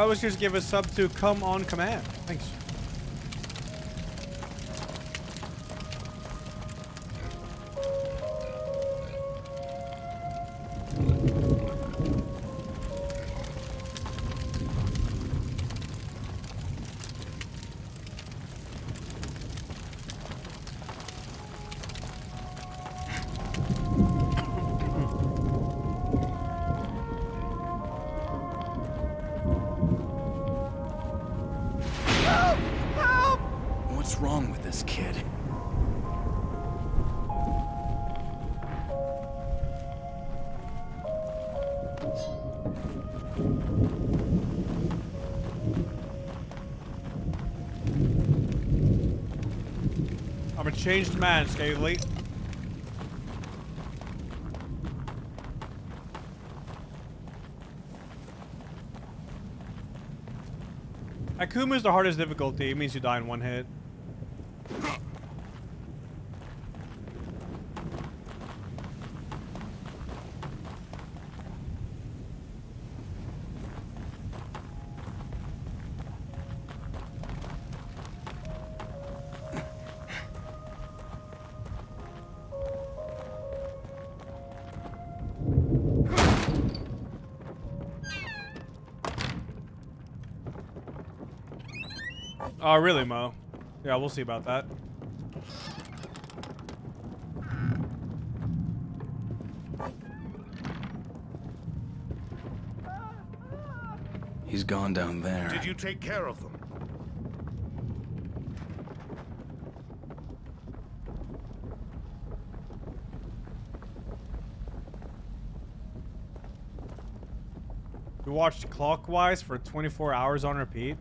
I was just give a sub to come on command. Thanks. Changed man, Scaly. Akumu is the hardest difficulty. It means you die in one hit. Oh, really, Mo? Yeah, we'll see about that. He's gone down there. Did you take care of them? We watched clockwise for 24 hours on repeat.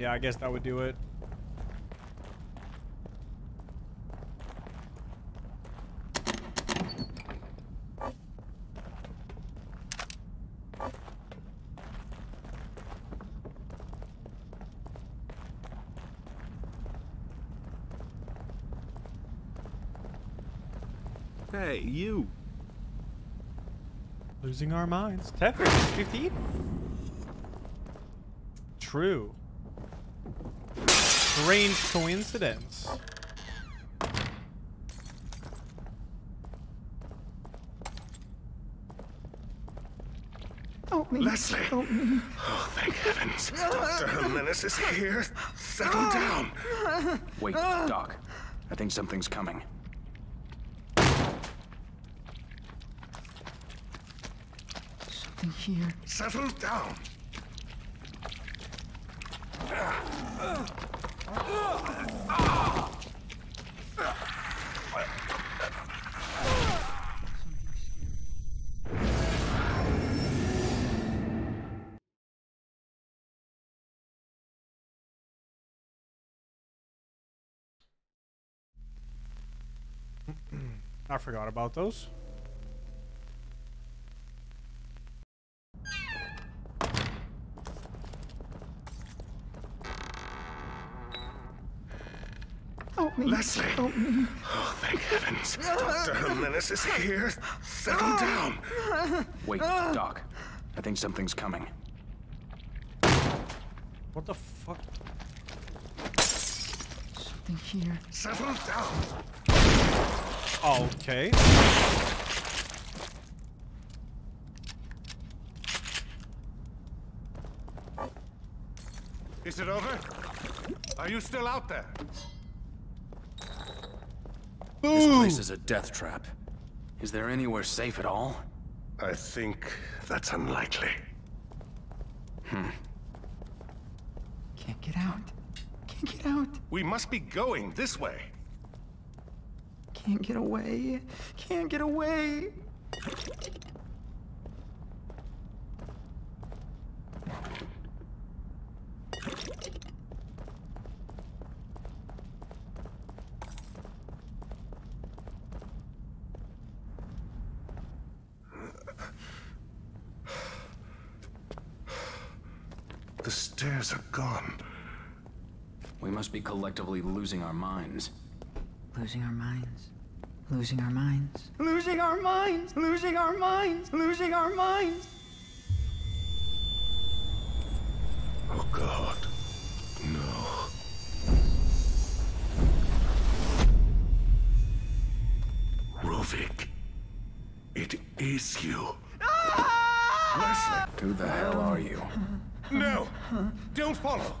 Yeah, I guess that would do it. Hey, you. Losing our minds. Tetris, 15. True. Strange coincidence. Help me. Leslie. Help me. Oh, thank heavens. Dr. Jimenez is here. Settle ah. down. Wait, Doc. I think something's coming. Something here. Settle down. Forgot about those. Help me. Leslie. Help me. Oh, thank heavens. Dr. Jimenez is here. Settle down. Wait, Doc. I think something's coming. What the fuck? Something here. Settle down. Okay. Is it over? Are you still out there? This place is a death trap. Is there anywhere safe at all? I think that's unlikely. Hmm. Can't get out. Can't get out. We must be going this way. Can't get away. Can't get away. The stairs are gone. We must be collectively losing our minds. Losing our minds. Losing our minds. Losing our minds. Losing our minds. Losing our minds. Oh, God. No. Ruvik. It is you. Ah! Leslie. Who the hell are you? No! Don't follow!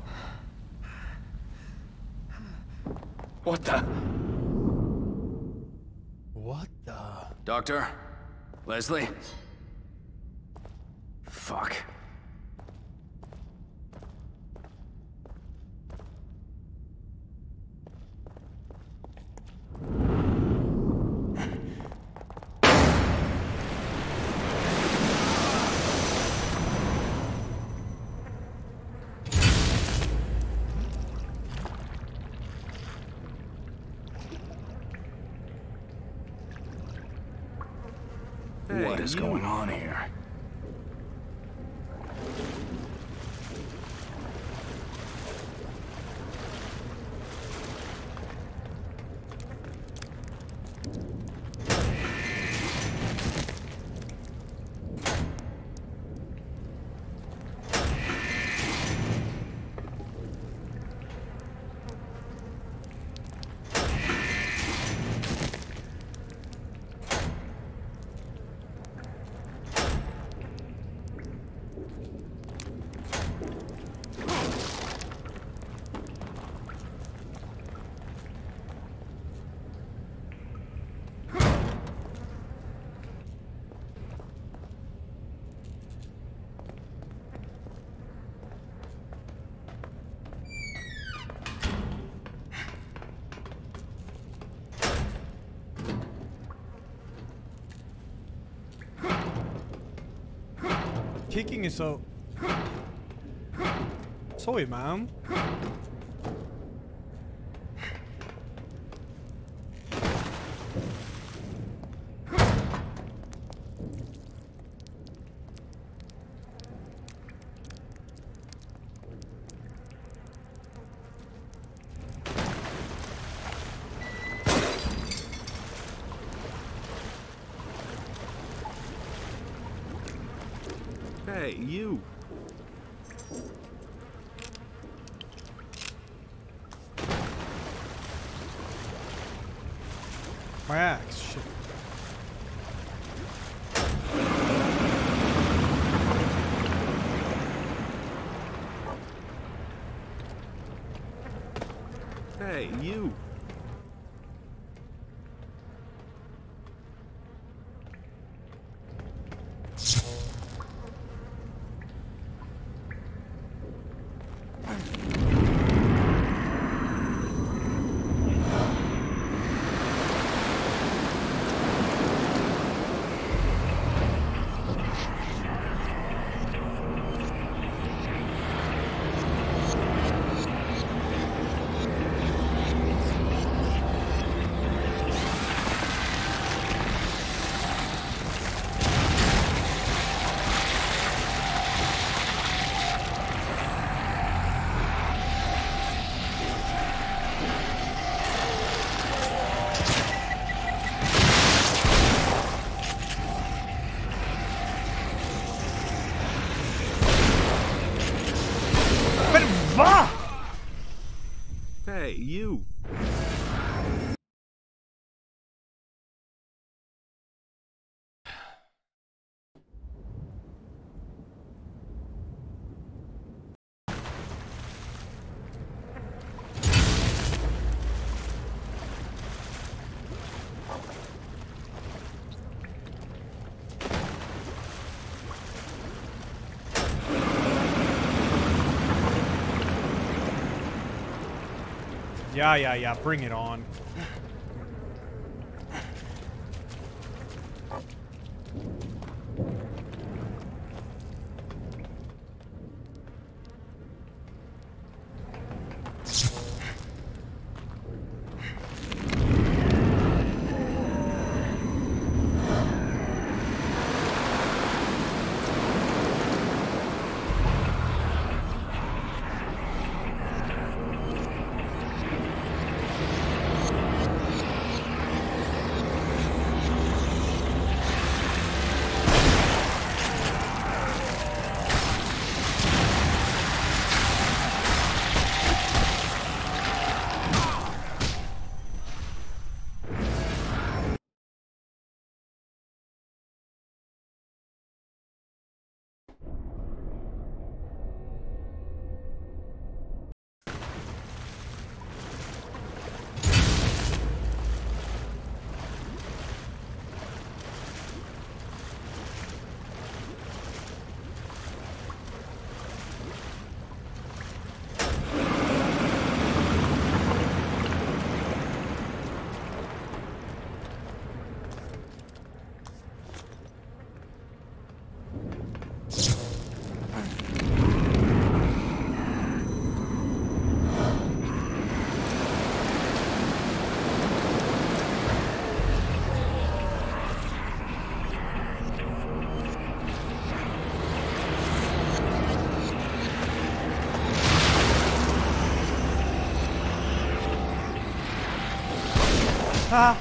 What the? What the? Doctor? Leslie? Kicking is so... Sorry, man. Hey, you. My axe. Shit. Hey, you. Yeah, yeah, yeah. Bring it on. Ah,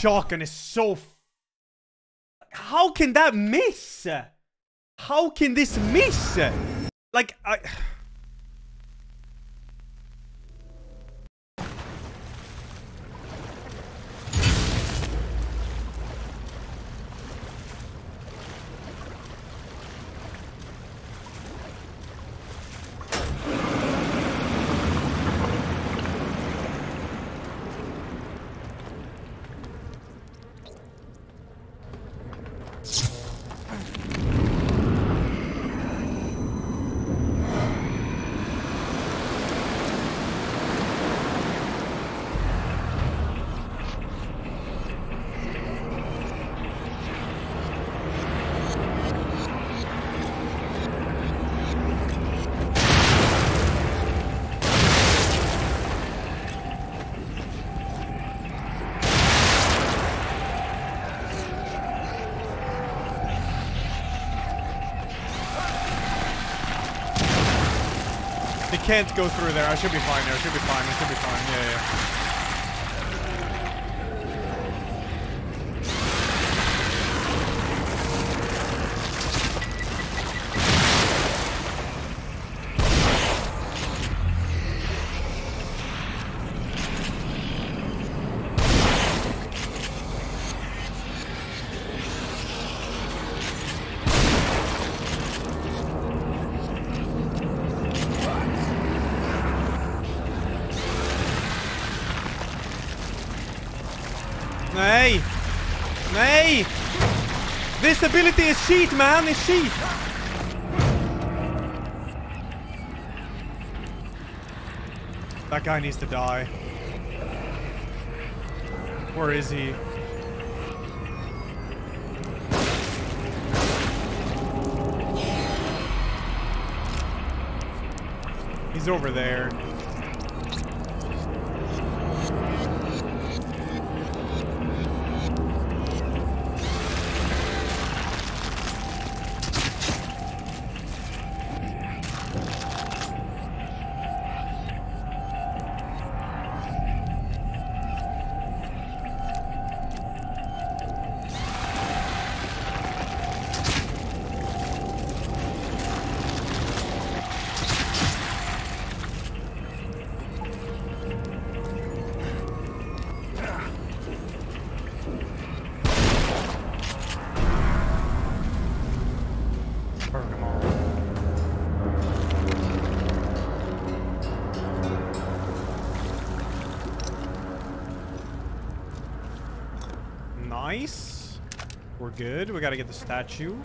shotgun is so. How can that miss? How can this miss? Can't go through there. I should be fine there. I should be fine. I should be fine. Yeah, yeah. Ability is cheat, man! It's cheat! That guy needs to die. Where is he? He's over there. We gotta get the statue.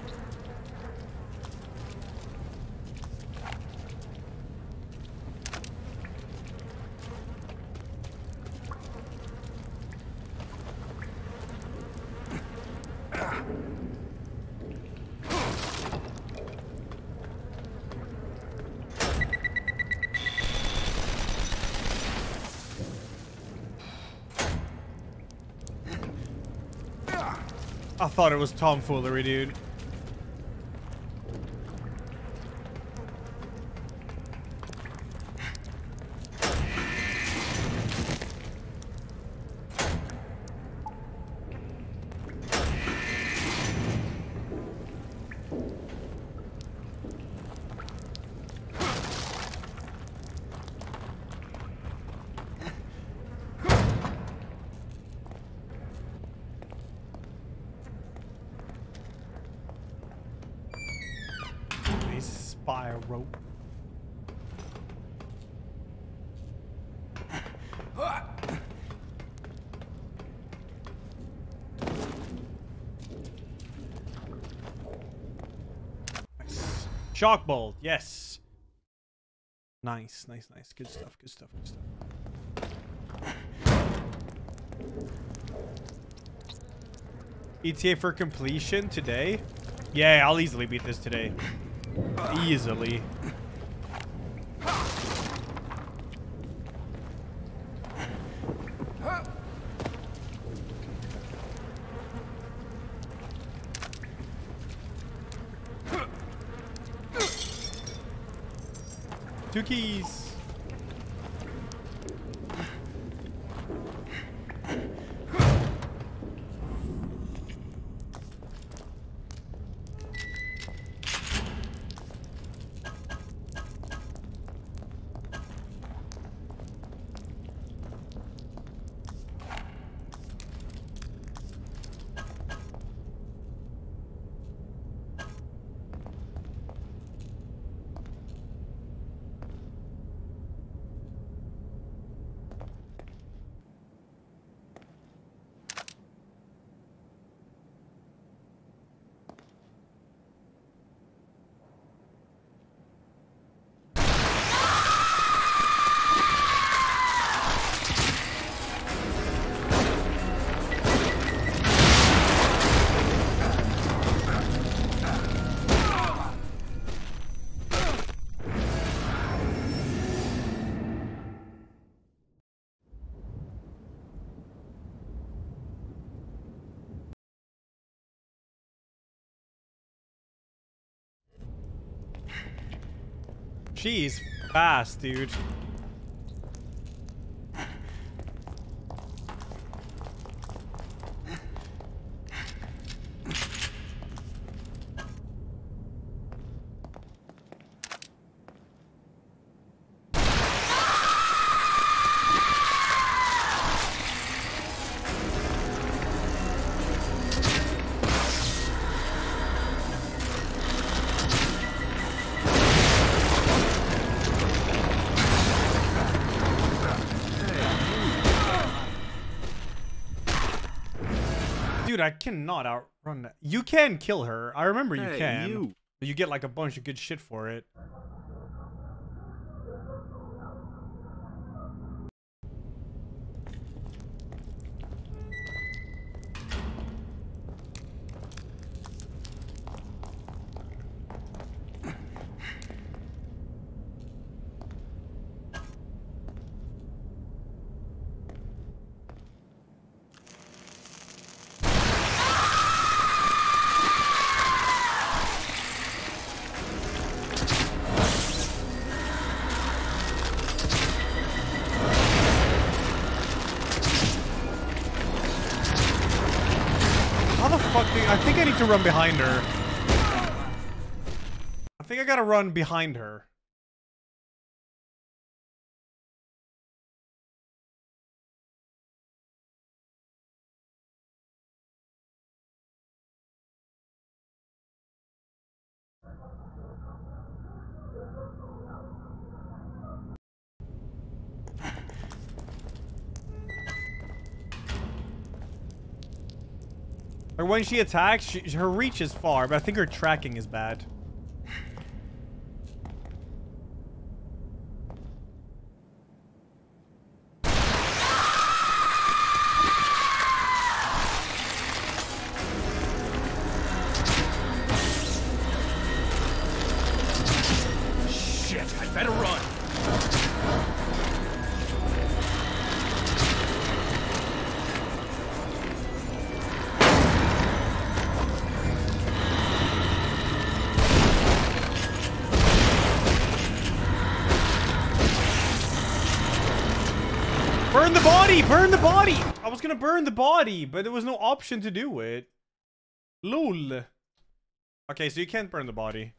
I thought it was tomfoolery, dude. Shock bolt, yes. Nice, nice, nice. Good stuff, good stuff, good stuff. ETA for completion today? Yeah, I'll easily beat this today. Easily. Keys. She's fast, dude. Dude, I cannot outrun that. You can kill her. I remember you Hey, can. you. You get like a bunch of good shit for it. Run behind her. I think I gotta run behind her. Like when she attacks, she, her reach is far, but I think her tracking is bad. Burn the body, but there was no option to do it. Lul. Okay, so you can't burn the body.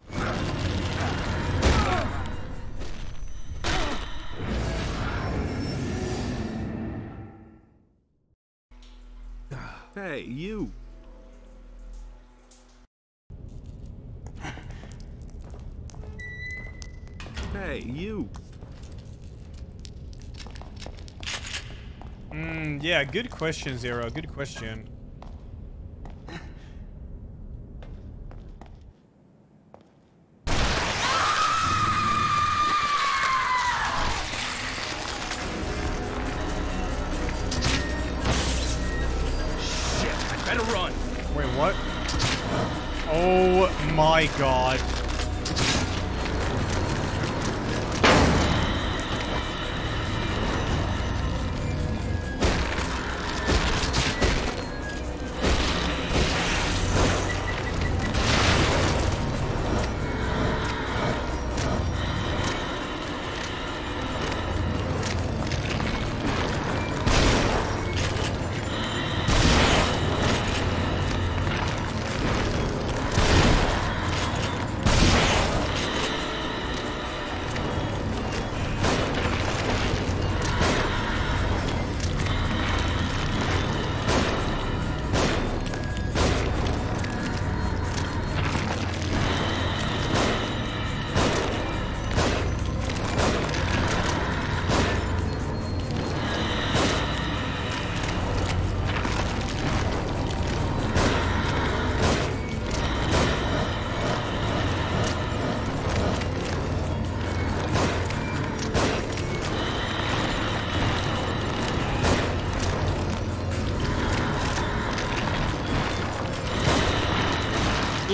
Good question, Zero. Good question.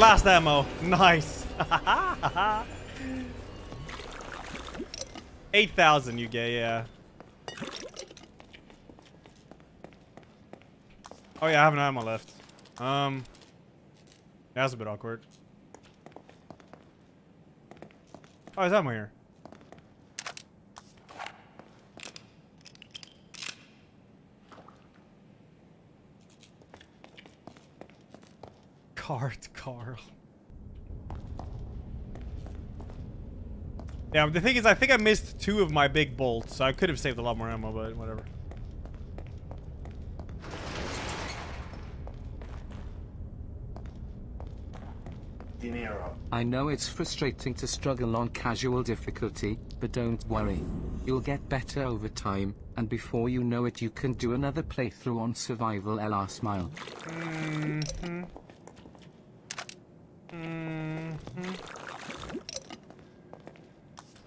Last ammo. Nice. 8,000 you get, yeah. Oh yeah, I have an ammo left. Um, that's a bit awkward. Oh, there's ammo here. Heart, Carl. Yeah, the thing is, I think I missed two of my big bolts, so I could have saved a lot more ammo, but whatever. Dinero. I know it's frustrating to struggle on casual difficulty, but don't worry. You'll get better over time, and before you know it you can do another playthrough on Survival LR Smile. Mm-hmm. Mm-hmm. Mm-hmm.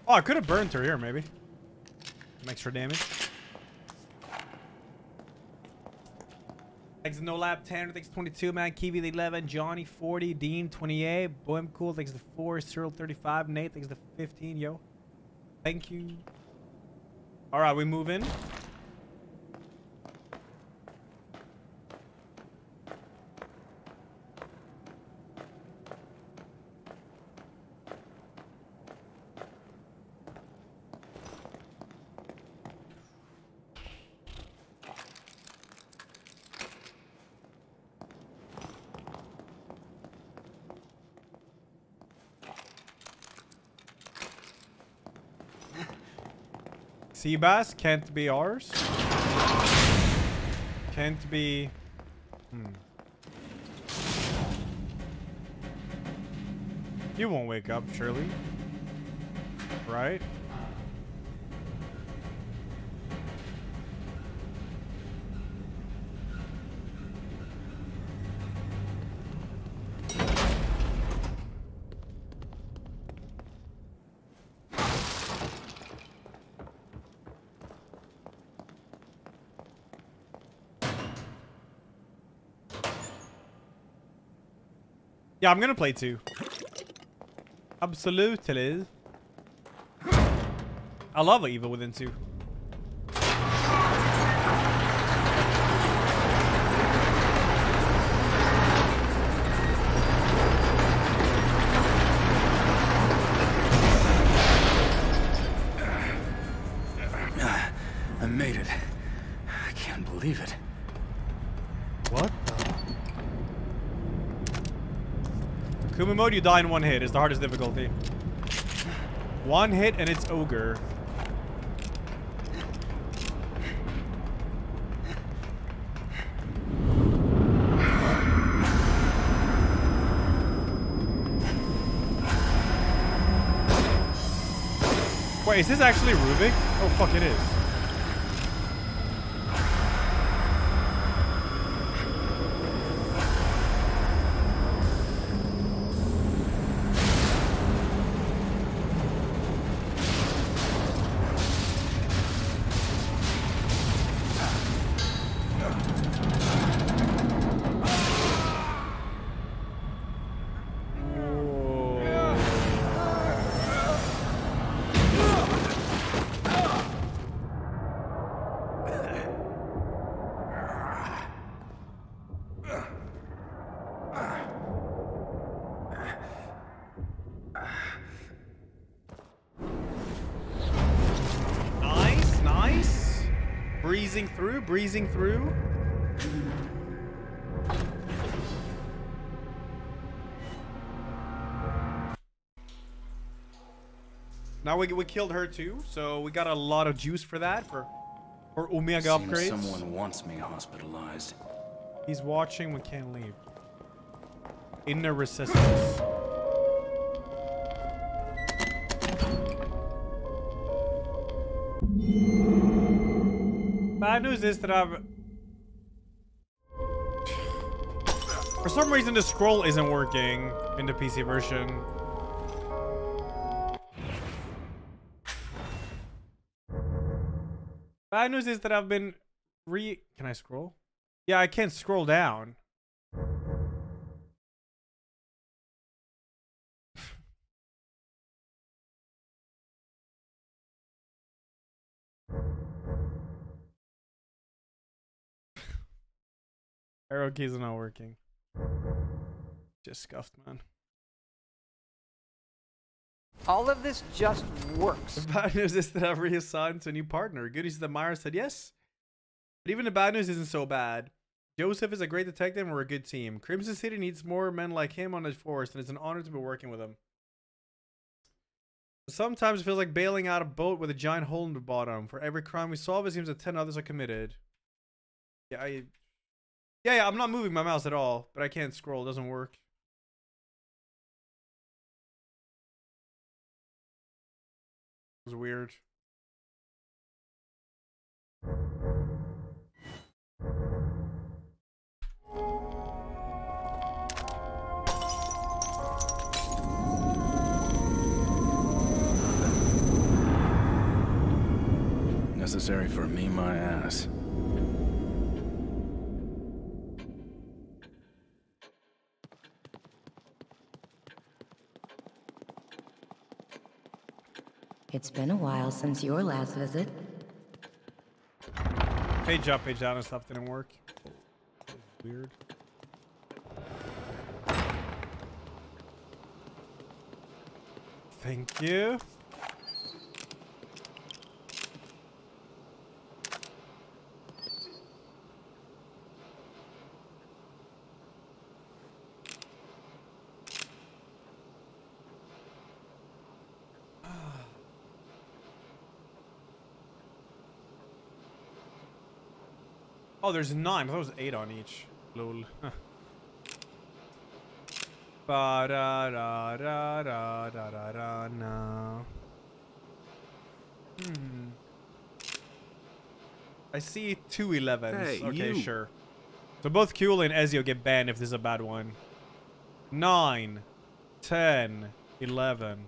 Oh, I could have burned through here, maybe. Extra damage. Thanks to No Lab 10, thanks to 22, man. Kiwi the 11, Johnny 40, Dean 28, Bohem Cool, thanks to 4, Cyril 35, Nate, thanks to 15, yo. Thank you. Alright, we move in. Seabass can't be ours. Can't be... Hmm. You won't wake up, surely. Right? Yeah, I'm gonna play two. Absolutely. I love Evil Within 2. Mode, you die in one hit. Is the hardest difficulty. One hit and it's ogre. Wait, is this actually Ruvik? Oh fuck, it is. Through. Now we, we killed her too, so we got a lot of juice for that, for, for Omega Seems upgrades. someone wants me hospitalized. He's watching, we can't leave. Inner resistance. Bad news is that I've... For some reason, the scroll isn't working in the PC version. Bad news is that I've been re... Can I scroll? Yeah, I can't scroll down. Arrow keys are not working. Just scuffed, man. All of this just works. The bad news is that I've reassigned to a new partner. Good news is that Myra said yes. But even the bad news isn't so bad. Joseph is a great detective and we're a good team. Krimson City needs more men like him on its force, and it's an honor to be working with him. Sometimes it feels like bailing out a boat with a giant hole in the bottom. For every crime we solve, it seems that 10 others are committed. Yeah, I... Yeah, yeah, I'm not moving my mouse at all, but I can't scroll. It doesn't work. It was weird. Necessary for me, my ass. It's been a while since your last visit. Page up, page down and stuff didn't work. Weird. Thank you. Oh, there's nine. I thought it was eight on each. Lol. Ba da da da da da da da no. Hmm. I see two 11s. Hey, okay, you. sure. So both Kuel and Ezio get banned if this is a bad one. Nine, ten, eleven.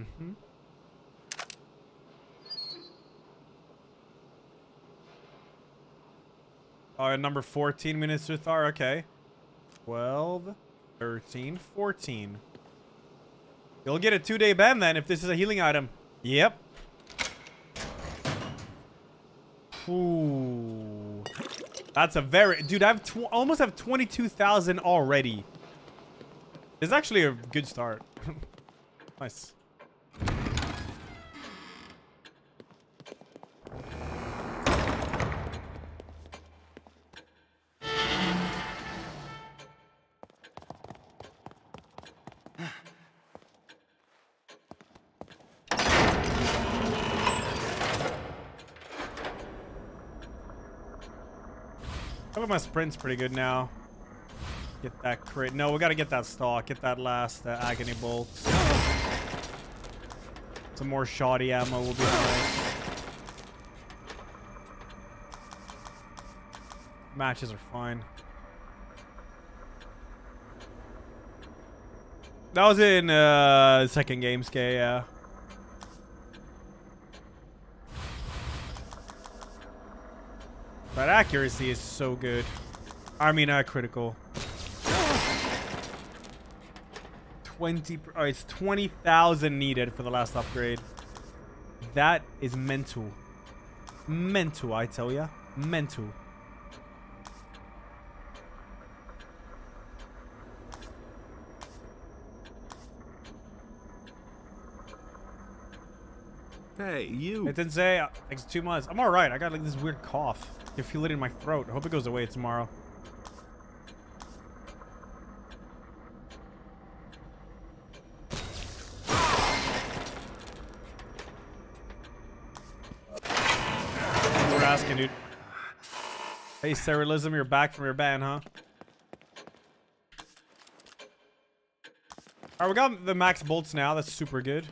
Mm-hmm. Number 14 minutes with Thar. Okay. 12, 13, 14. You'll get a two-day ban then if this is a healing item. Yep. Ooh. That's a very... Dude, I have almost have 22,000 already. It's actually a good start. nice. My sprint's pretty good now. Get that crit. No, we gotta get that stock. Get that last uh, agony bolt. Some more shoddy ammo will be nice. Matches are fine. That was in uh, second game scale, yeah. Accuracy is so good. I mean, uh, critical. 20, per- oh, it's 20,000 needed for the last upgrade. That is mental. Mental, I tell ya. Mental. Hey, you. It didn't say, uh, like, two months. I'm alright. I got, like, this weird cough. Can feel it in my throat. I hope it goes away tomorrow. We're asking, dude. Hey, Serialism, you're back from your ban, huh? Alright, we got the max bolts now. That's super good.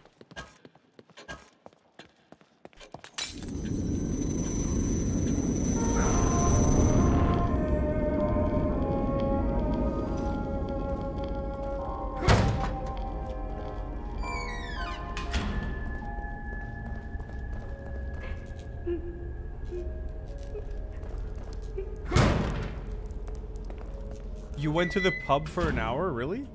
Went to the pub for an hour, really?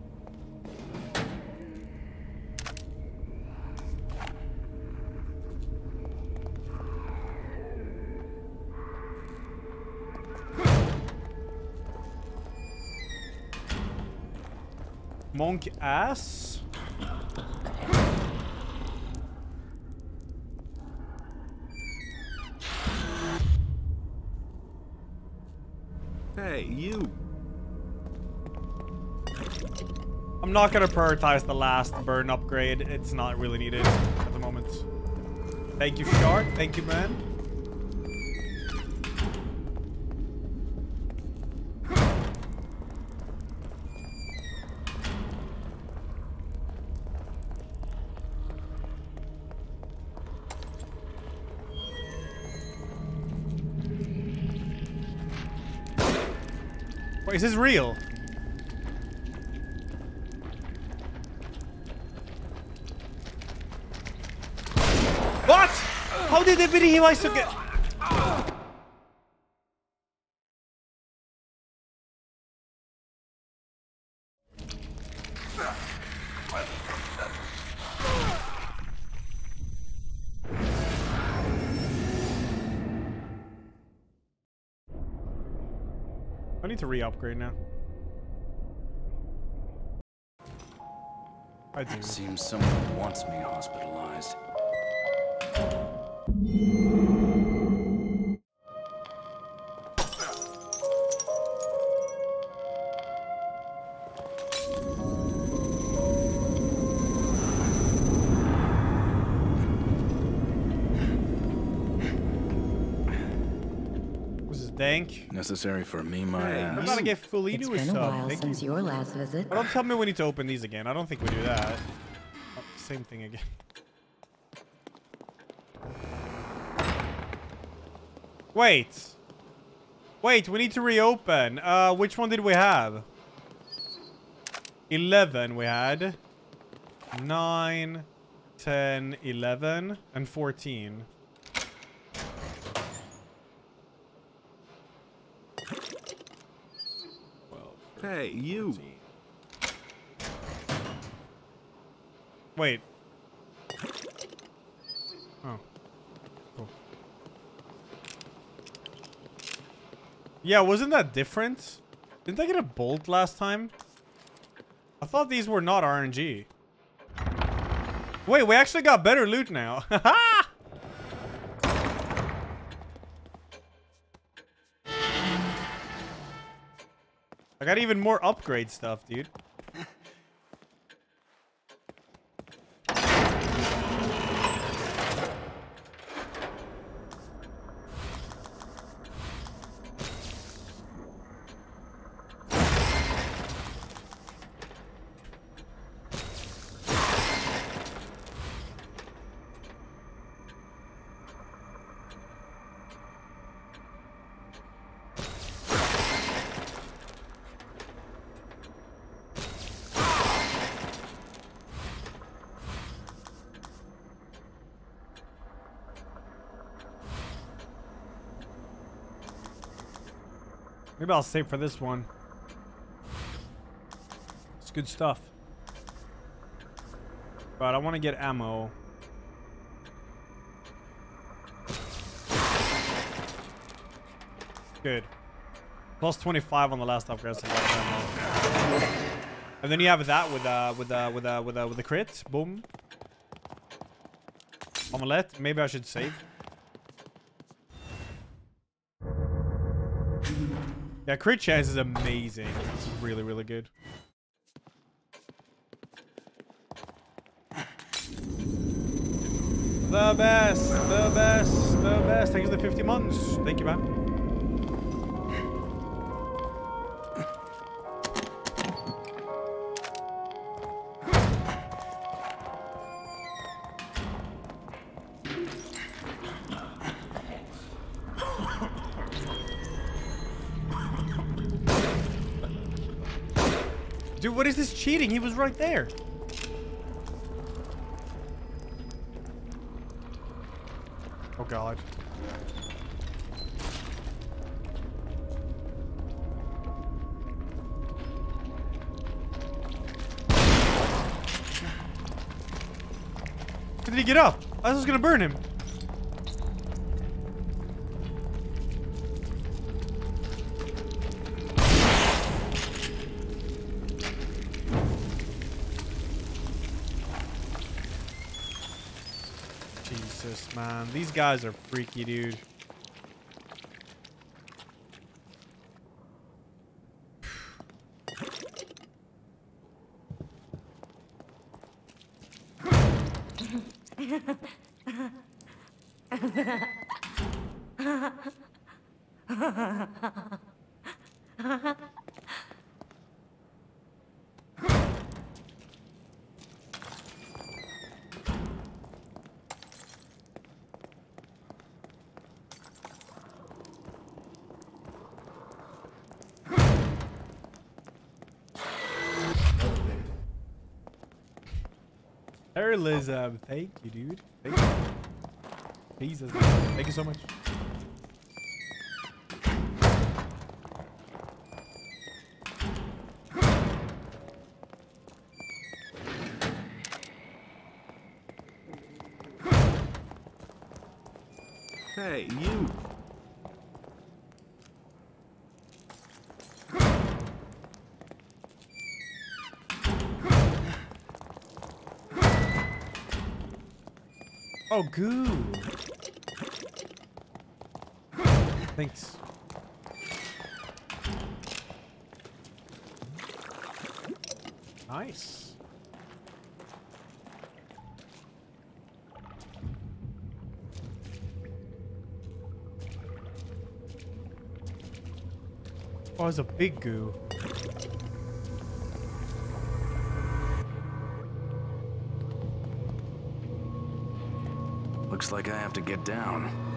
Monk ass? I'm not gonna prioritize the last burn upgrade. It's not really needed at the moment. Thank you, Shark. Thank you, man. Wait, is this real? What? How did the video he to get? I need to re-upgrade now. I do. Seems someone wants me hospitalized. This is dank. Necessary for me, my I'm ass. about to get fully It's to a been a while Thank since you. your last visit. But don't tell me we need to open these again. I don't think we do that. Oh, same thing again. Wait. Wait, we need to reopen. Uh, which one did we have? 11 we had. 9, 10, 11, and 14. Hey, you. Wait. Yeah, wasn't that different? Didn't I get a bolt last time? I thought these were not RNG. Wait, we actually got better loot now. I got even more upgrade stuff, dude. Maybe I'll save for this one. It's good stuff. But I want to get ammo. Good. Plus 25 on the last upgrade. so. And then you have that with uh with uh with uh with uh with the crit. Boom. Omelette. Maybe I should save. Yeah, crit chance is amazing. It's really, really good. The best, the best, the best. Thank you for the 50 months. Thank you, man. Cheating? He was right there. Oh god. How did he get up? I was gonna burn him. Guys are freaky, dude. Terrorism. Um, thank you, dude. Thank you. Jesus. Thank you so much. Oh, goo. Thanks. Nice. Oh, it's a big goo. Like I have to get down.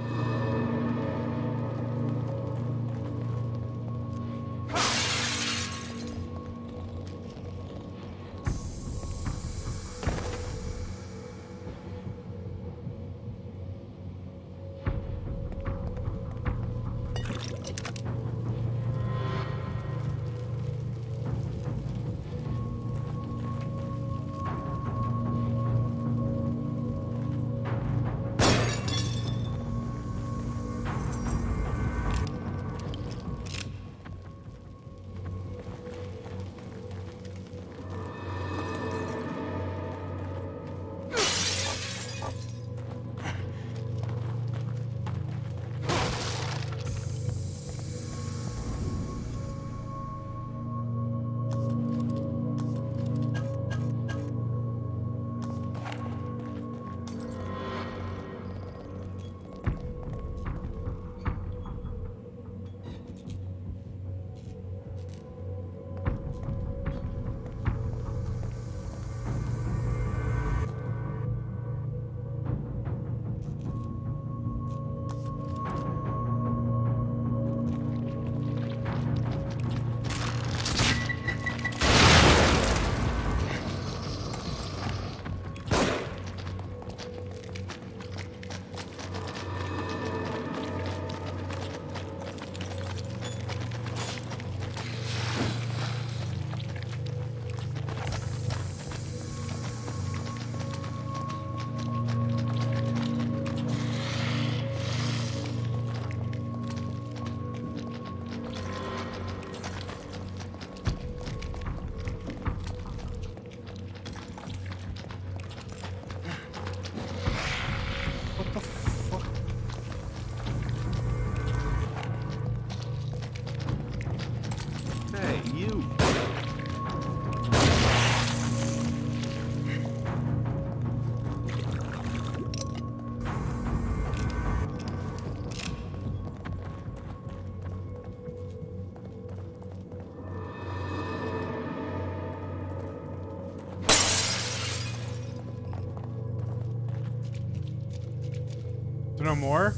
More?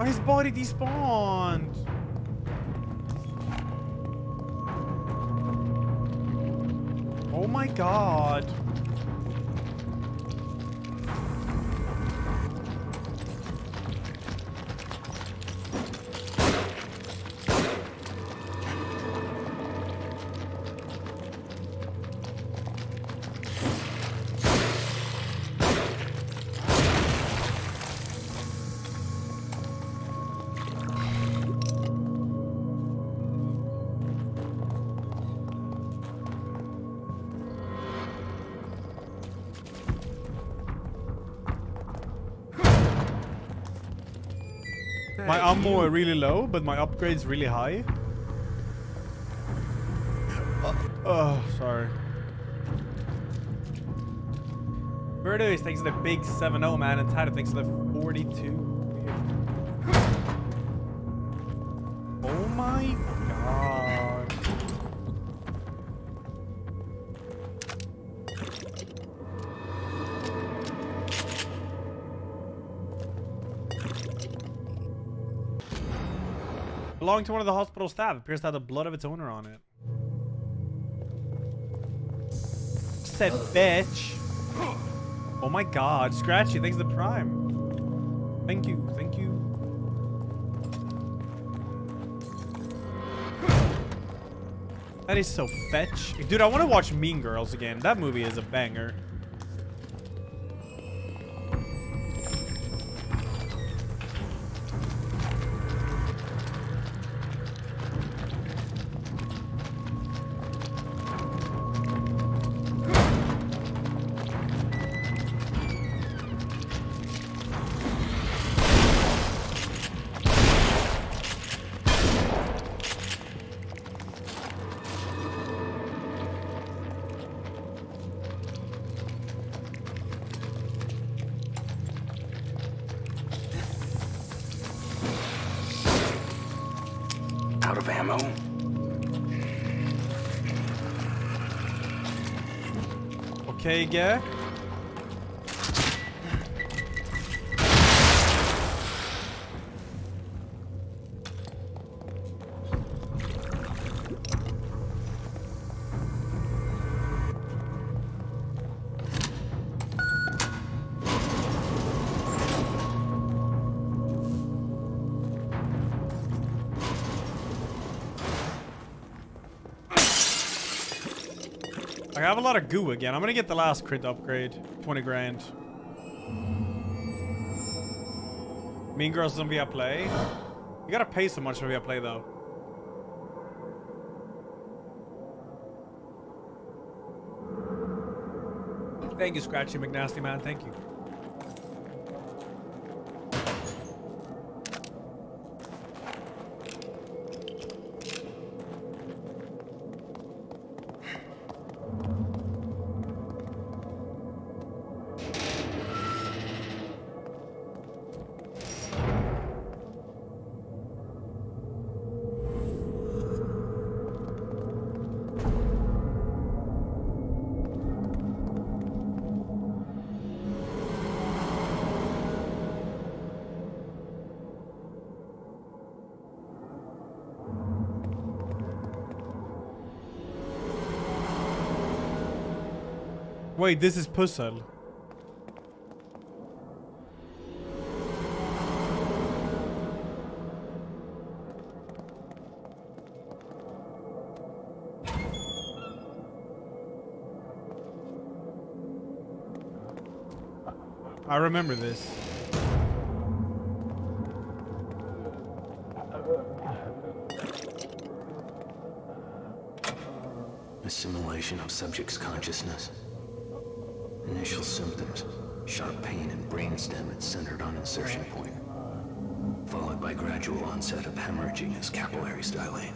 Oh, his body despawned. Ammo are really low, but my upgrade's really high. Oh, sorry. Birdos thanks to the big 7-0, man, and Tyler thanks to the 42. Belonging to one of the hospital staff. Appears to have the blood of its owner on it. Said bitch. Oh my god. Scratchy, thanks to the prime. Thank you, thank you. That is so fetch. Dude, I want to watch Mean Girls again. That movie is a banger. Okay, goo again. I'm gonna get the last crit upgrade. 20 grand. Mean Girls on Viaplay. You gotta pay so much for Viaplay though. Thank you, Scratchy McNasty man. Thank you. Wait, this is puzzle. I remember this. Assimilation of subject's consciousness. Initial symptoms. Sharp pain in brainstem at centered on insertion point. Followed by gradual onset of hemorrhaging as capillaries dilate.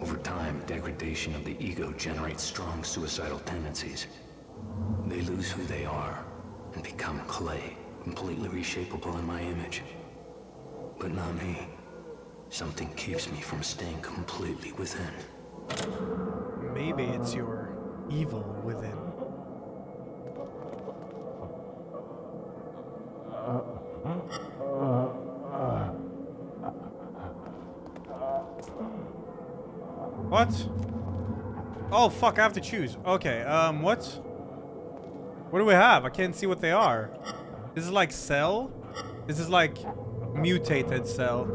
Over time, degradation of the ego generates strong suicidal tendencies. They lose who they are and become clay, completely reshapable in my image. But not me. Something keeps me from staying completely within. Maybe it's your evil within. What? Oh, fuck, I have to choose. Okay, um, what? What do we have? I can't see what they are. This is like cell? This is like mutated cell.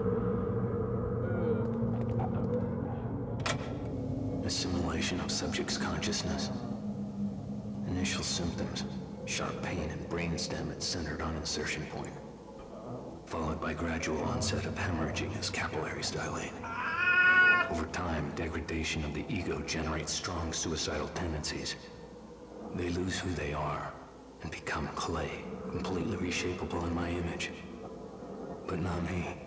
Assimilation of subject's consciousness. Initial symptoms. Sharp pain in brainstem at centered on insertion point. Followed by gradual onset of hemorrhaging as capillaries dilate. Over time, degradation of the ego generates strong suicidal tendencies. They lose who they are and become clay, completely reshapable in my image. But not me.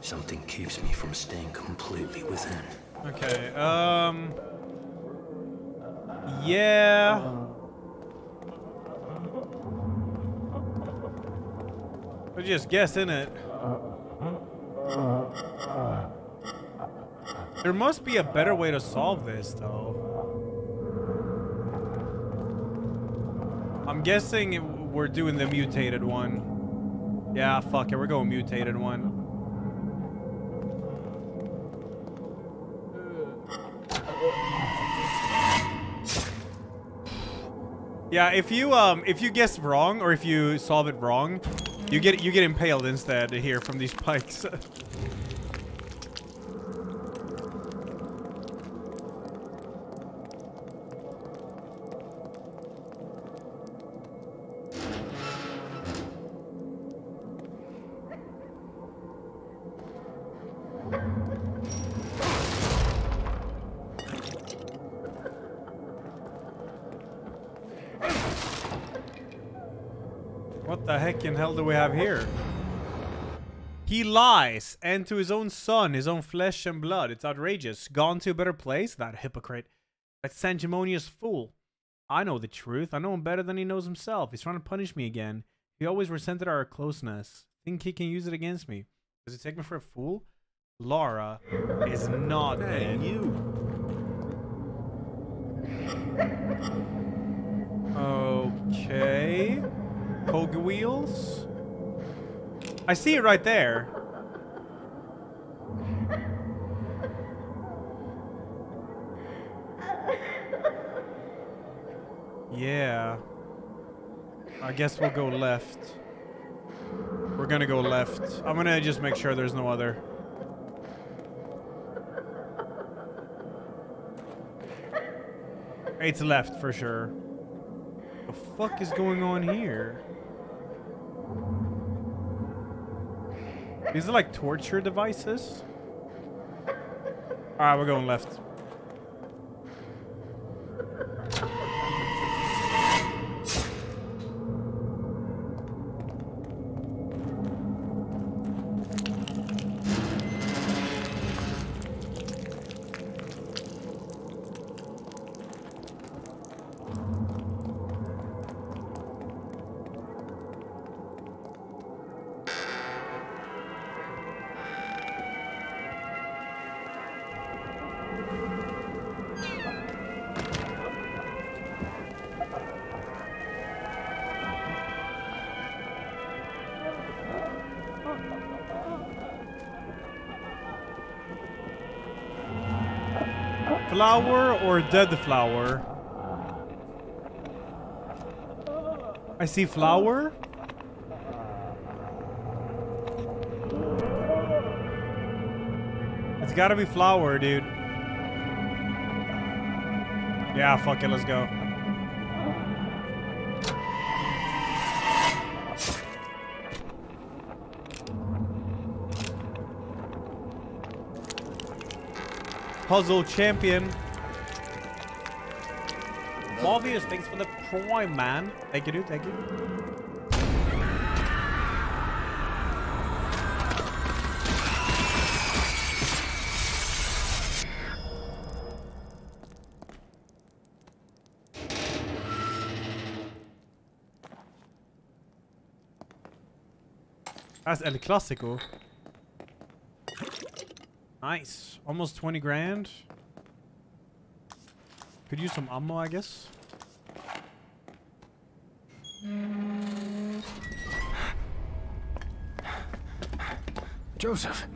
Something keeps me from staying completely within. Okay, um... Yeah... I just guess, it. There must be a better way to solve this, though. I'm guessing we're doing the mutated one. Yeah, fuck it, we're going mutated one. Yeah, if you um if you guess wrong or if you solve it wrong, you get you get impaled instead here from these pikes. in hell do we have here? He lies, and to his own son, his own flesh and blood. It's outrageous. Gone to a better place? That hypocrite. That sanctimonious fool. I know the truth. I know him better than he knows himself. He's trying to punish me again. He always resented our closeness. Think he can use it against me. Does he take me for a fool? Laura is not Hey, you. Okay. Cog wheels. I see it right there. Yeah. I guess we'll go left. We're gonna go left. I'm gonna just make sure there's no other. It's left for sure. The fuck is going on here? These are like torture devices? Alright, we're going left. Flower or dead flower? I see flower. It's gotta be flower, dude. Yeah, fuck it, let's go. Puzzle champion. Marvelous, thanks for the prime, man. Thank you, dude. Thank you. That's El Clasico. Nice. Almost 20 grand. Could use some ammo, I guess. Joseph.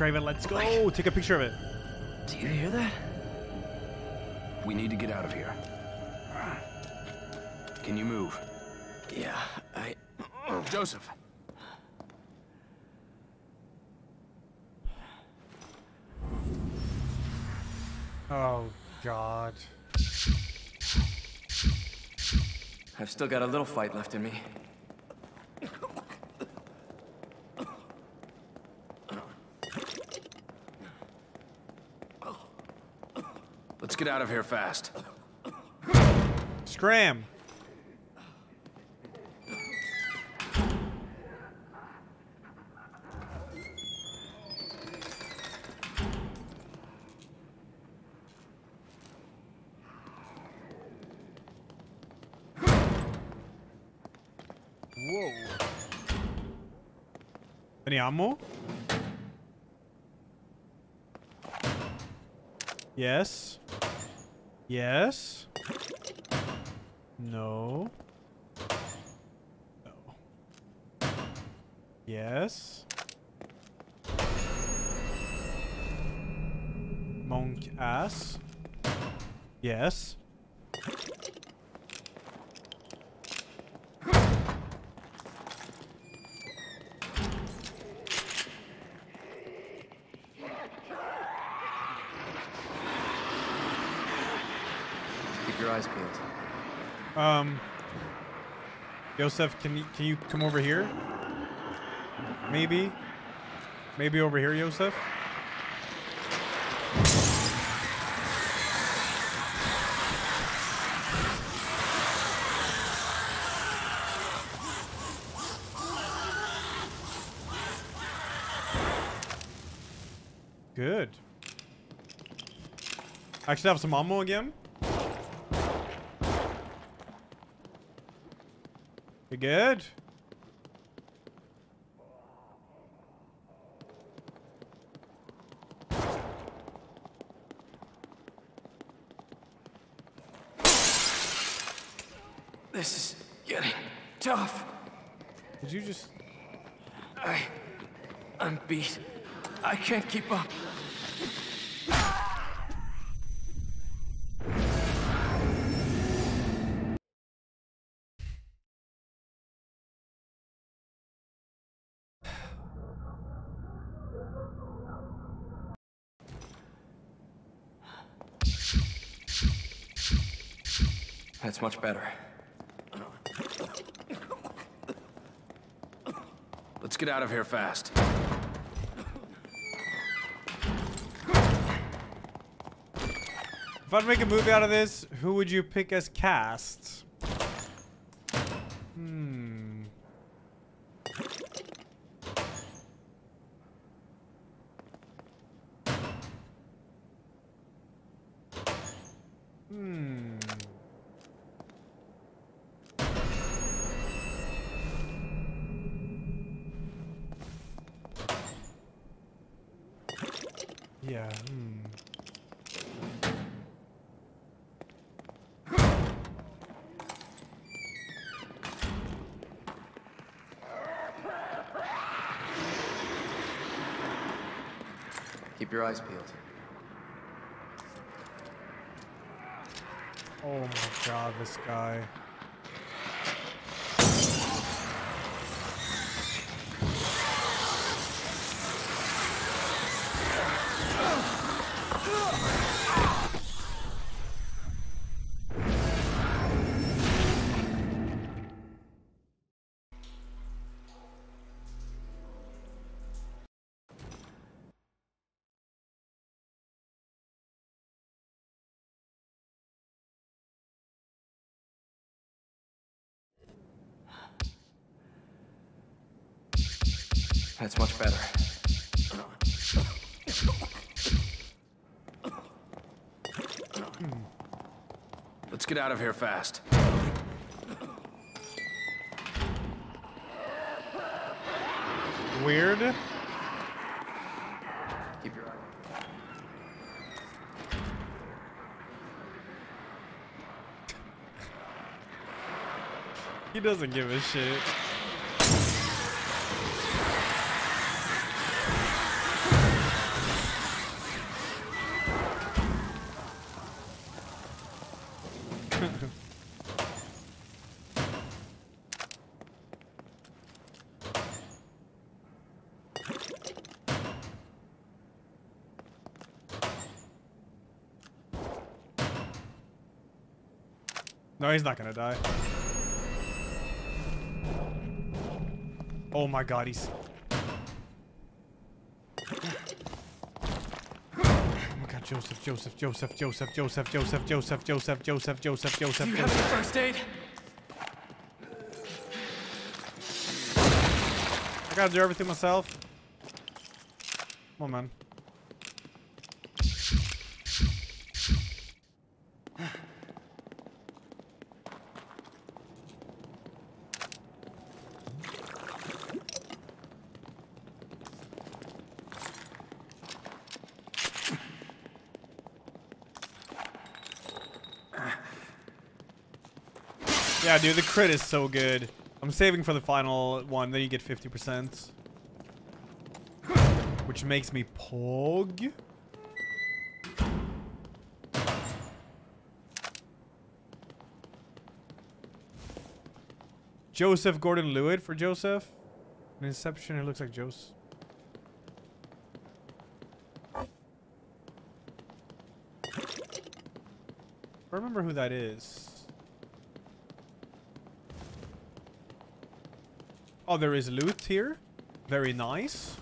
Yo, Traven, let's go. Take a picture of it. Do you hear that? We need to get out of here. Can you move? Yeah, I... Joseph! Oh, God. I've still got a little fight left in me. Get out of here fast. Scram. Whoa. Any ammo? Yes. Yes. No. No. Yes. Monk ass. Yes. Joseph, can you can you come over here? Maybe, maybe over here, Joseph. Good. I should have some ammo again. Good? This is getting tough. Did you just... I... I'm beat. I can't keep up. That's much better. Let's get out of here fast. If I'd make a movie out of this, who would you pick as cast? Hmm. Hmm. Yeah, hmm. Keep your eyes peeled. Oh my god, this guy. Get out of here fast. Weird. Keep your eye. He doesn't give a shit. No, he's not gonna die. Oh my god, he's... Oh my god, Joseph, Joseph, Joseph, Joseph, Joseph, Joseph, Joseph, Joseph, Joseph, Joseph, Joseph, Do you have first aid? I gotta do everything myself. Come on, man. Yeah, dude, the crit is so good. I'm saving for the final one, then you get 50%. Which makes me pog. Joseph Gordon-Lewitt for Joseph. In Inception, it looks like Joseph. I remember who that is. Oh, there is loot here. Very nice.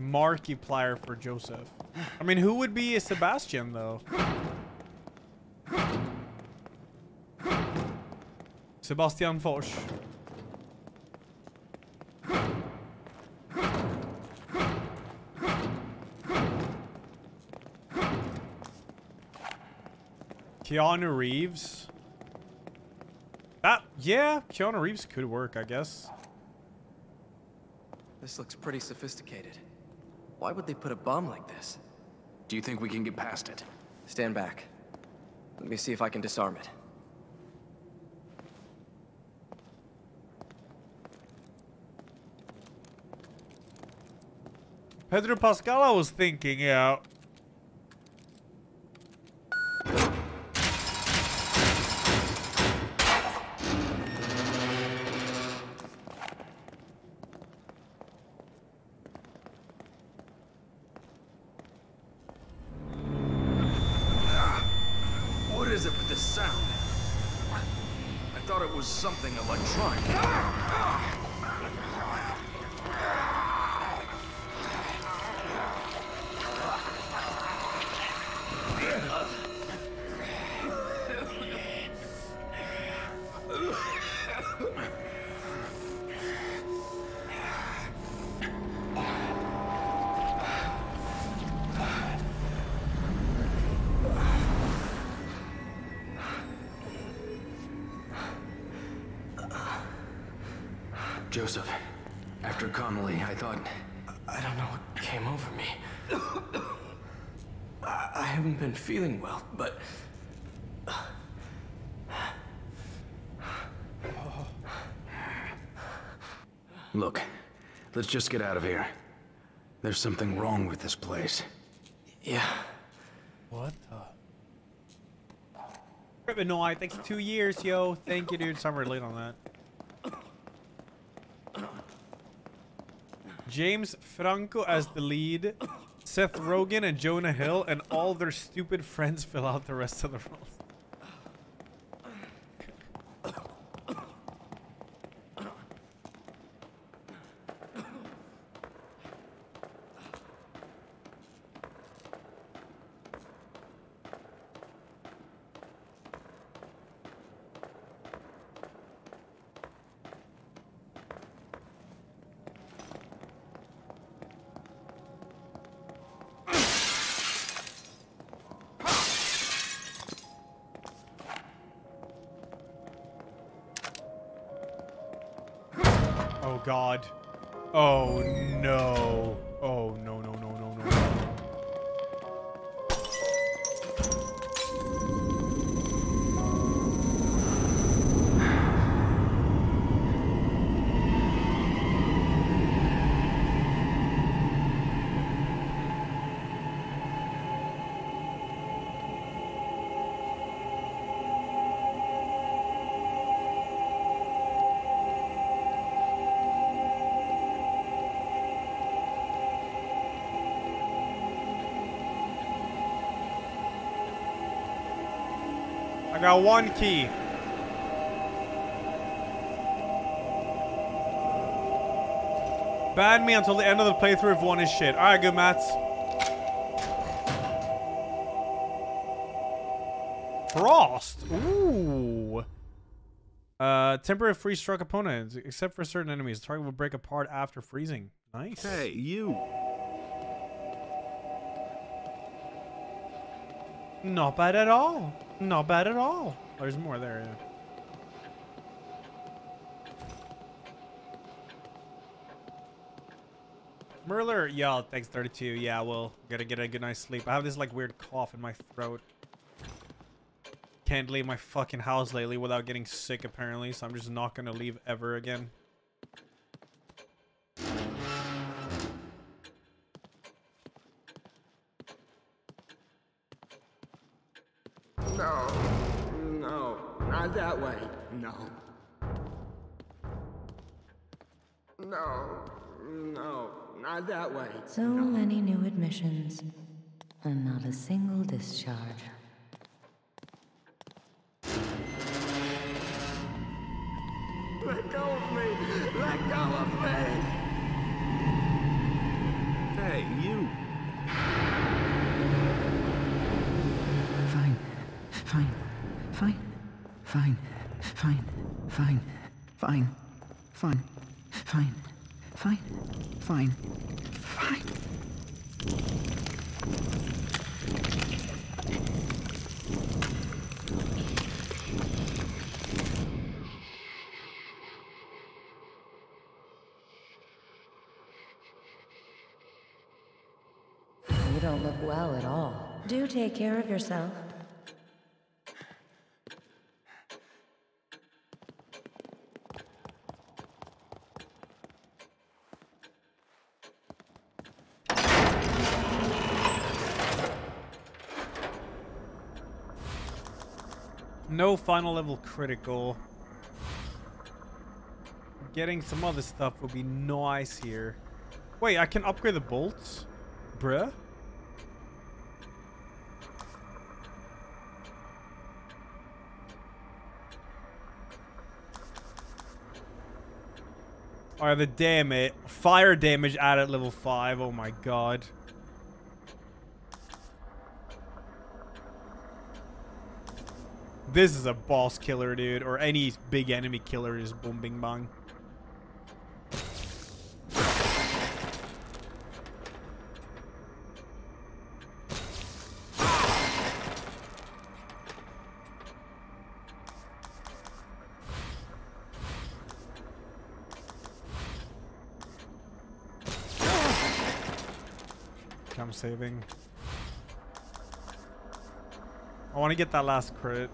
Markiplier for Joseph. I mean, who would be a Sebastian, though? Sebastian Fors. Keanu Reeves. That, yeah, Keanu Reeves could work, I guess. This looks pretty sophisticated. Why would they put a bomb like this? Do you think we can get past it? Stand back. Let me see if I can disarm it. Pedro Pascal, I was thinking, yeah. Look, let's just get out of here. There's something wrong with this place. Yeah. What the? Ribbon Noir, thanks two years, yo. Thank you, dude. Sorry late on that. James Franco as the lead, Seth Rogen and Jonah Hill, and all their stupid friends fill out the rest of the roles. Got one key. Ban me until the end of the playthrough if one is shit. Alright, good mats. Frost. Ooh. Uh, temporary freeze struck opponents, except for certain enemies. The target will break apart after freezing. Nice. Hey, you. Not bad at all. Not bad at all. Oh, there's more there. Yeah. Merler, yeah, thanks 32. Yeah, well, gotta get a good night's sleep. I have this like weird cough in my throat. Can't leave my fucking house lately without getting sick apparently, so I'm just not gonna leave ever again. Not that way. So many new admissions, and not a single discharge. Well at all. Do take care of yourself. No final level critical. Getting some other stuff would be nice here. Wait, I can upgrade the bolts? Bruh? Alright, the damage. Fire damage added level 5. Oh my god. This is a boss killer, dude. Or any big enemy killer is boom bing bang. I'm saving. I want to get that last crit.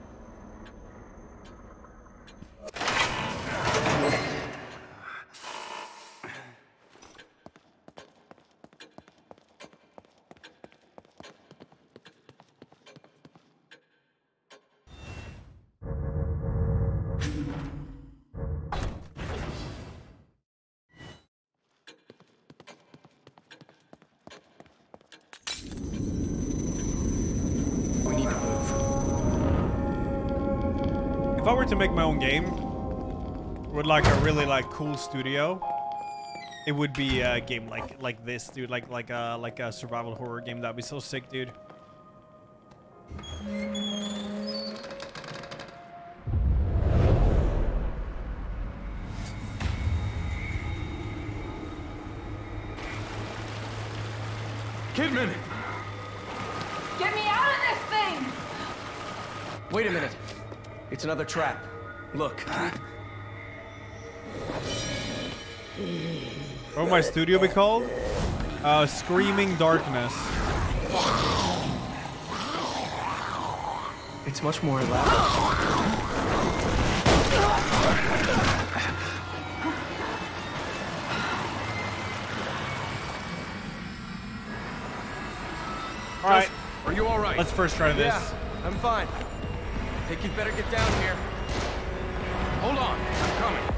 Make my own game with like a really like cool studio, it would be a game like like this, dude. Like like a like a survival horror game. That'd be so sick, dude. Trap. Look. What would my studio be called? Uh, Screaming Darkness. It's much more elaborate. All right. Are you all right? Let's first try this. Yeah, I'm fine. Think you'd better get down here. Hold on, I'm coming.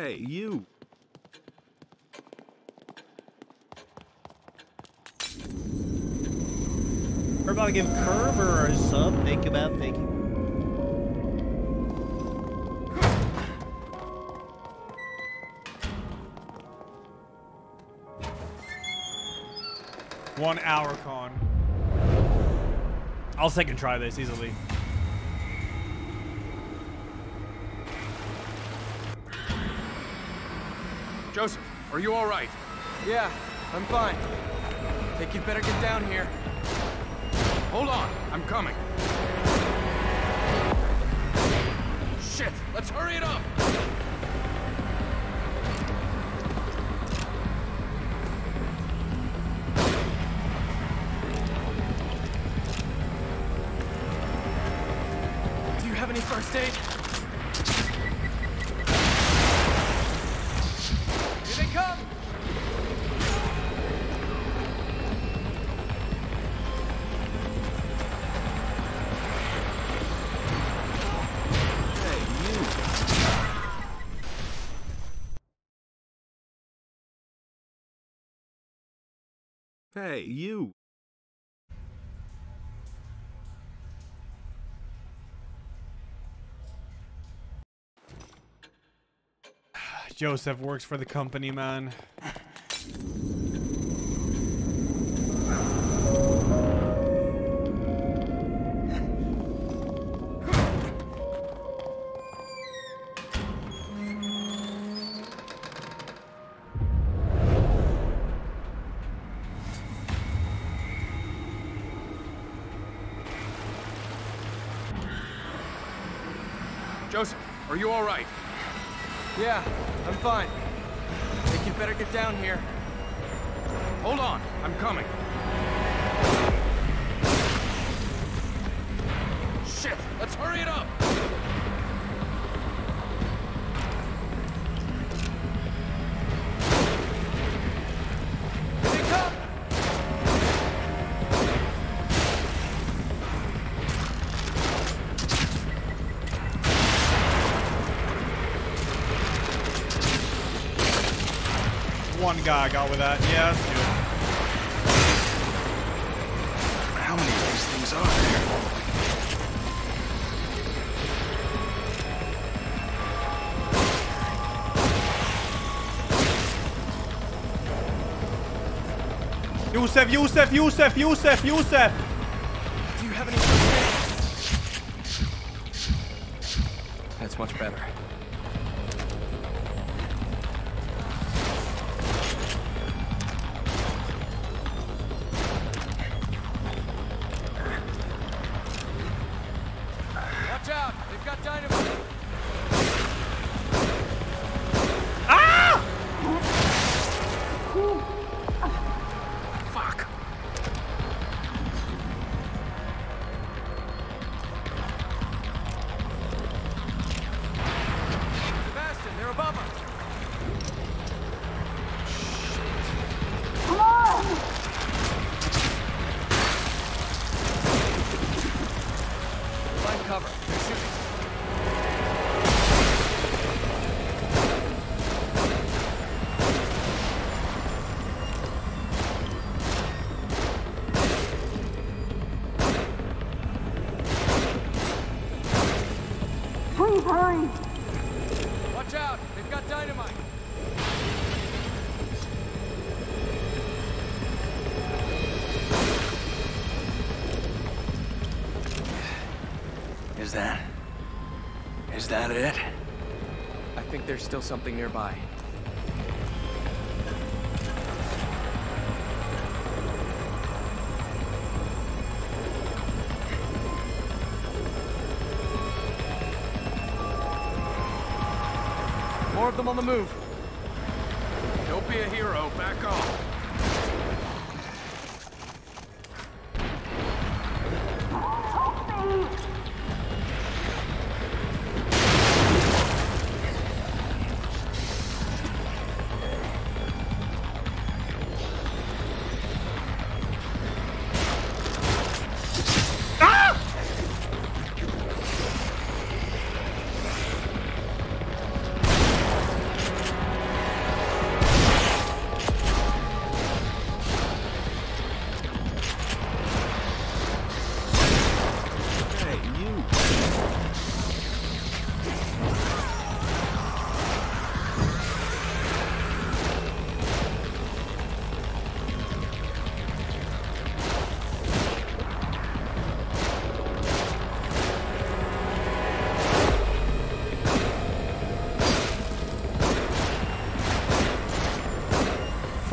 Hey, you. We're about to give Curver a sub. Man. Thank you. One hour con. I'll second try this easily. Joseph, are you all right? Yeah, I'm fine. Think you'd better get down here. Hold on, I'm coming. Shit, let's hurry it up! Hey, you. Joseph works for the company, man. You all right? Yeah, I'm fine. I Think you'd better get down here. Hold on, I'm coming. Shit, let's hurry it up! One guy got with that. Yeah, that's good. How many of these things are there? Yusef, Yusef, Yusef, Yusef, Yusef! Do you have any? That's much better. There's still something nearby. More of them on the move.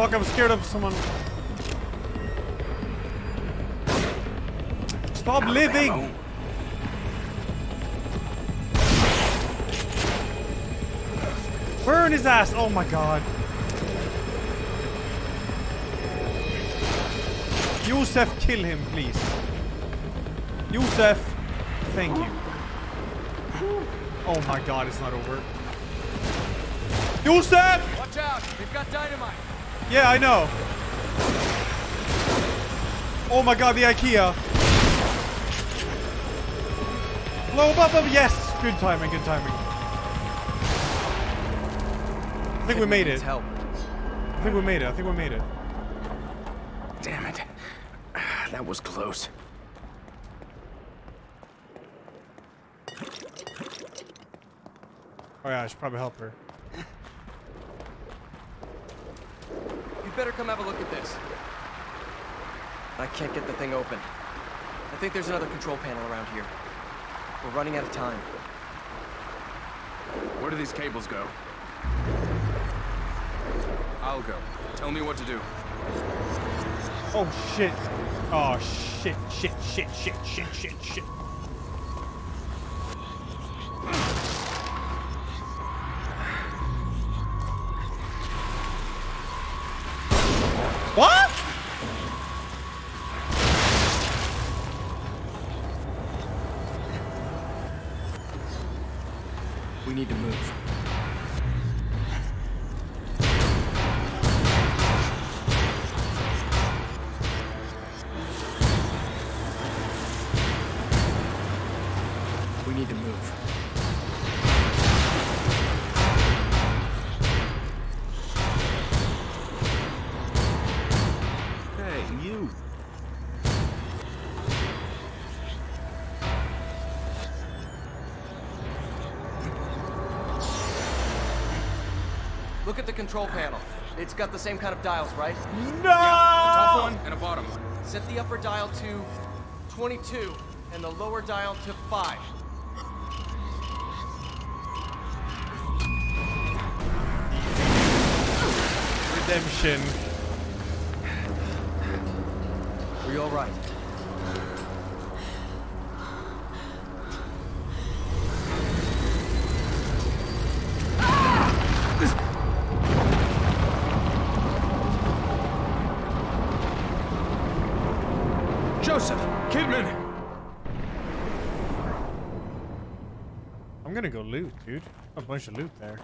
Fuck, I'm scared of someone. Stop living! Burn his ass! Oh my god. Yusef, kill him, please. Yusef, thank you. Oh my god, it's not over. Yusef! Watch out! They've got dynamite. Yeah, I know. Oh my god, the IKEA. Blow up, up, yes! Good timing, good timing. I think we made it. Help. I think we made it. I think we made it. Damn it. That was close. Oh yeah, I should probably help her. You better come have a look at this. I can't get the thing open. I think there's another control panel around here. We're running out of time. Where do these cables go? I'll go. Tell me what to do. Oh shit. Oh shit, shit, shit, shit, shit, shit, shit. Control panel. It's got the same kind of dials, right? No! Top one and a bottom one. Set the upper dial to 22 and the lower dial to 5. Redemption. Are you alright? Loot, dude. A bunch of loot there.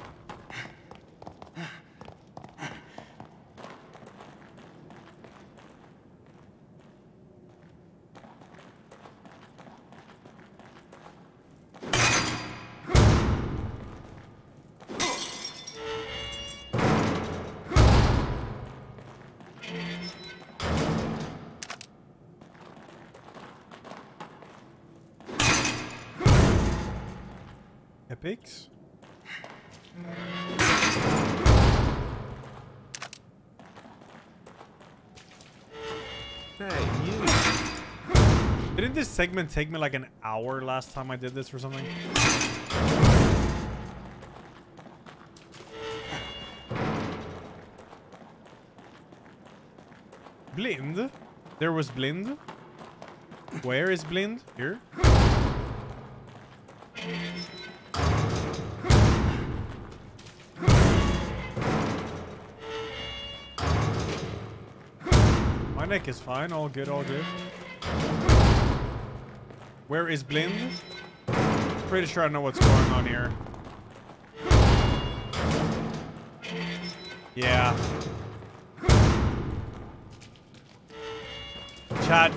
Didn't this segment take me like an hour last time I did this or something? Blind? There was Blind? Where is Blind? Here? My neck is fine. All good, all good. Where is Blind? Pretty sure I know what's going on here. Yeah. Chad,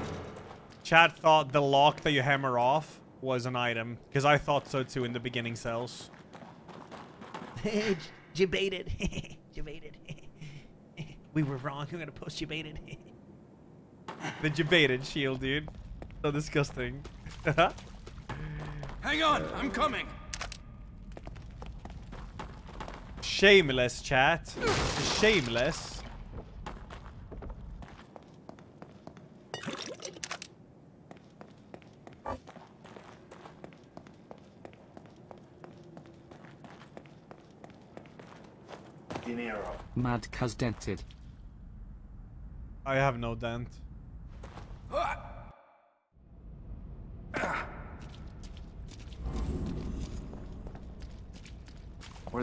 Chad thought the lock that you hammer off was an item. Because I thought so too in the beginning cells. you baited. you baited. we were wrong. I'm gonna post you baited. The debated shield, dude. So disgusting. Uh-huh. Hang on, I'm coming. Shameless, chat. Shameless. Dinero. Mad cuz dented. I have no dent.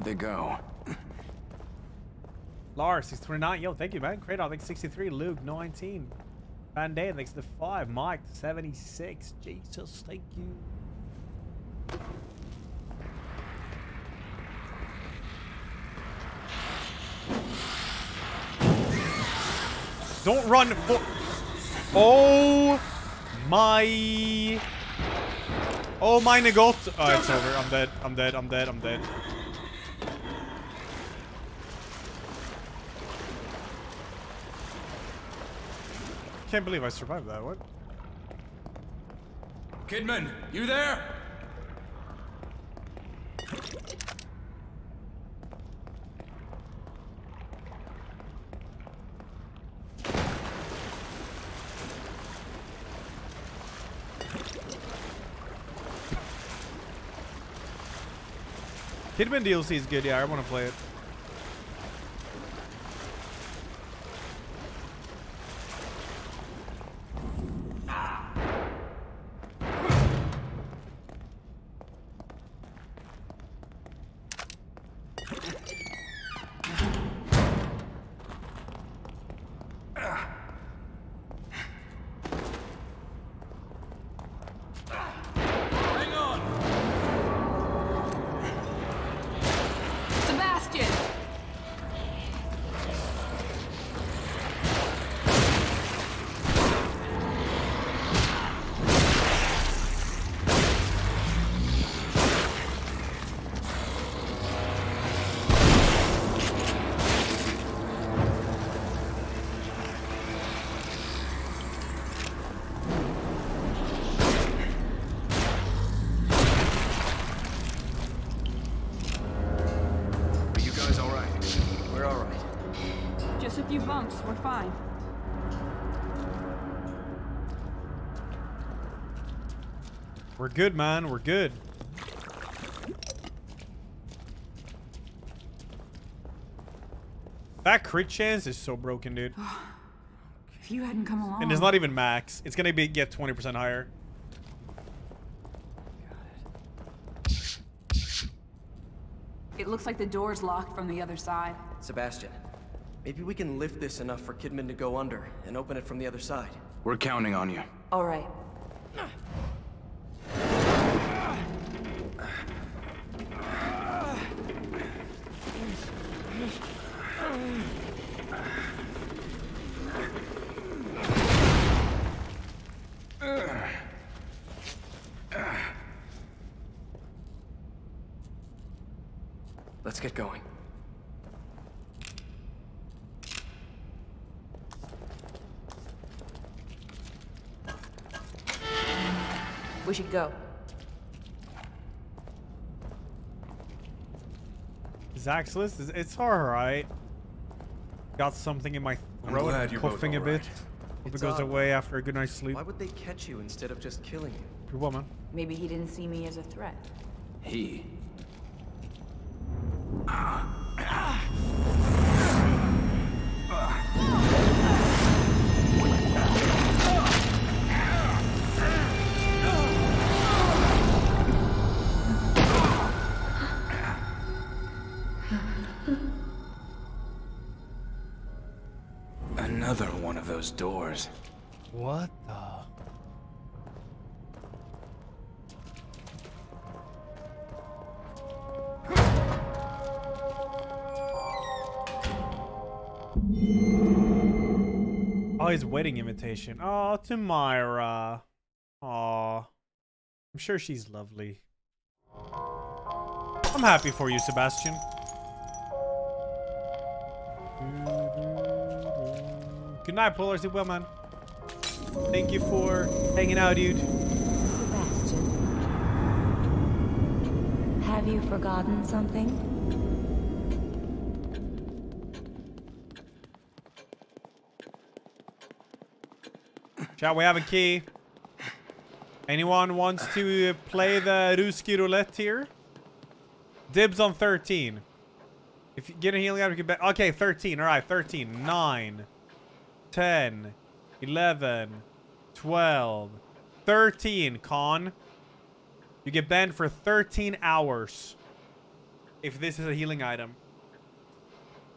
Where'd they go? Lars, he's 29. Yo, thank you, man. Kratos, thanks 63. Luke, 19. Van Day, thanks to 5. Mike, 76. Jesus, thank you. Don't run for... Oh my... Oh my Nagot. Oh, it's over. I'm dead. I'm dead. I'm dead. I'm dead. Can't believe I survived that. What? Kidman, you there? Kidman DLC is good. Yeah, I want to play it. We're good, man. We're good. That crit chance is so broken, dude. If you hadn't come along. And it's not even max. It's gonna be get 20% higher. It looks like the door's locked from the other side. Sebastian, maybe we can lift this enough for Kidman to go under and open it from the other side. We're counting on you. All right. Let's get going. We should go. Zach's list is it's alright. Got something in my I'm throat. glad you're coughing a bit. Hope It's it goes odd. away after a good night's sleep. Why would they catch you instead of just killing you? Good woman. Maybe he didn't see me as a threat. He. Another those doors. What the? Oh, his wedding invitation. Oh, to Myra. Aw. I'm sure she's lovely. I'm happy for you, Sebastian. Good night, Polar. Sleep well, man. Thank you for hanging out, dude. Sebastian. Have you forgotten something? Chat, we have a key. Anyone wants to play the Ruski roulette here? Dibs on 13. If you get a healing item, you can bet. Okay, 13. All right, 13. 9. 10, 11, 12, 13, con. You get banned for 13 hours if this is a healing item.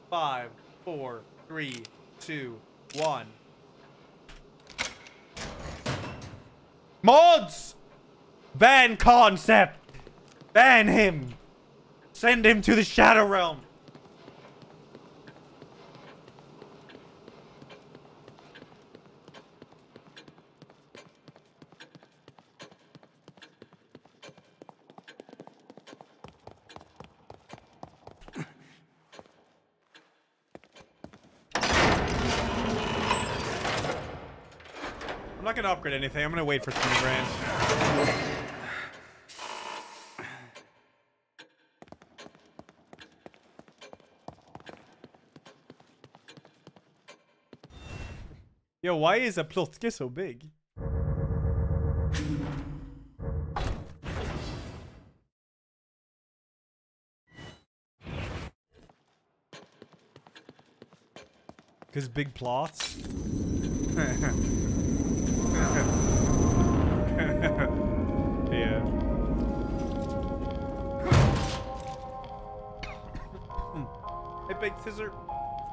Five, four, three, two, one. Mods! Ban concept! Ban him! Send him to the Shadow Realm! Upgrade anything. I'm gonna wait for 20 grand. Yo, why is a Plotke so big? Cause big plots? yeah. hey, Big Scissor.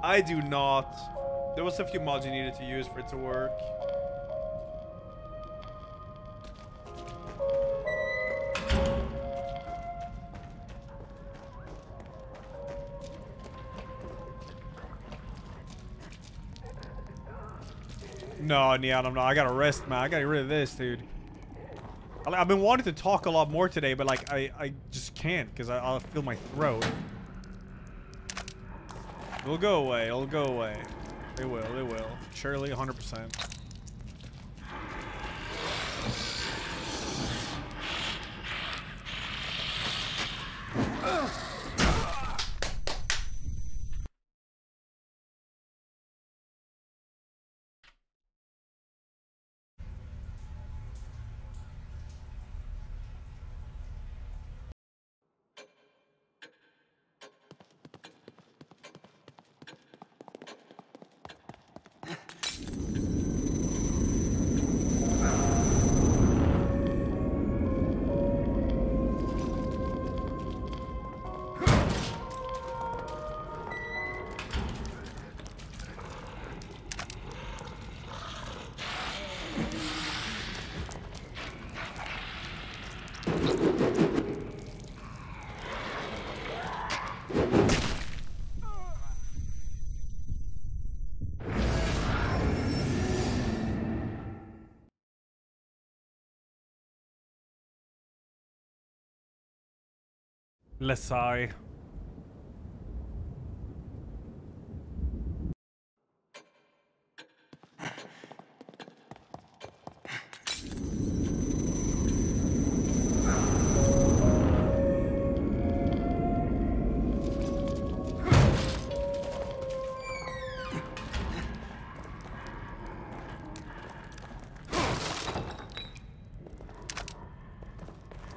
I do not. There was a few mods you needed to use for it to work. No, Neon, I'm not. I gotta rest, man. I gotta get rid of this, dude. I- I've been wanting to talk a lot more today, but like, I, I just can't because I'll feel my throat. It'll go away. It'll go away. It will. It will. Surely, 100%. Lesai.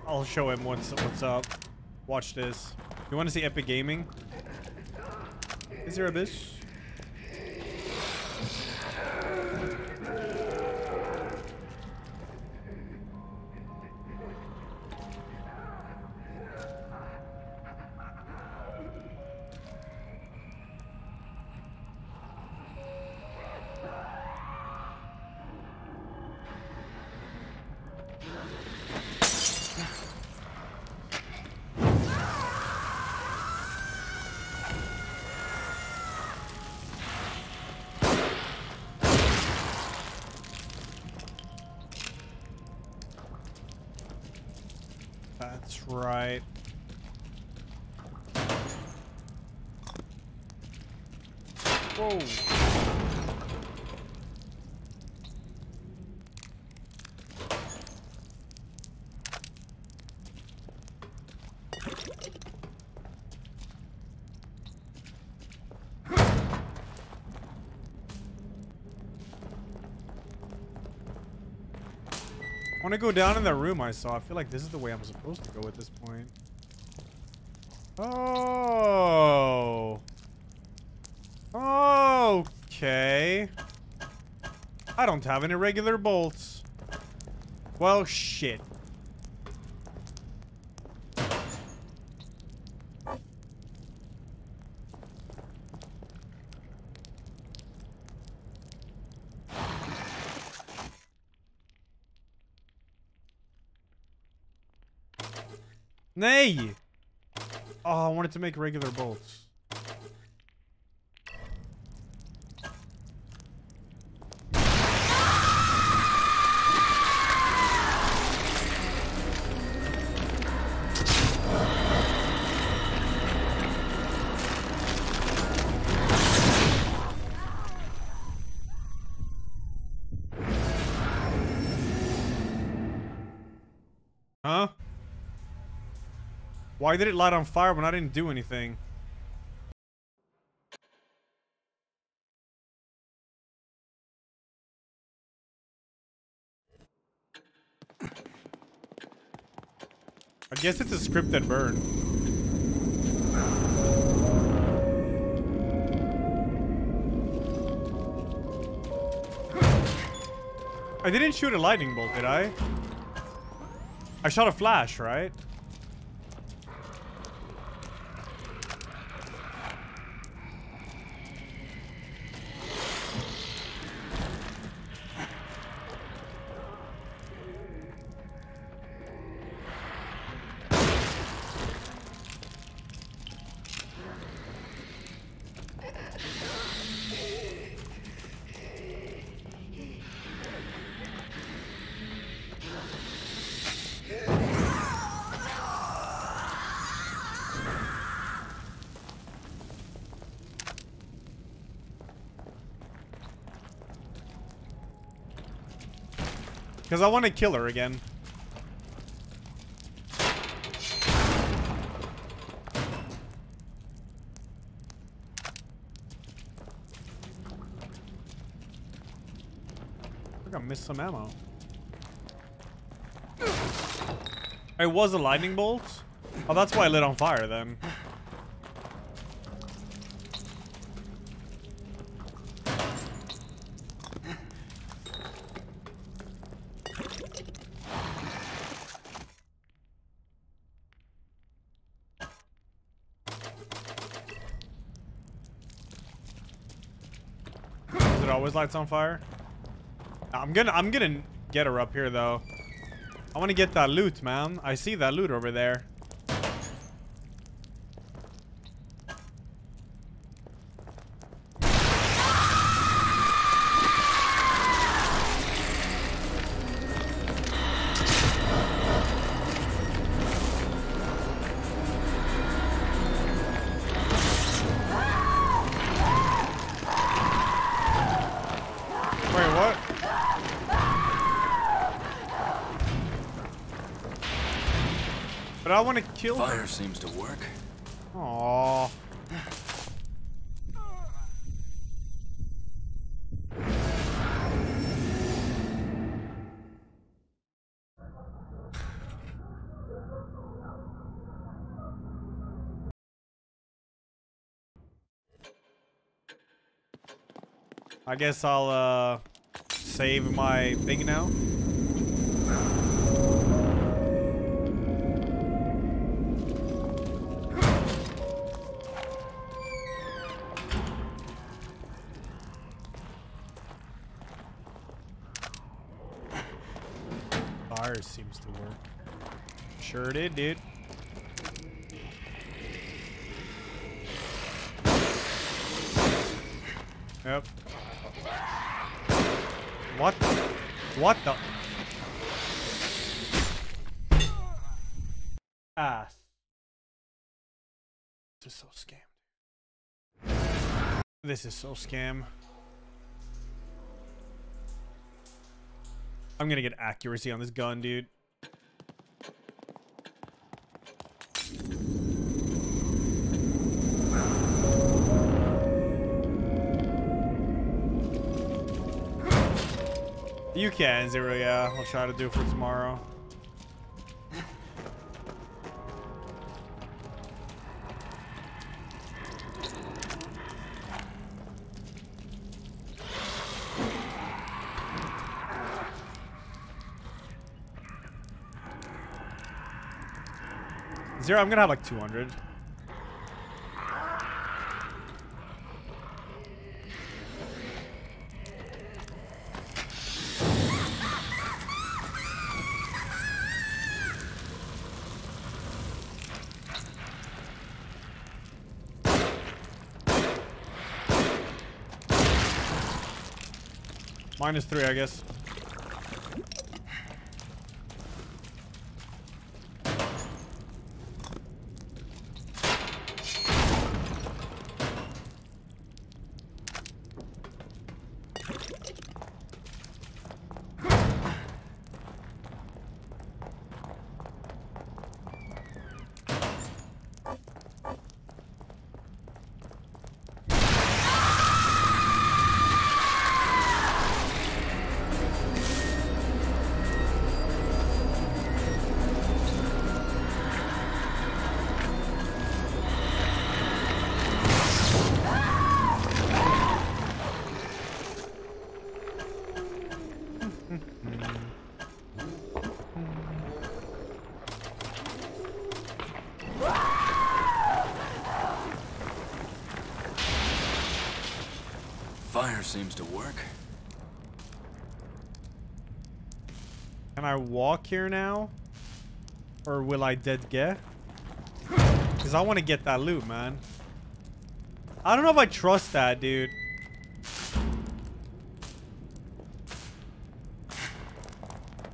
I'll show him what's what's up. Watch this. You want to see Epic Gaming? Is there a bitch? Want to go down in that room I saw. I feel like this is the way I'm supposed to go at this point. Oh. Okay. I don't have any regular bolts. Well, shit. Nay! Oh, I wanted to make regular bolts. Why did it light on fire when I didn't do anything? I guess it's a script that burned. I didn't shoot a lightning bolt, did I? I shot a flash, right? Because I want to kill her again. I think I missed some ammo. It was a lightning bolt? Oh, that's why I lit on fire then. Lights on fire? I'm gonna I'm gonna get her up here though. I want to get that loot, man. I see that loot over there. Fire seems to work. Aww. I guess I'll uh save my thing now. Fire seems to work. Sure did, dude. Yep. What? What the? Ass. This is so scam. This is so scam. I'm gonna get accuracy on this gun, dude. You can, Zero, yeah. I'll try to do it for tomorrow. Zero, I'm gonna have like 200. Minus three, I guess. Seems to work. Can I walk here now? Or will I dead get? Because I want to get that loot, man. I don't know if I trust that, dude.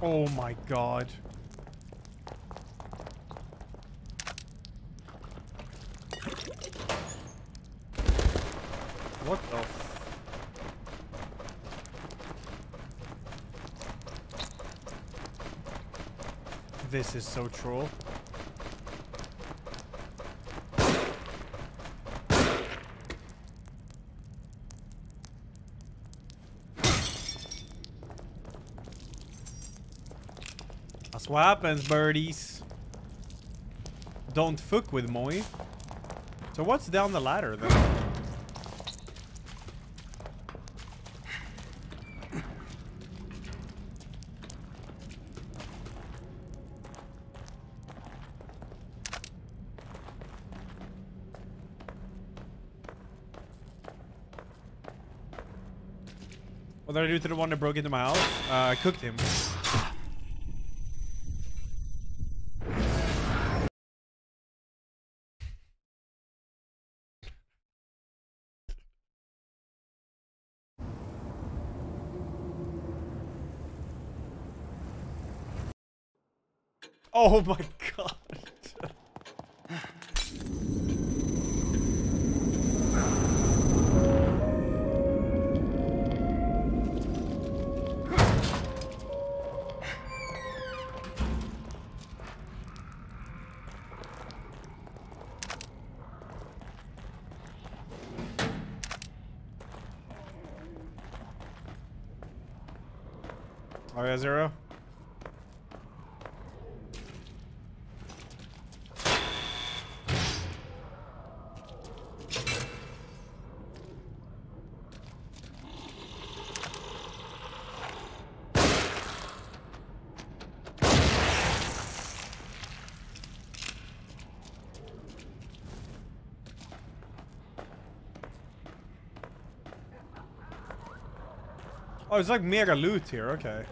Oh my god. What the f- This is so troll. That's what happens, birdies. Don't fuck with Moy. So what's down the ladder then? What I do to the one that broke into my house? Uh, I cooked him. Oh my zero. Oh, it's like mega loot here. Okay.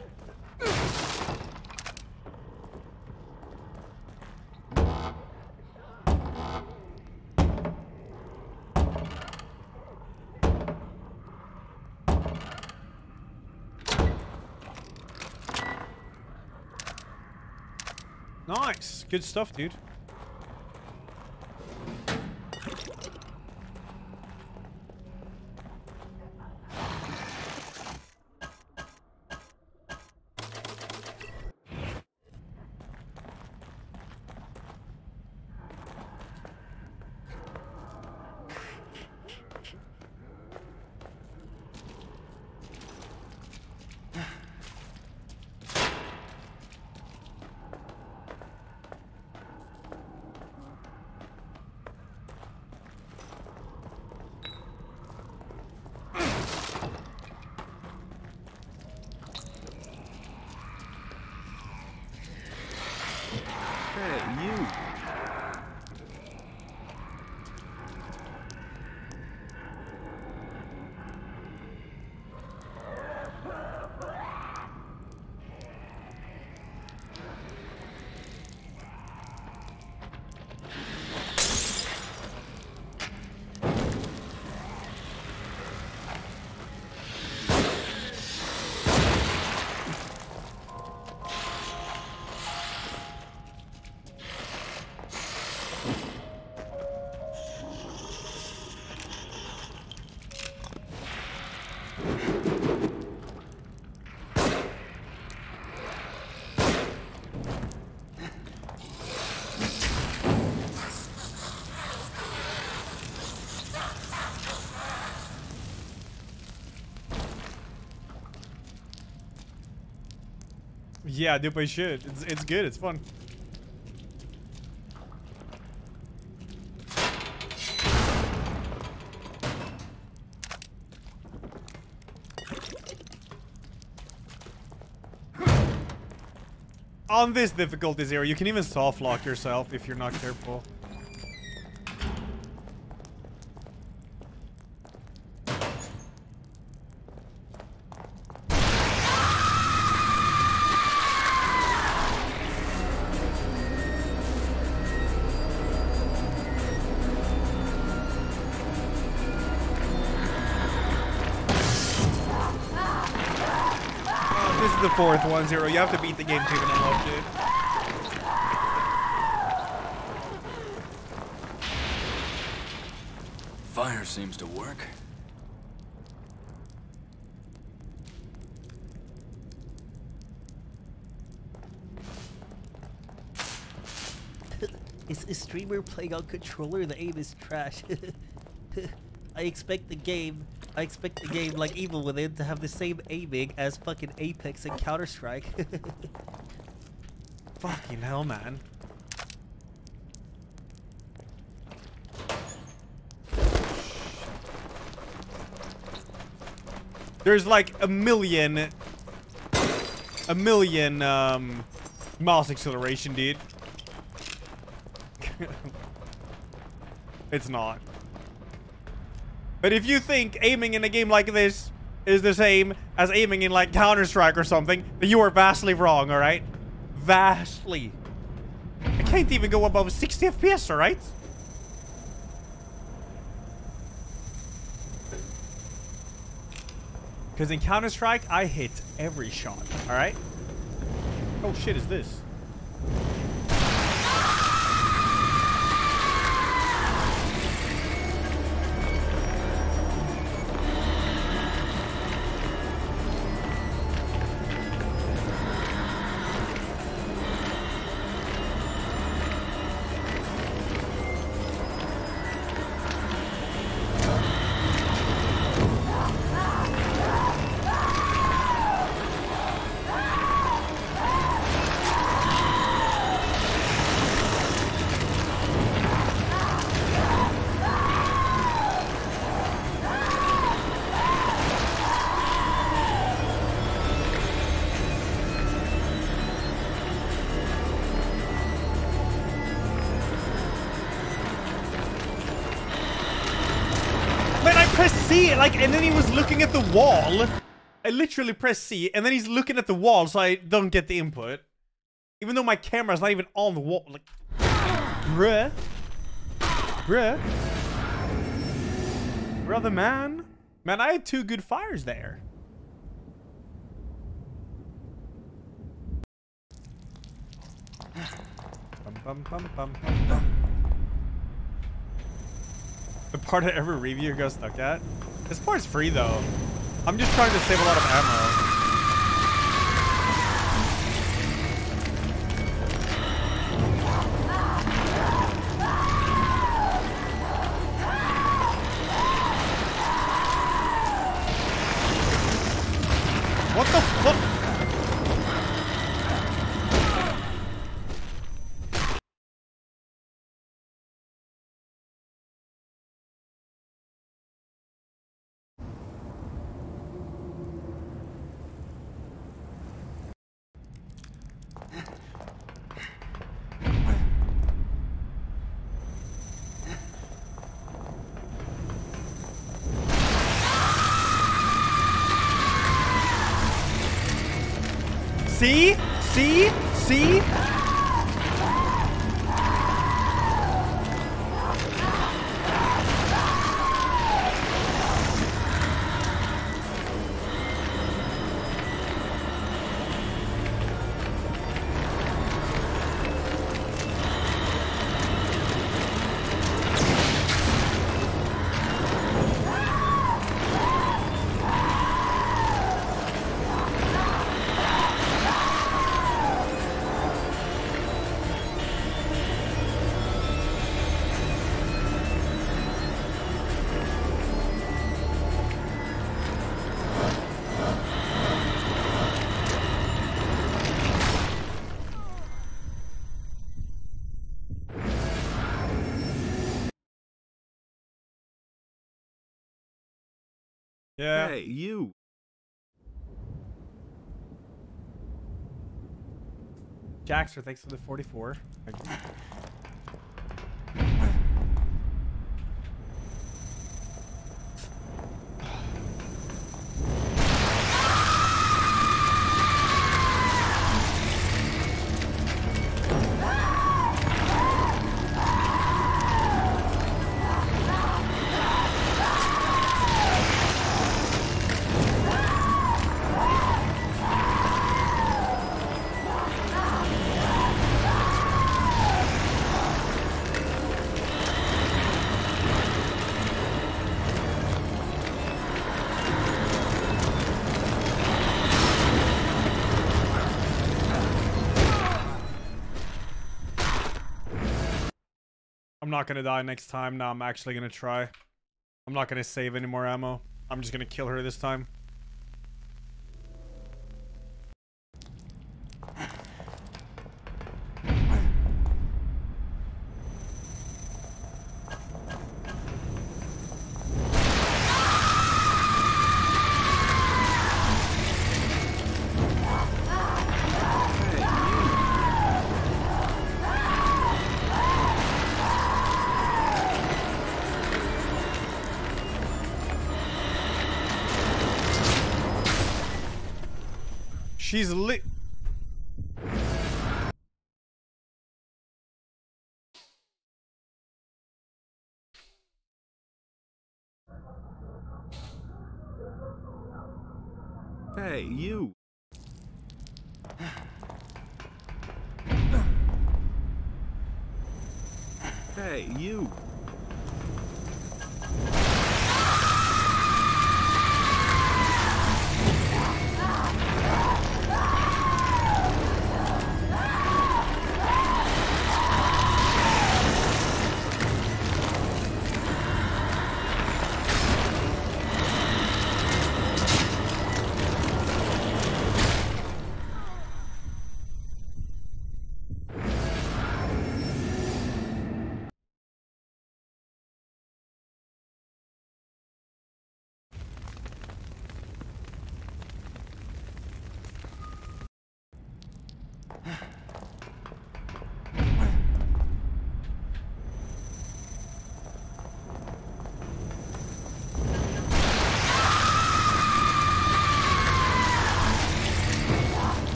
Nice. Good stuff, dude. Yeah, Dupe should. It's, it's good. It's fun. On this difficulty zero, you can even soft lock yourself if you're not careful. Fourth one zero. You have to beat the game to even unlock dude. Fire seems to work. Is a streamer playing on controller? The aim is trash. I expect the game. I expect the game like Evil Within to have the same aiming as fucking Apex and Counter Strike. Fucking hell, man. There's like a million, a million um, mouse acceleration, dude. it's not. But if you think aiming in a game like this is the same as aiming in like Counter-Strike or something, then you are vastly wrong, alright? Vastly. I can't even go above 60 FPS, alright? Because in Counter-Strike, I hit every shot, alright? Oh shit, is this? Like, and then he was looking at the wall. I literally pressed C, and then he's looking at the wall, so I don't get the input. Even though my camera's not even on the wall. Like, bruh. Bruh. Brother, man. Man, I had two good fires there. Bum, bum, bum. The part of every review goes stuck at. This part's free though. I'm just trying to save a lot of ammo. Yeah. Hey, you. Jaxter, thanks for the 44. not gonna die next time. Now I'm actually gonna try. I'm not gonna save any more ammo. I'm just gonna kill her this time.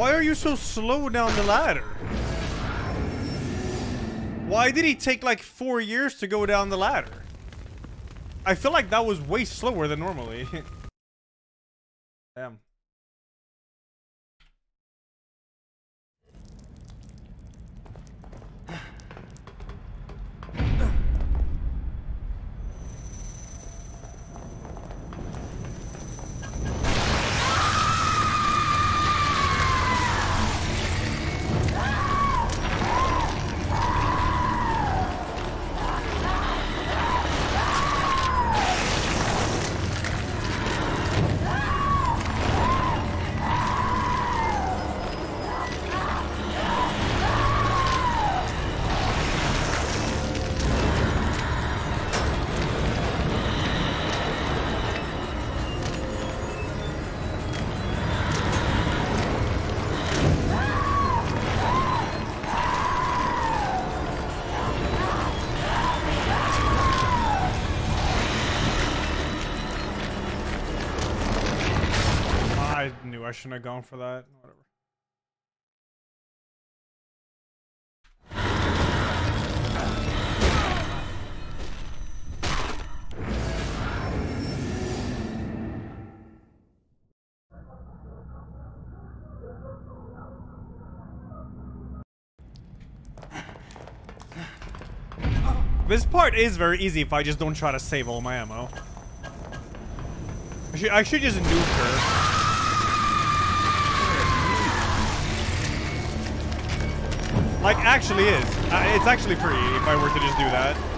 Why are you so slow down the ladder? Why did he take like four years to go down the ladder? I feel like that was way slower than normally. shouldn't have gone for that. Whatever. This part is very easy if I just don't try to save all my ammo. I should, I should just nuke her. Like, actually is. Uh, it's actually free if I were to just do that.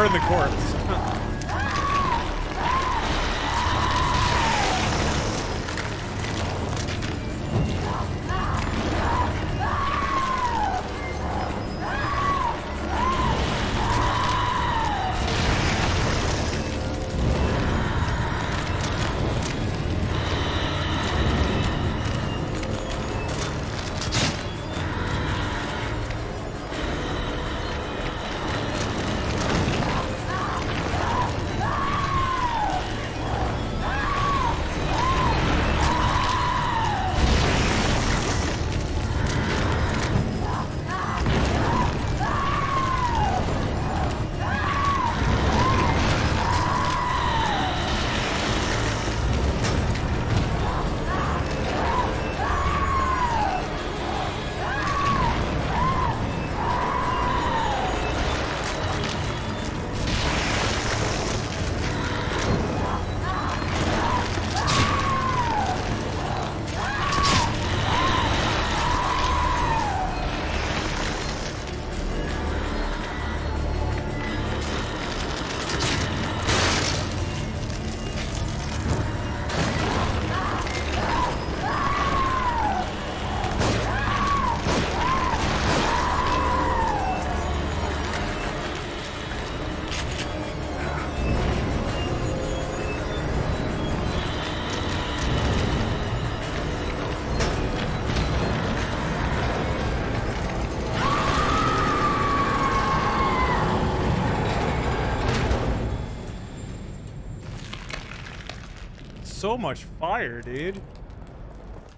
Burn the corpse. So much fire, dude.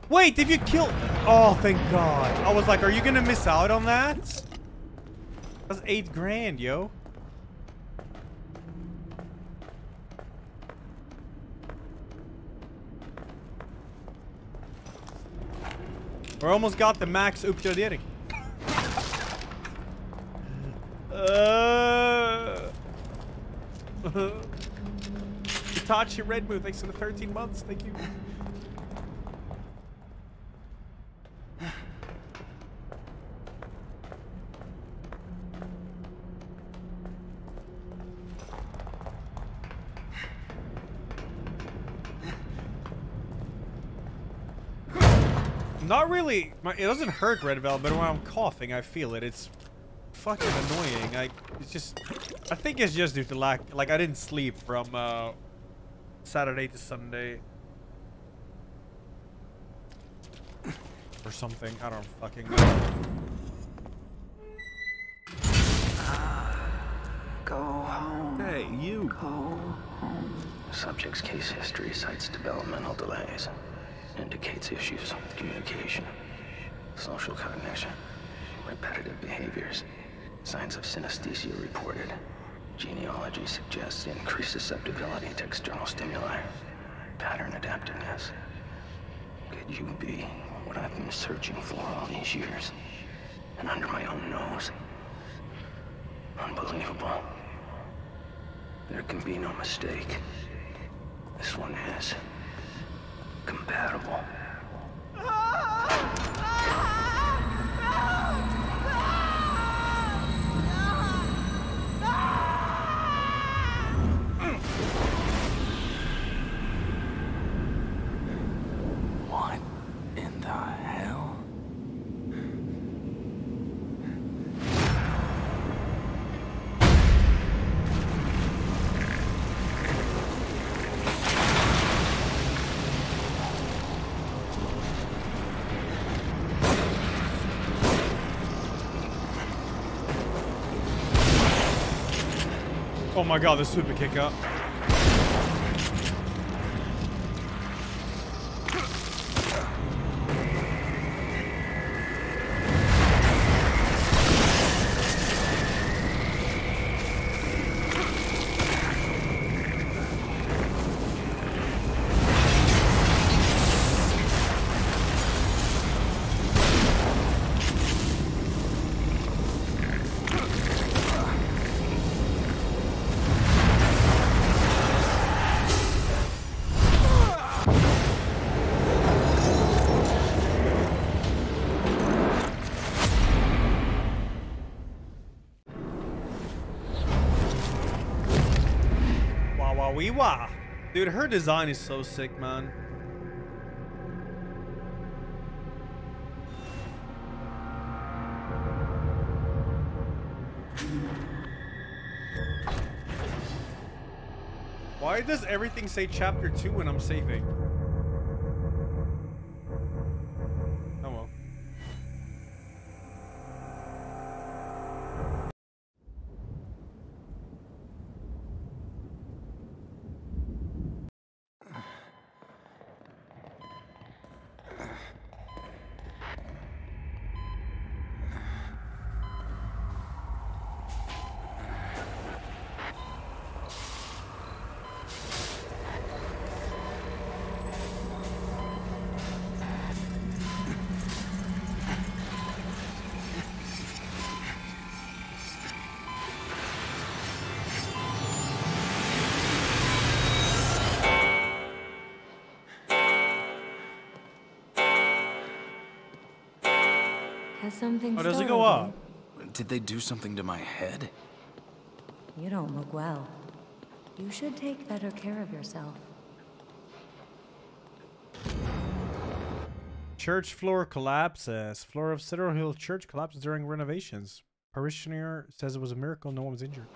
Wait, did you kill... Oh, thank God. I was like, are you gonna miss out on that? That's eight grand, yo. We almost got the max uppgradering. Uh, Itachi Red Moon, thanks for the 13 months. Thank you. Not really. My, it doesn't hurt Red Velvet, but when I'm coughing, I feel it. It's fucking annoying. I it's just I think it's just due to lack like I didn't sleep from uh Saturday to Sunday. Or something. I don't fucking know. Go home. Hey, you. Go home. Subject's case history cites developmental delays. Indicates issues with communication, social cognition, repetitive behaviors. Signs of synesthesia reported. Genealogy suggests increased susceptibility to external stimuli. Pattern adaptiveness. Could you be what I've been searching for all these years? And under my own nose? Unbelievable. There can be no mistake. This one is compatible. Ah! Ah! What Oh my god, the super kick up. Dude, her design is so sick, man. Why does everything say chapter 2 when I'm saving? Oh, does it go you? up? Did they do something to my head? You don't look well. You should take better care of yourself. Church floor collapses. Floor of Citadel Hill Church collapses during renovations. Parishioner says it was a miracle no one was injured.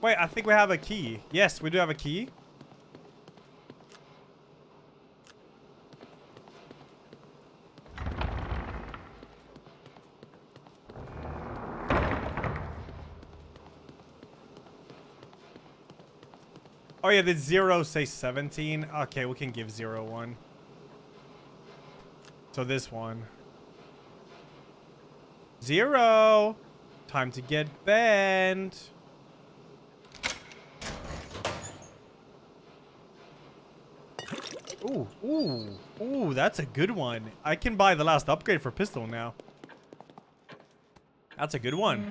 Wait, I think we have a key. Yes, we do have a key. Oh yeah, did zero say 17? Okay, we can give zero one. So this one. Zero! Time to get bent. Ooh, ooh, ooh, that's a good one. I can buy the last upgrade for pistol now. That's a good one.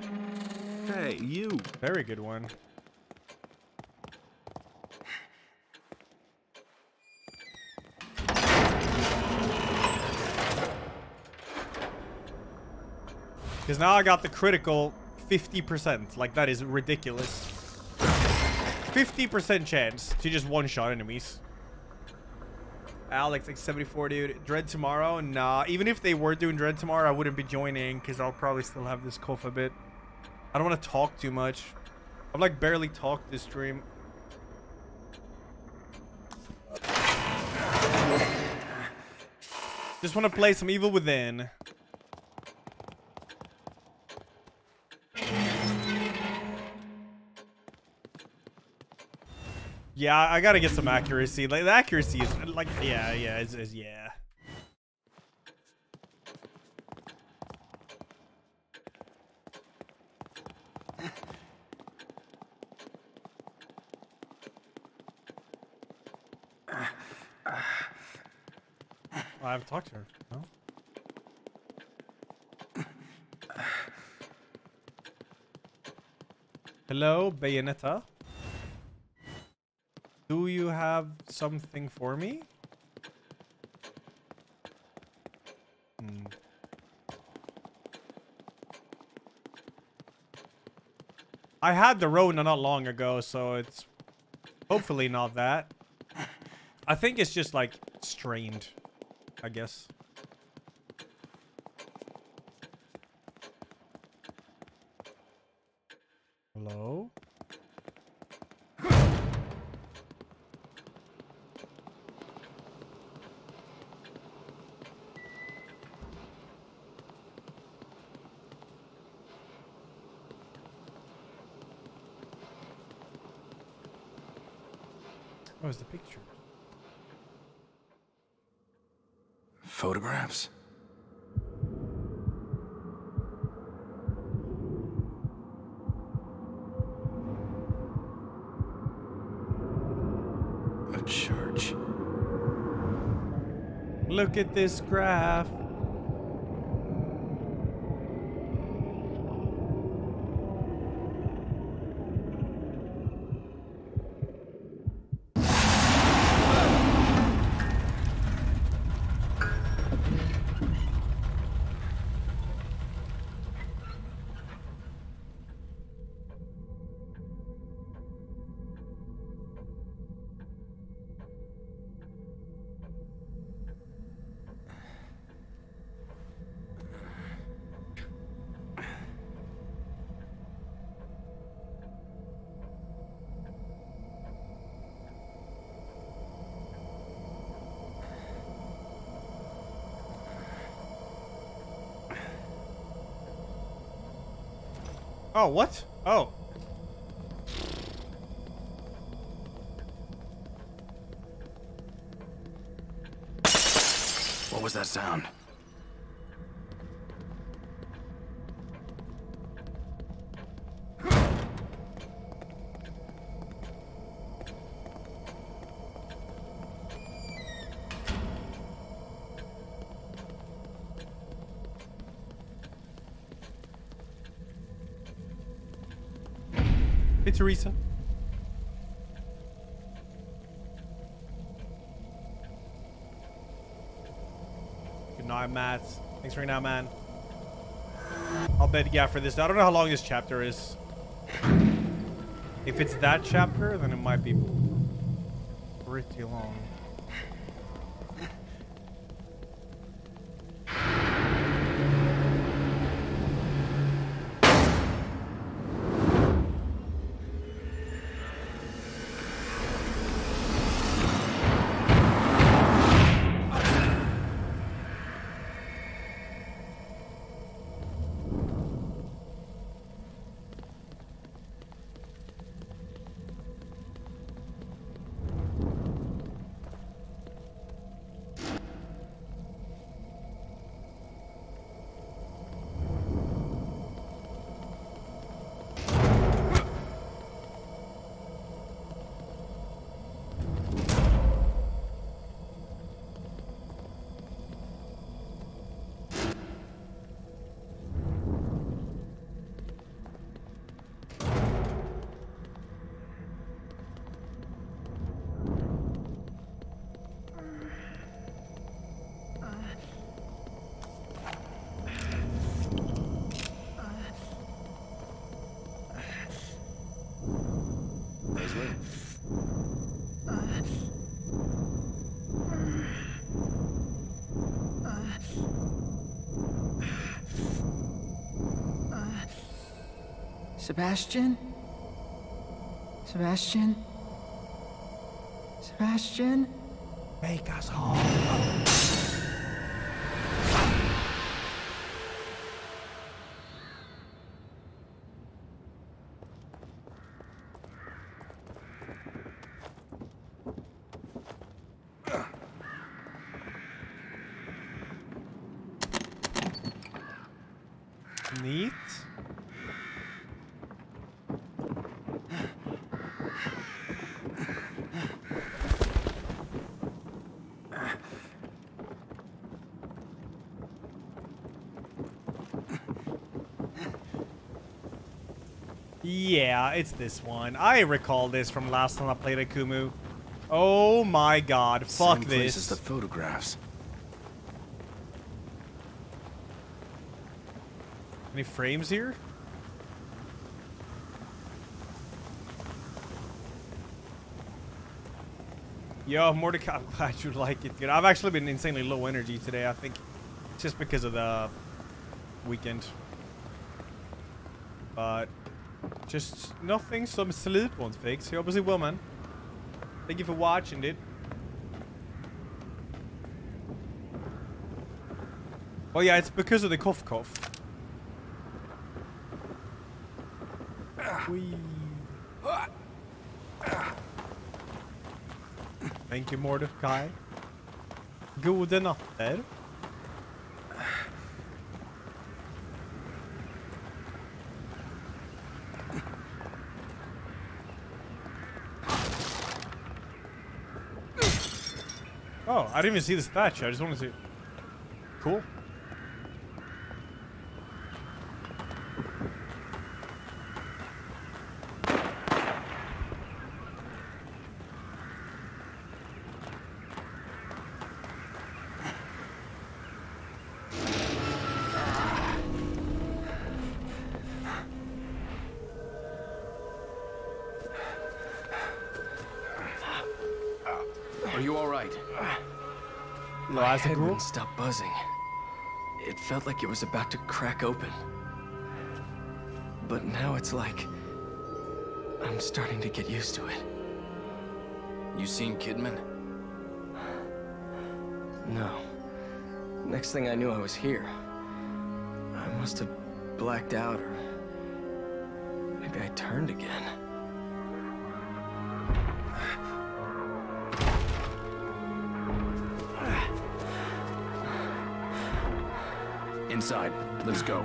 Hey, you. Very good one. Because now I got the critical 50%. Like, that is ridiculous. 50% chance to just one-shot enemies. Alex, like 74, dude. Dread tomorrow? Nah. Even if they were doing Dread tomorrow, I wouldn't be joining because I'll probably still have this cough a bit. I don't want to talk too much. I've like barely talked this stream. Just want to play some Evil Within. Yeah, I gotta get some accuracy. Like the accuracy is like yeah, yeah, is yeah. I haven't talked to her. No. Hello, Bayonetta. Do you have something for me? Hmm. I had the Rona not long ago, so it's hopefully not that. I think it's just like strained, I guess. Hello? What was the picture? Photographs? A church. Look at this graph. Oh, what? Oh. What was that sound? Teresa. Good night, Matt. Thanks right now, man. I'll bet, yeah, for this. I don't know how long this chapter is. If it's that chapter, then it might be pretty long. Sebastian? Sebastian? Sebastian? Make us home. Yeah, it's this one. I recall this from last time I played Akumu. Oh my god, fuck Same place this. as the photographs. Any frames here? Yo, Mordecai, I'm glad you like it. Good. I've actually been insanely low energy today. I think just because of the weekend. But just nothing some sleep won't fix. Jag hoppas det går man. Thank you for watching dude. Oh yeah, it's because of the cough cough. Thank you Mordecai. Gode natter. Oh, I didn't even see the statue. I just want to. See. Cool. Head wouldn't stop buzzing. It felt like it was about to crack open. But now it's like I'm starting to get used to it. You seen Kidman? No. Next thing I knew, I was here. I must have blacked out, or maybe I turned again. Inside. Let's go.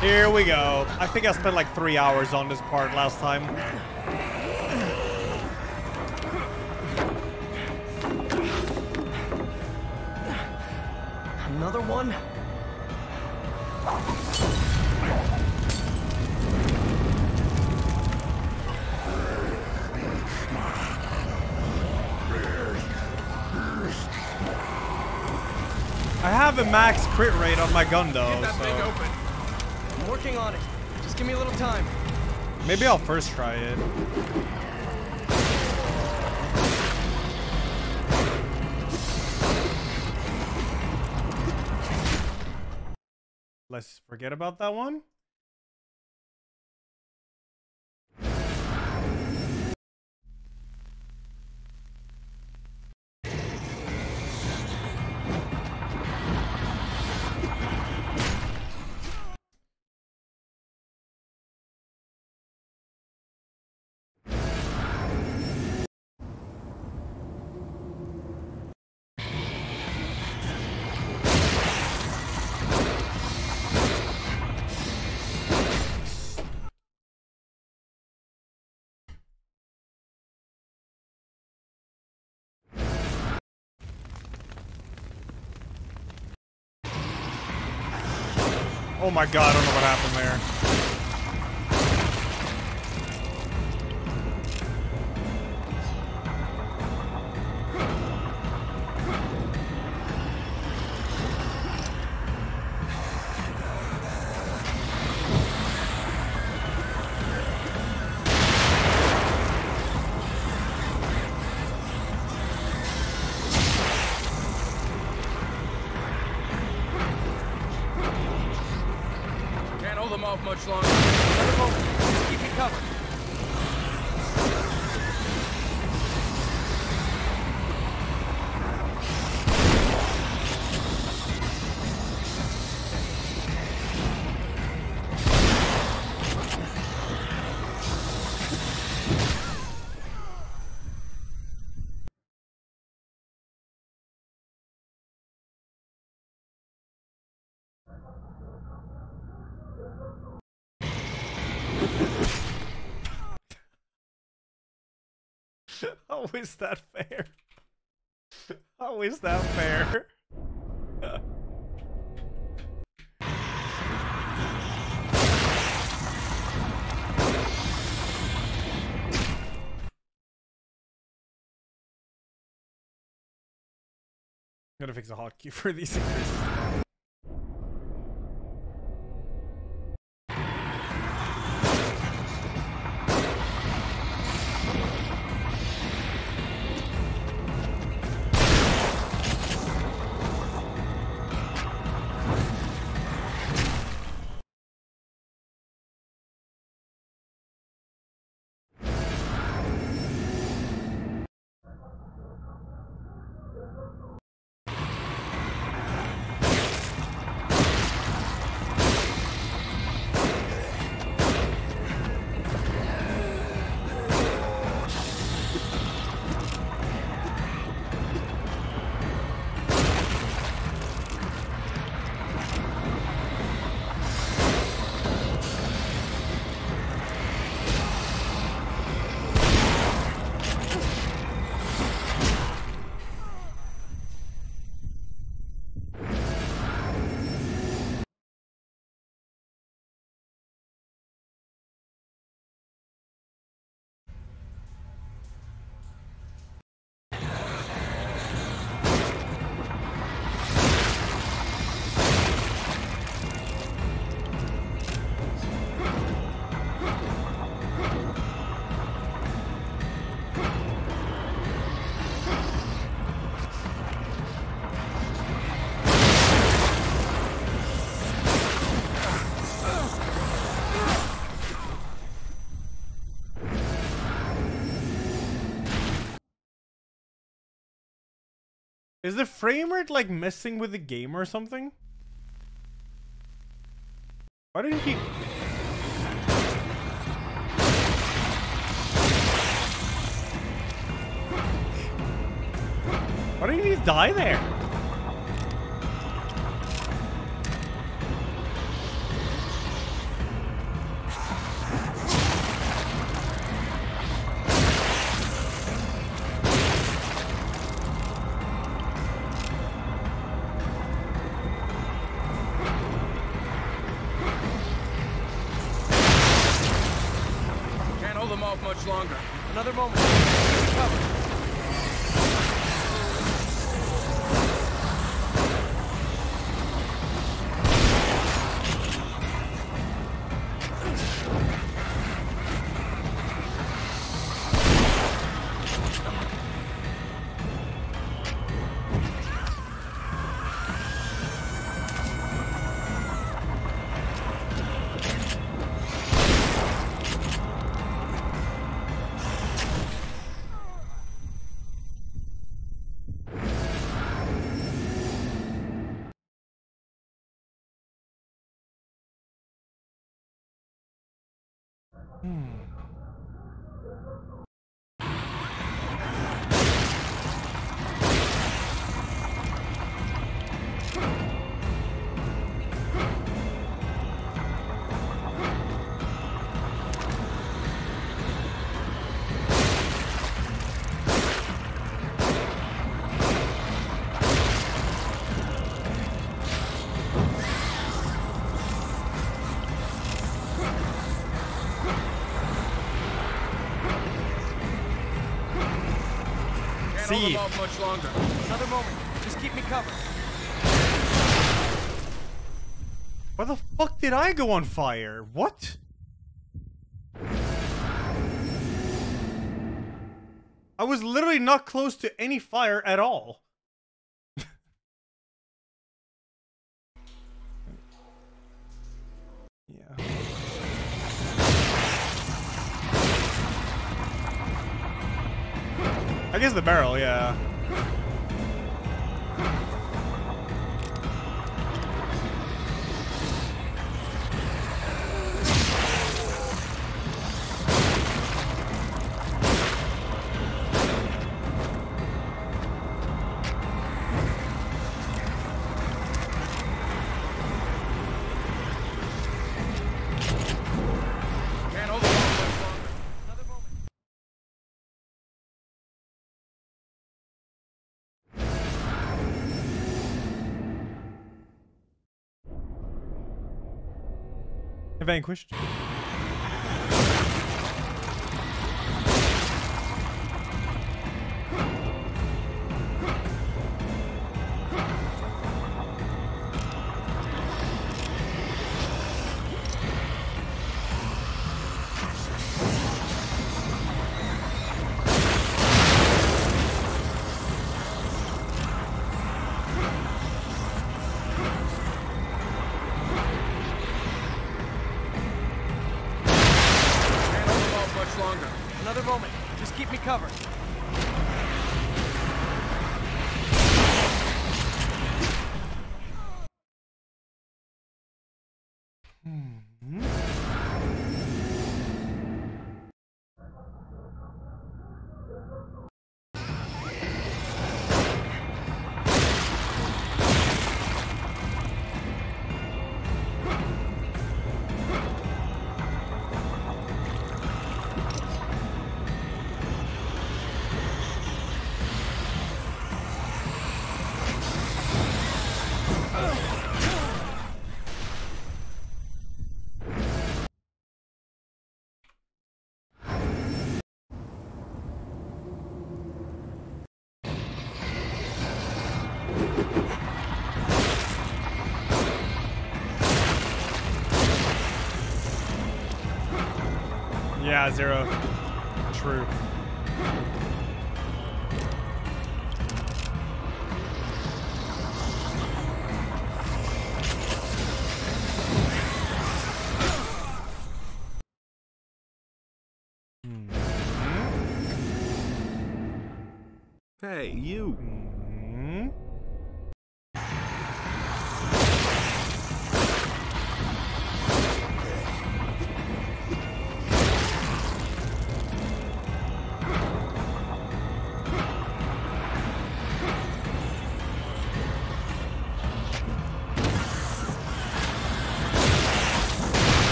Here we go. I think I spent like three hours on this part last time. Max crit rate on my gun though, Get that thing open. I'm working on it. Just give me a little time. maybe I'll first try it. Let's forget about that one. My god, I don't know what happened there. How is that fair? How is that fair? Gonna fix a hotkey for these. Is the frame rate like messing with the game or something? Why didn't he? Why didn't he die there? See. much longer. Another moment. Just keep me covered. Why the fuck did I go on fire? What? I was literally not close to any fire at all. I guess the barrel, yeah. Vanquished. Yeah, zero. True. Hmm. Hey, you.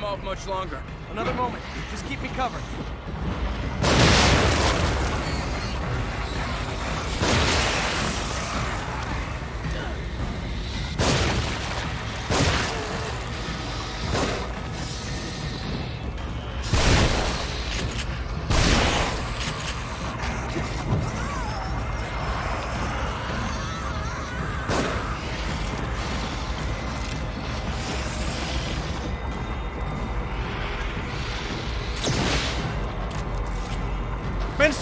Them off much longer. Another moment.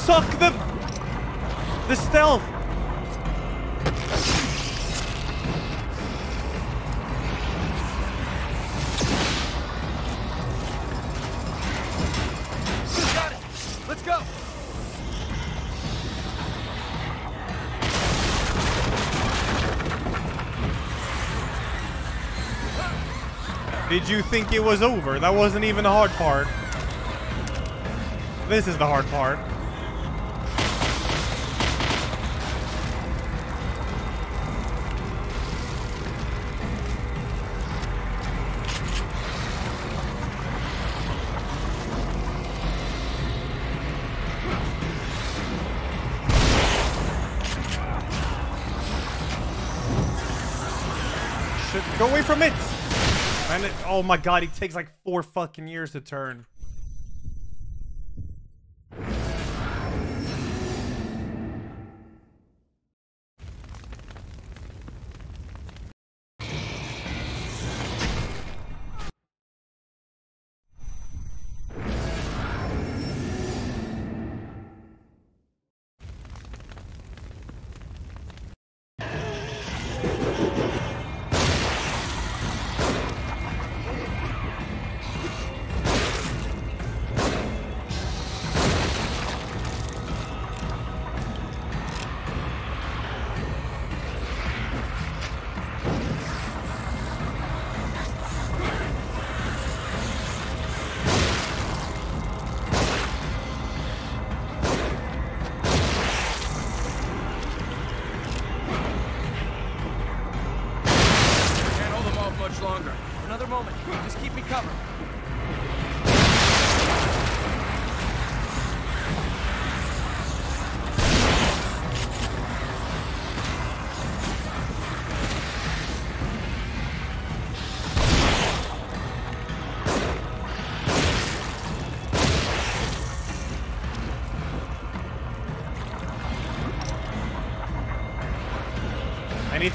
Suck the the stealth. Got it. Let's go. Did you think it was over? That wasn't even the hard part. This is the hard part. Oh my god, he takes like four fucking years to turn.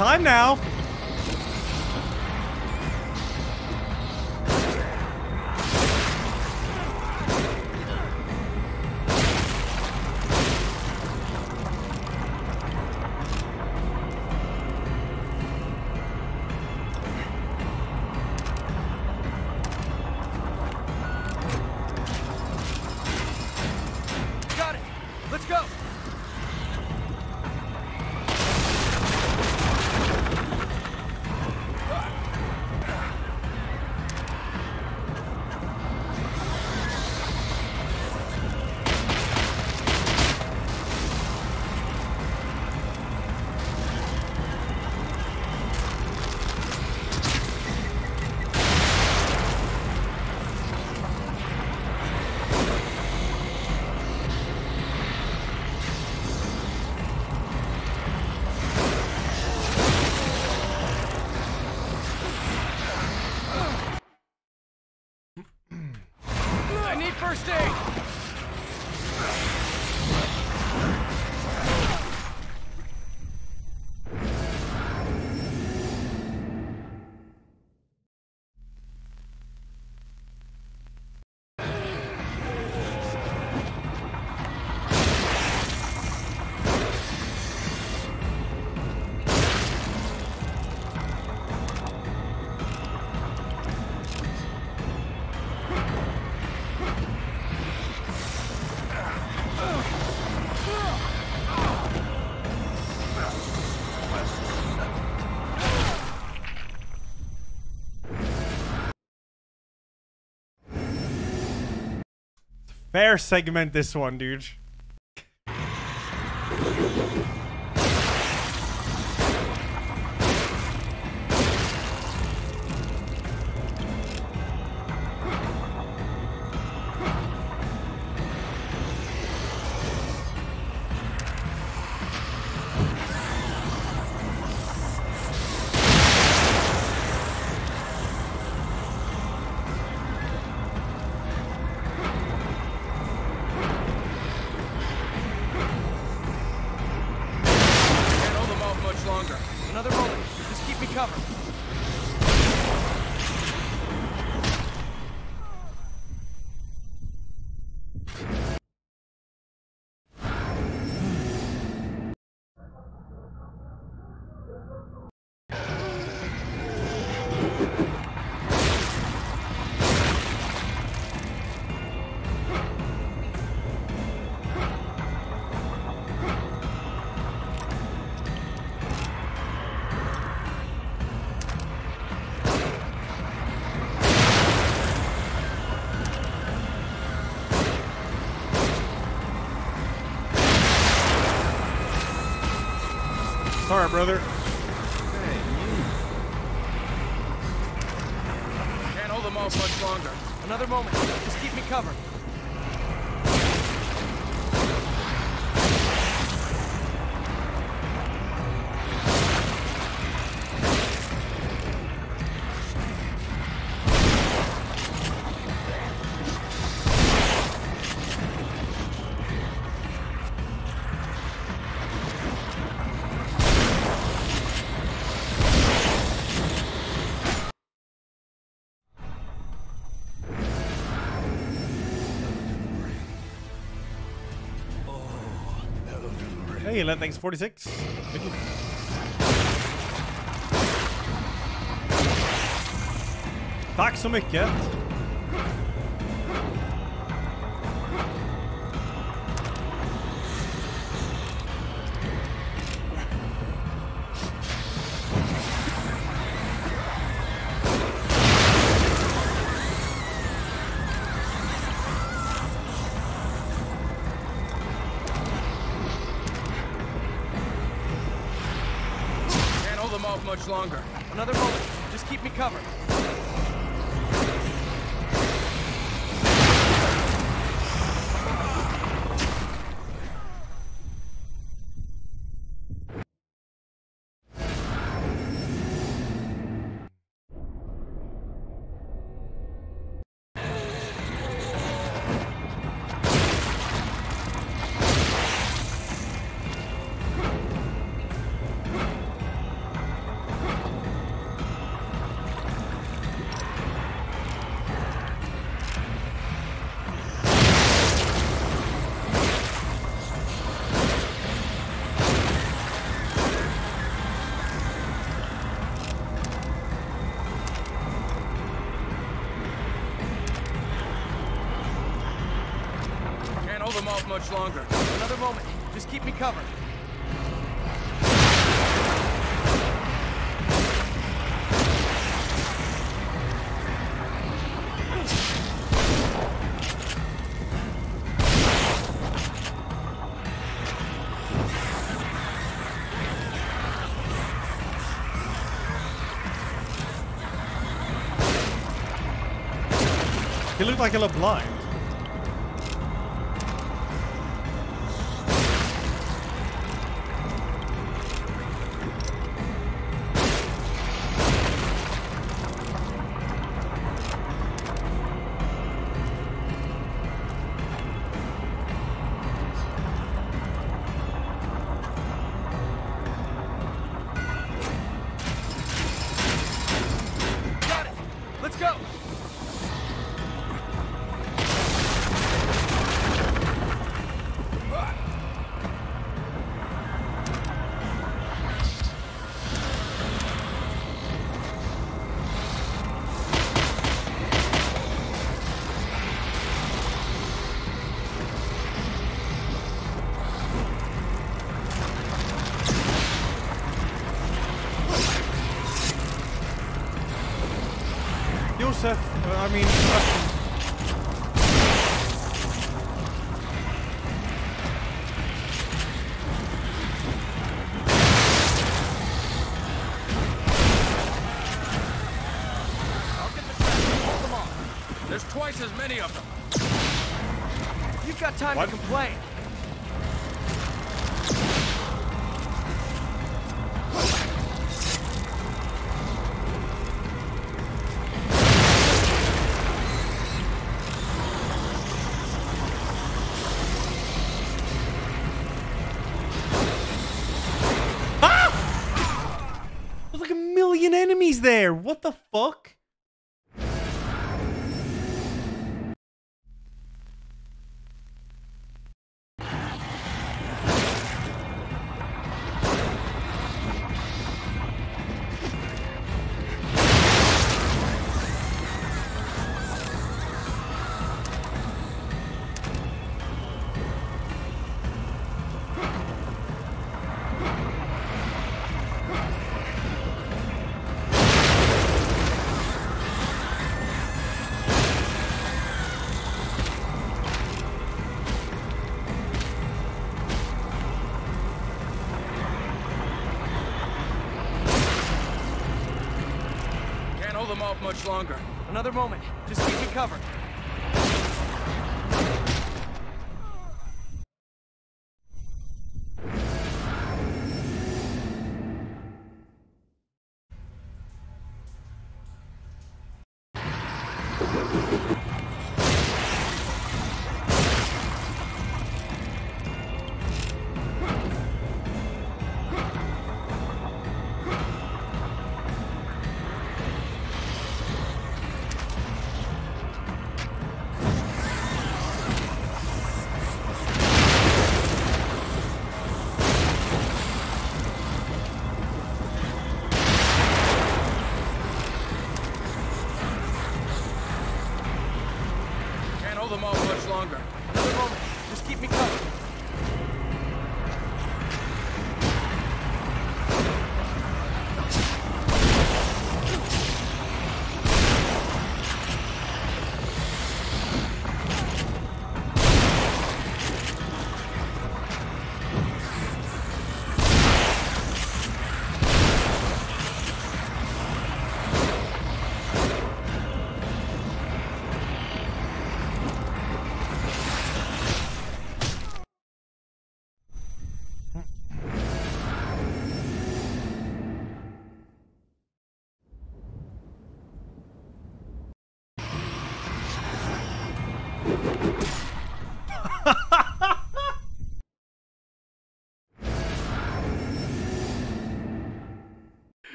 Anytime now. Fair segment this one, dude. brother. Leland, thanks 46. Thank you. Thanks, så mycket. longer. much longer. Another moment. Just keep me covered. He looked like he looked blind. I mean... much longer. Another moment.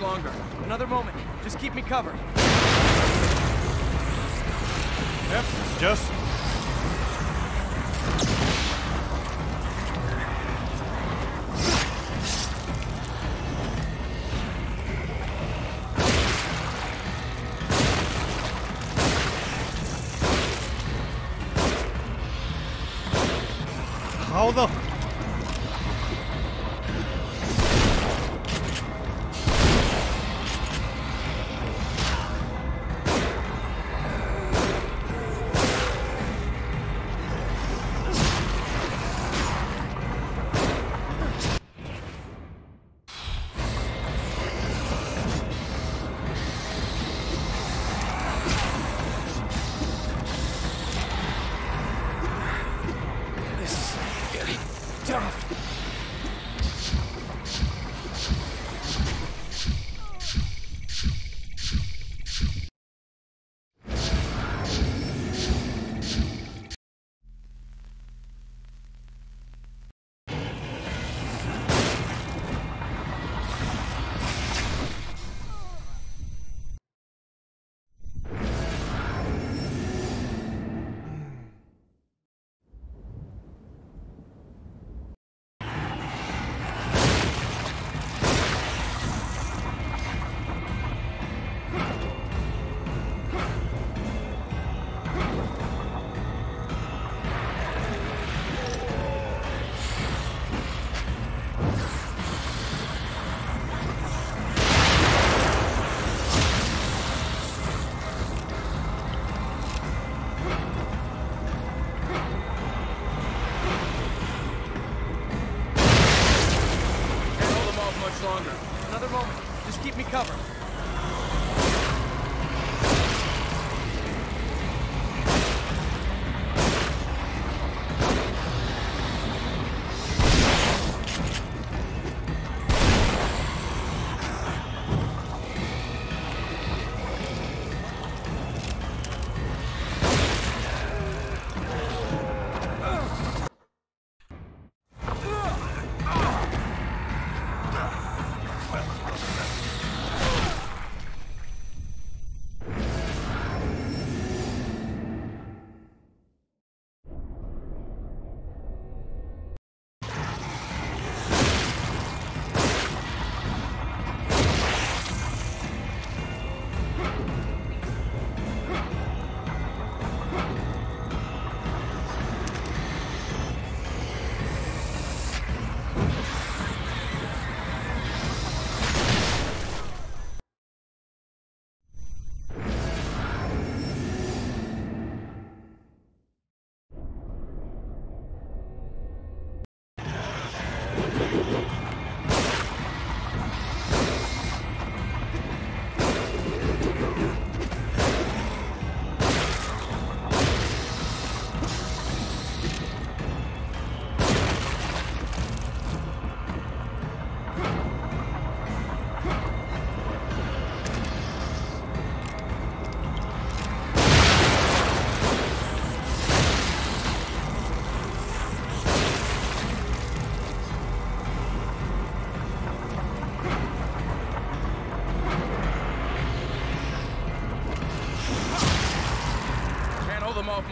much longer. Another moment. Just keep me covered.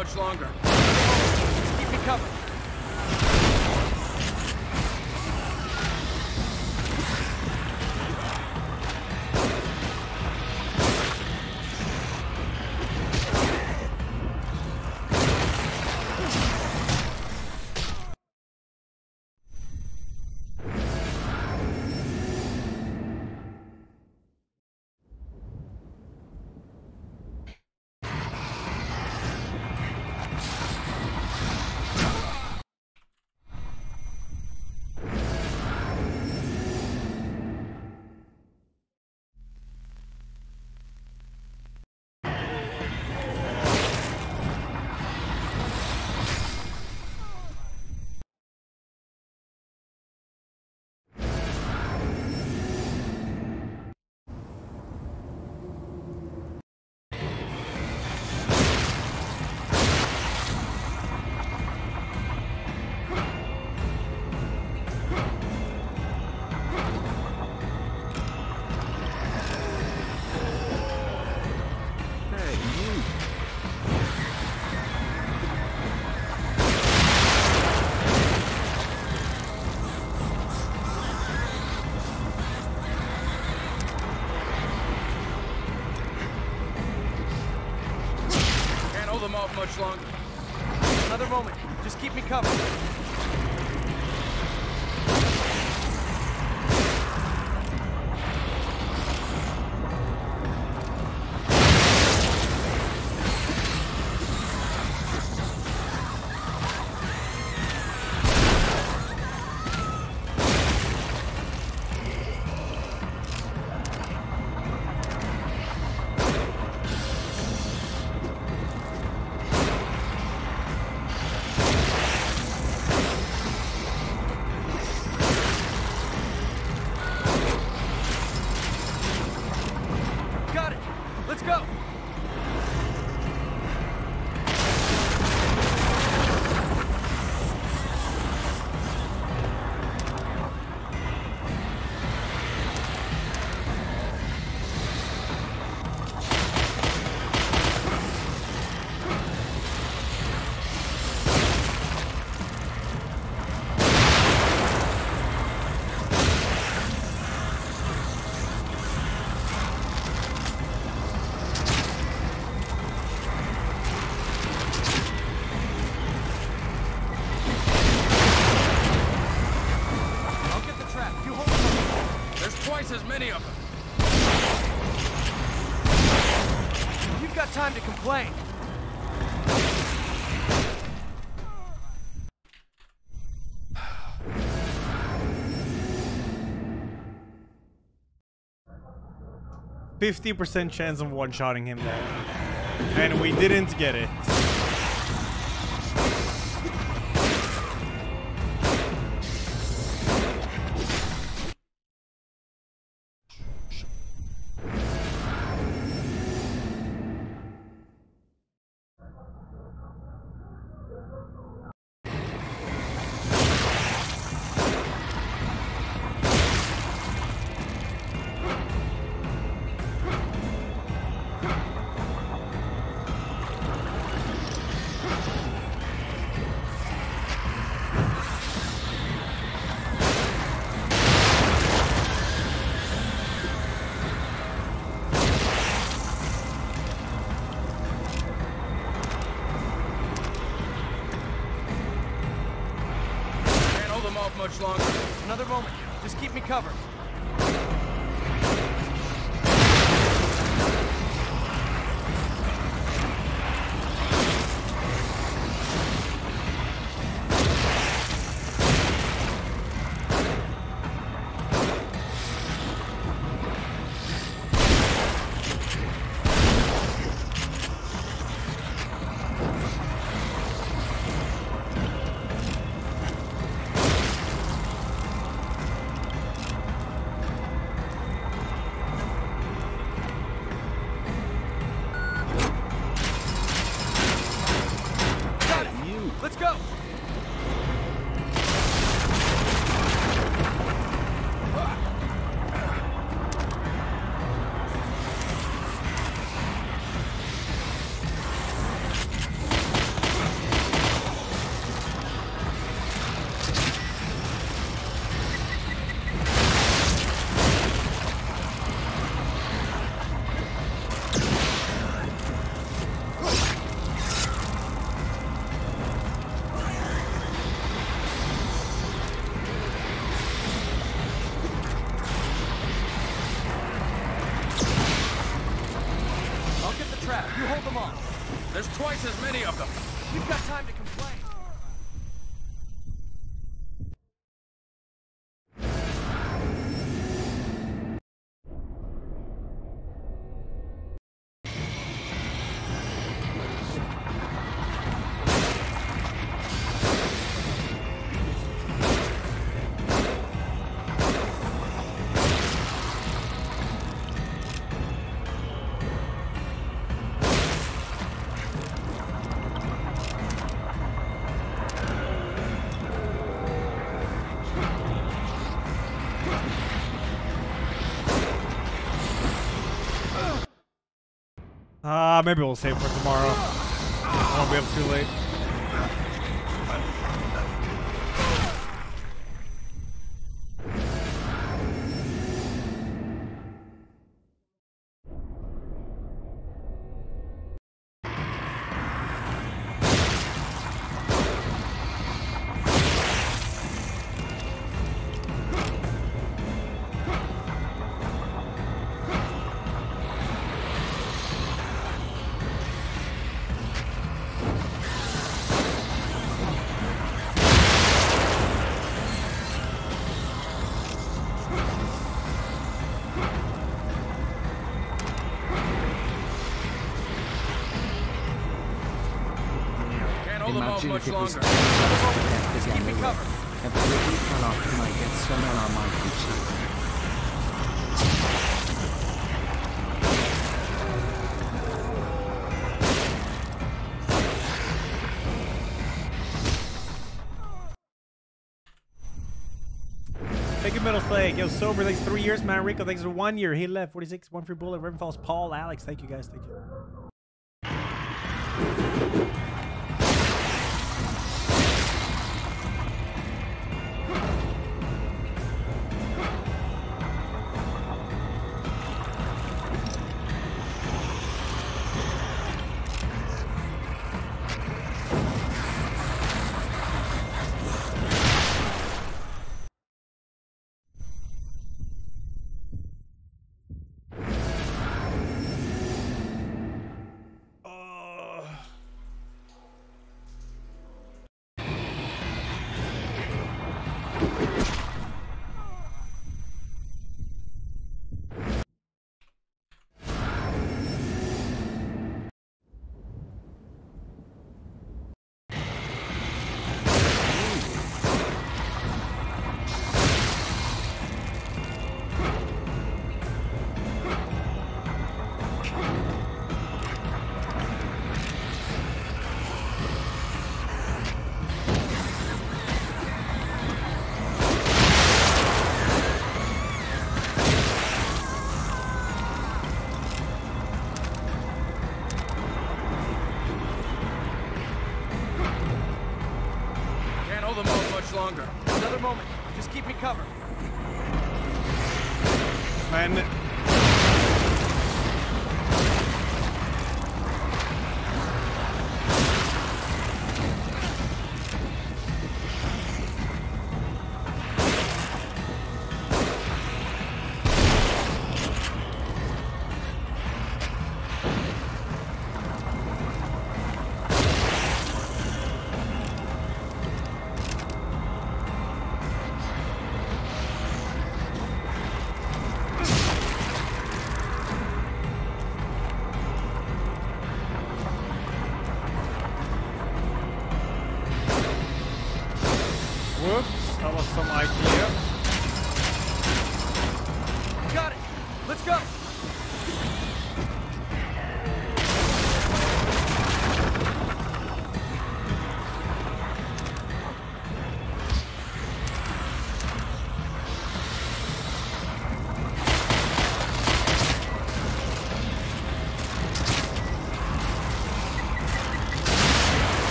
Much longer. Longer. Another moment. Just keep me covered. 50% chance of one-shotting him there. And we didn't get it. Longer. Another moment. Just keep me covered. Maybe we'll save for tomorrow. I won't be up too late. Much if it was longer. Just keep me covered. And really fell off and I get some on our mind. Thank you, Middle Flake. Yo, Sober, thanks three years. Man, Rico, thanks for one year. He left. 46, one free bullet. Reverend Falls, Paul, Alex. Thank you, guys. Thank you.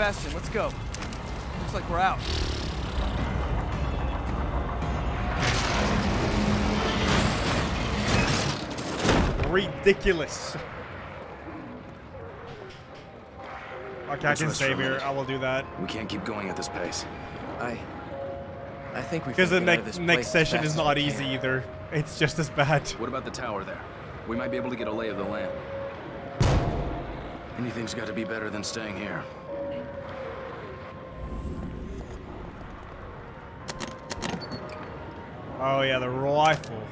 Sebastian, let's go. Looks like we're out. Ridiculous. Okay, I can rest for a save here. minute. I will do that. We can't keep going at this pace. I... I think we Because the can get out of next this next session is not easy can. either. It's just as bad. What about the tower there? We might be able to get a lay of the land. Anything's got to be better than staying here. Oh yeah, the rifle.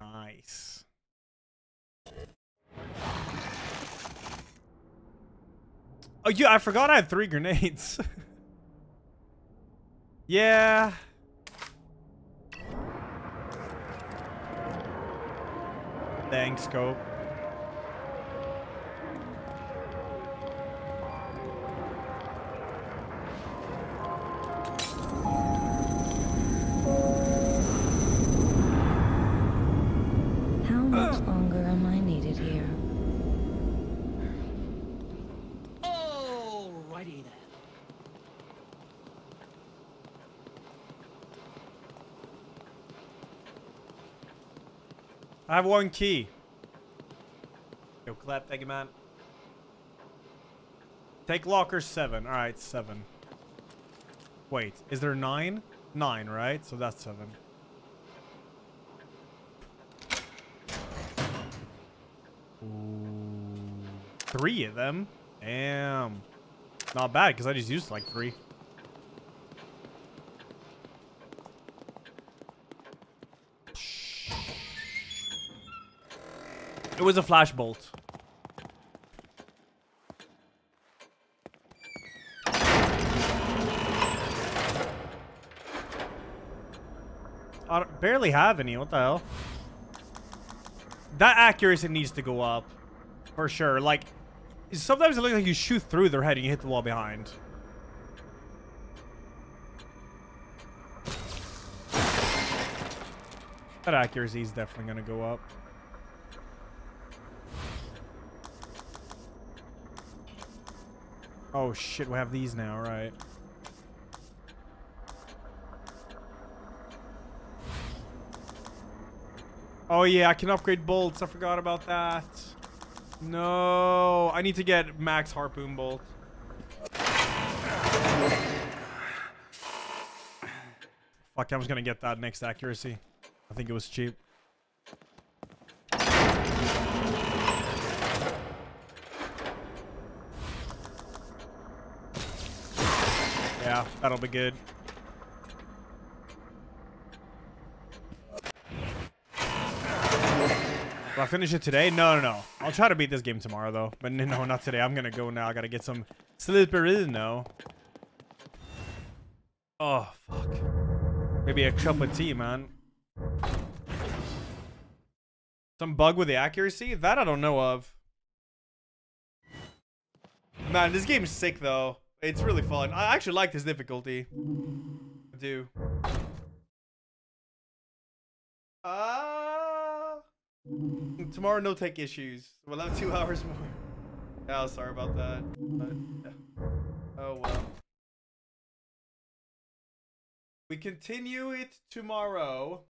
Nice. Oh yeah, I forgot I had three grenades. yeah. Thanks, scope. I have one key. Yo, clap, thank you, man. Take locker seven. All right, seven. Wait, is there nine? Nine, right? So that's seven. Ooh, three of them. Damn. Not bad, because I just used like three. It was a flash bolt. I barely have any. What the hell? That accuracy needs to go up. For sure. Like, sometimes it looks like you shoot through their head and you hit the wall behind. That accuracy is definitely going to go up. Oh shit, we have these now, right? Oh yeah, I can upgrade bolts. I forgot about that. No, I need to get max harpoon bolt. Fuck, I was gonna get that next accuracy. I think it was cheap. Yeah, that'll be good. Will I finish it today? No, no, no. I'll try to beat this game tomorrow, though. But no, not today. I'm gonna go now. I gotta get some slippery now. Oh, fuck. Maybe a cup of tea, man. Some bug with the accuracy? That I don't know of. Man, this game is sick, though. It's really fun. I actually like this difficulty. I do. Uh, tomorrow, no tech issues. We'll have two hours more. Yeah, sorry about that. But, yeah. Oh, well. We continue it tomorrow.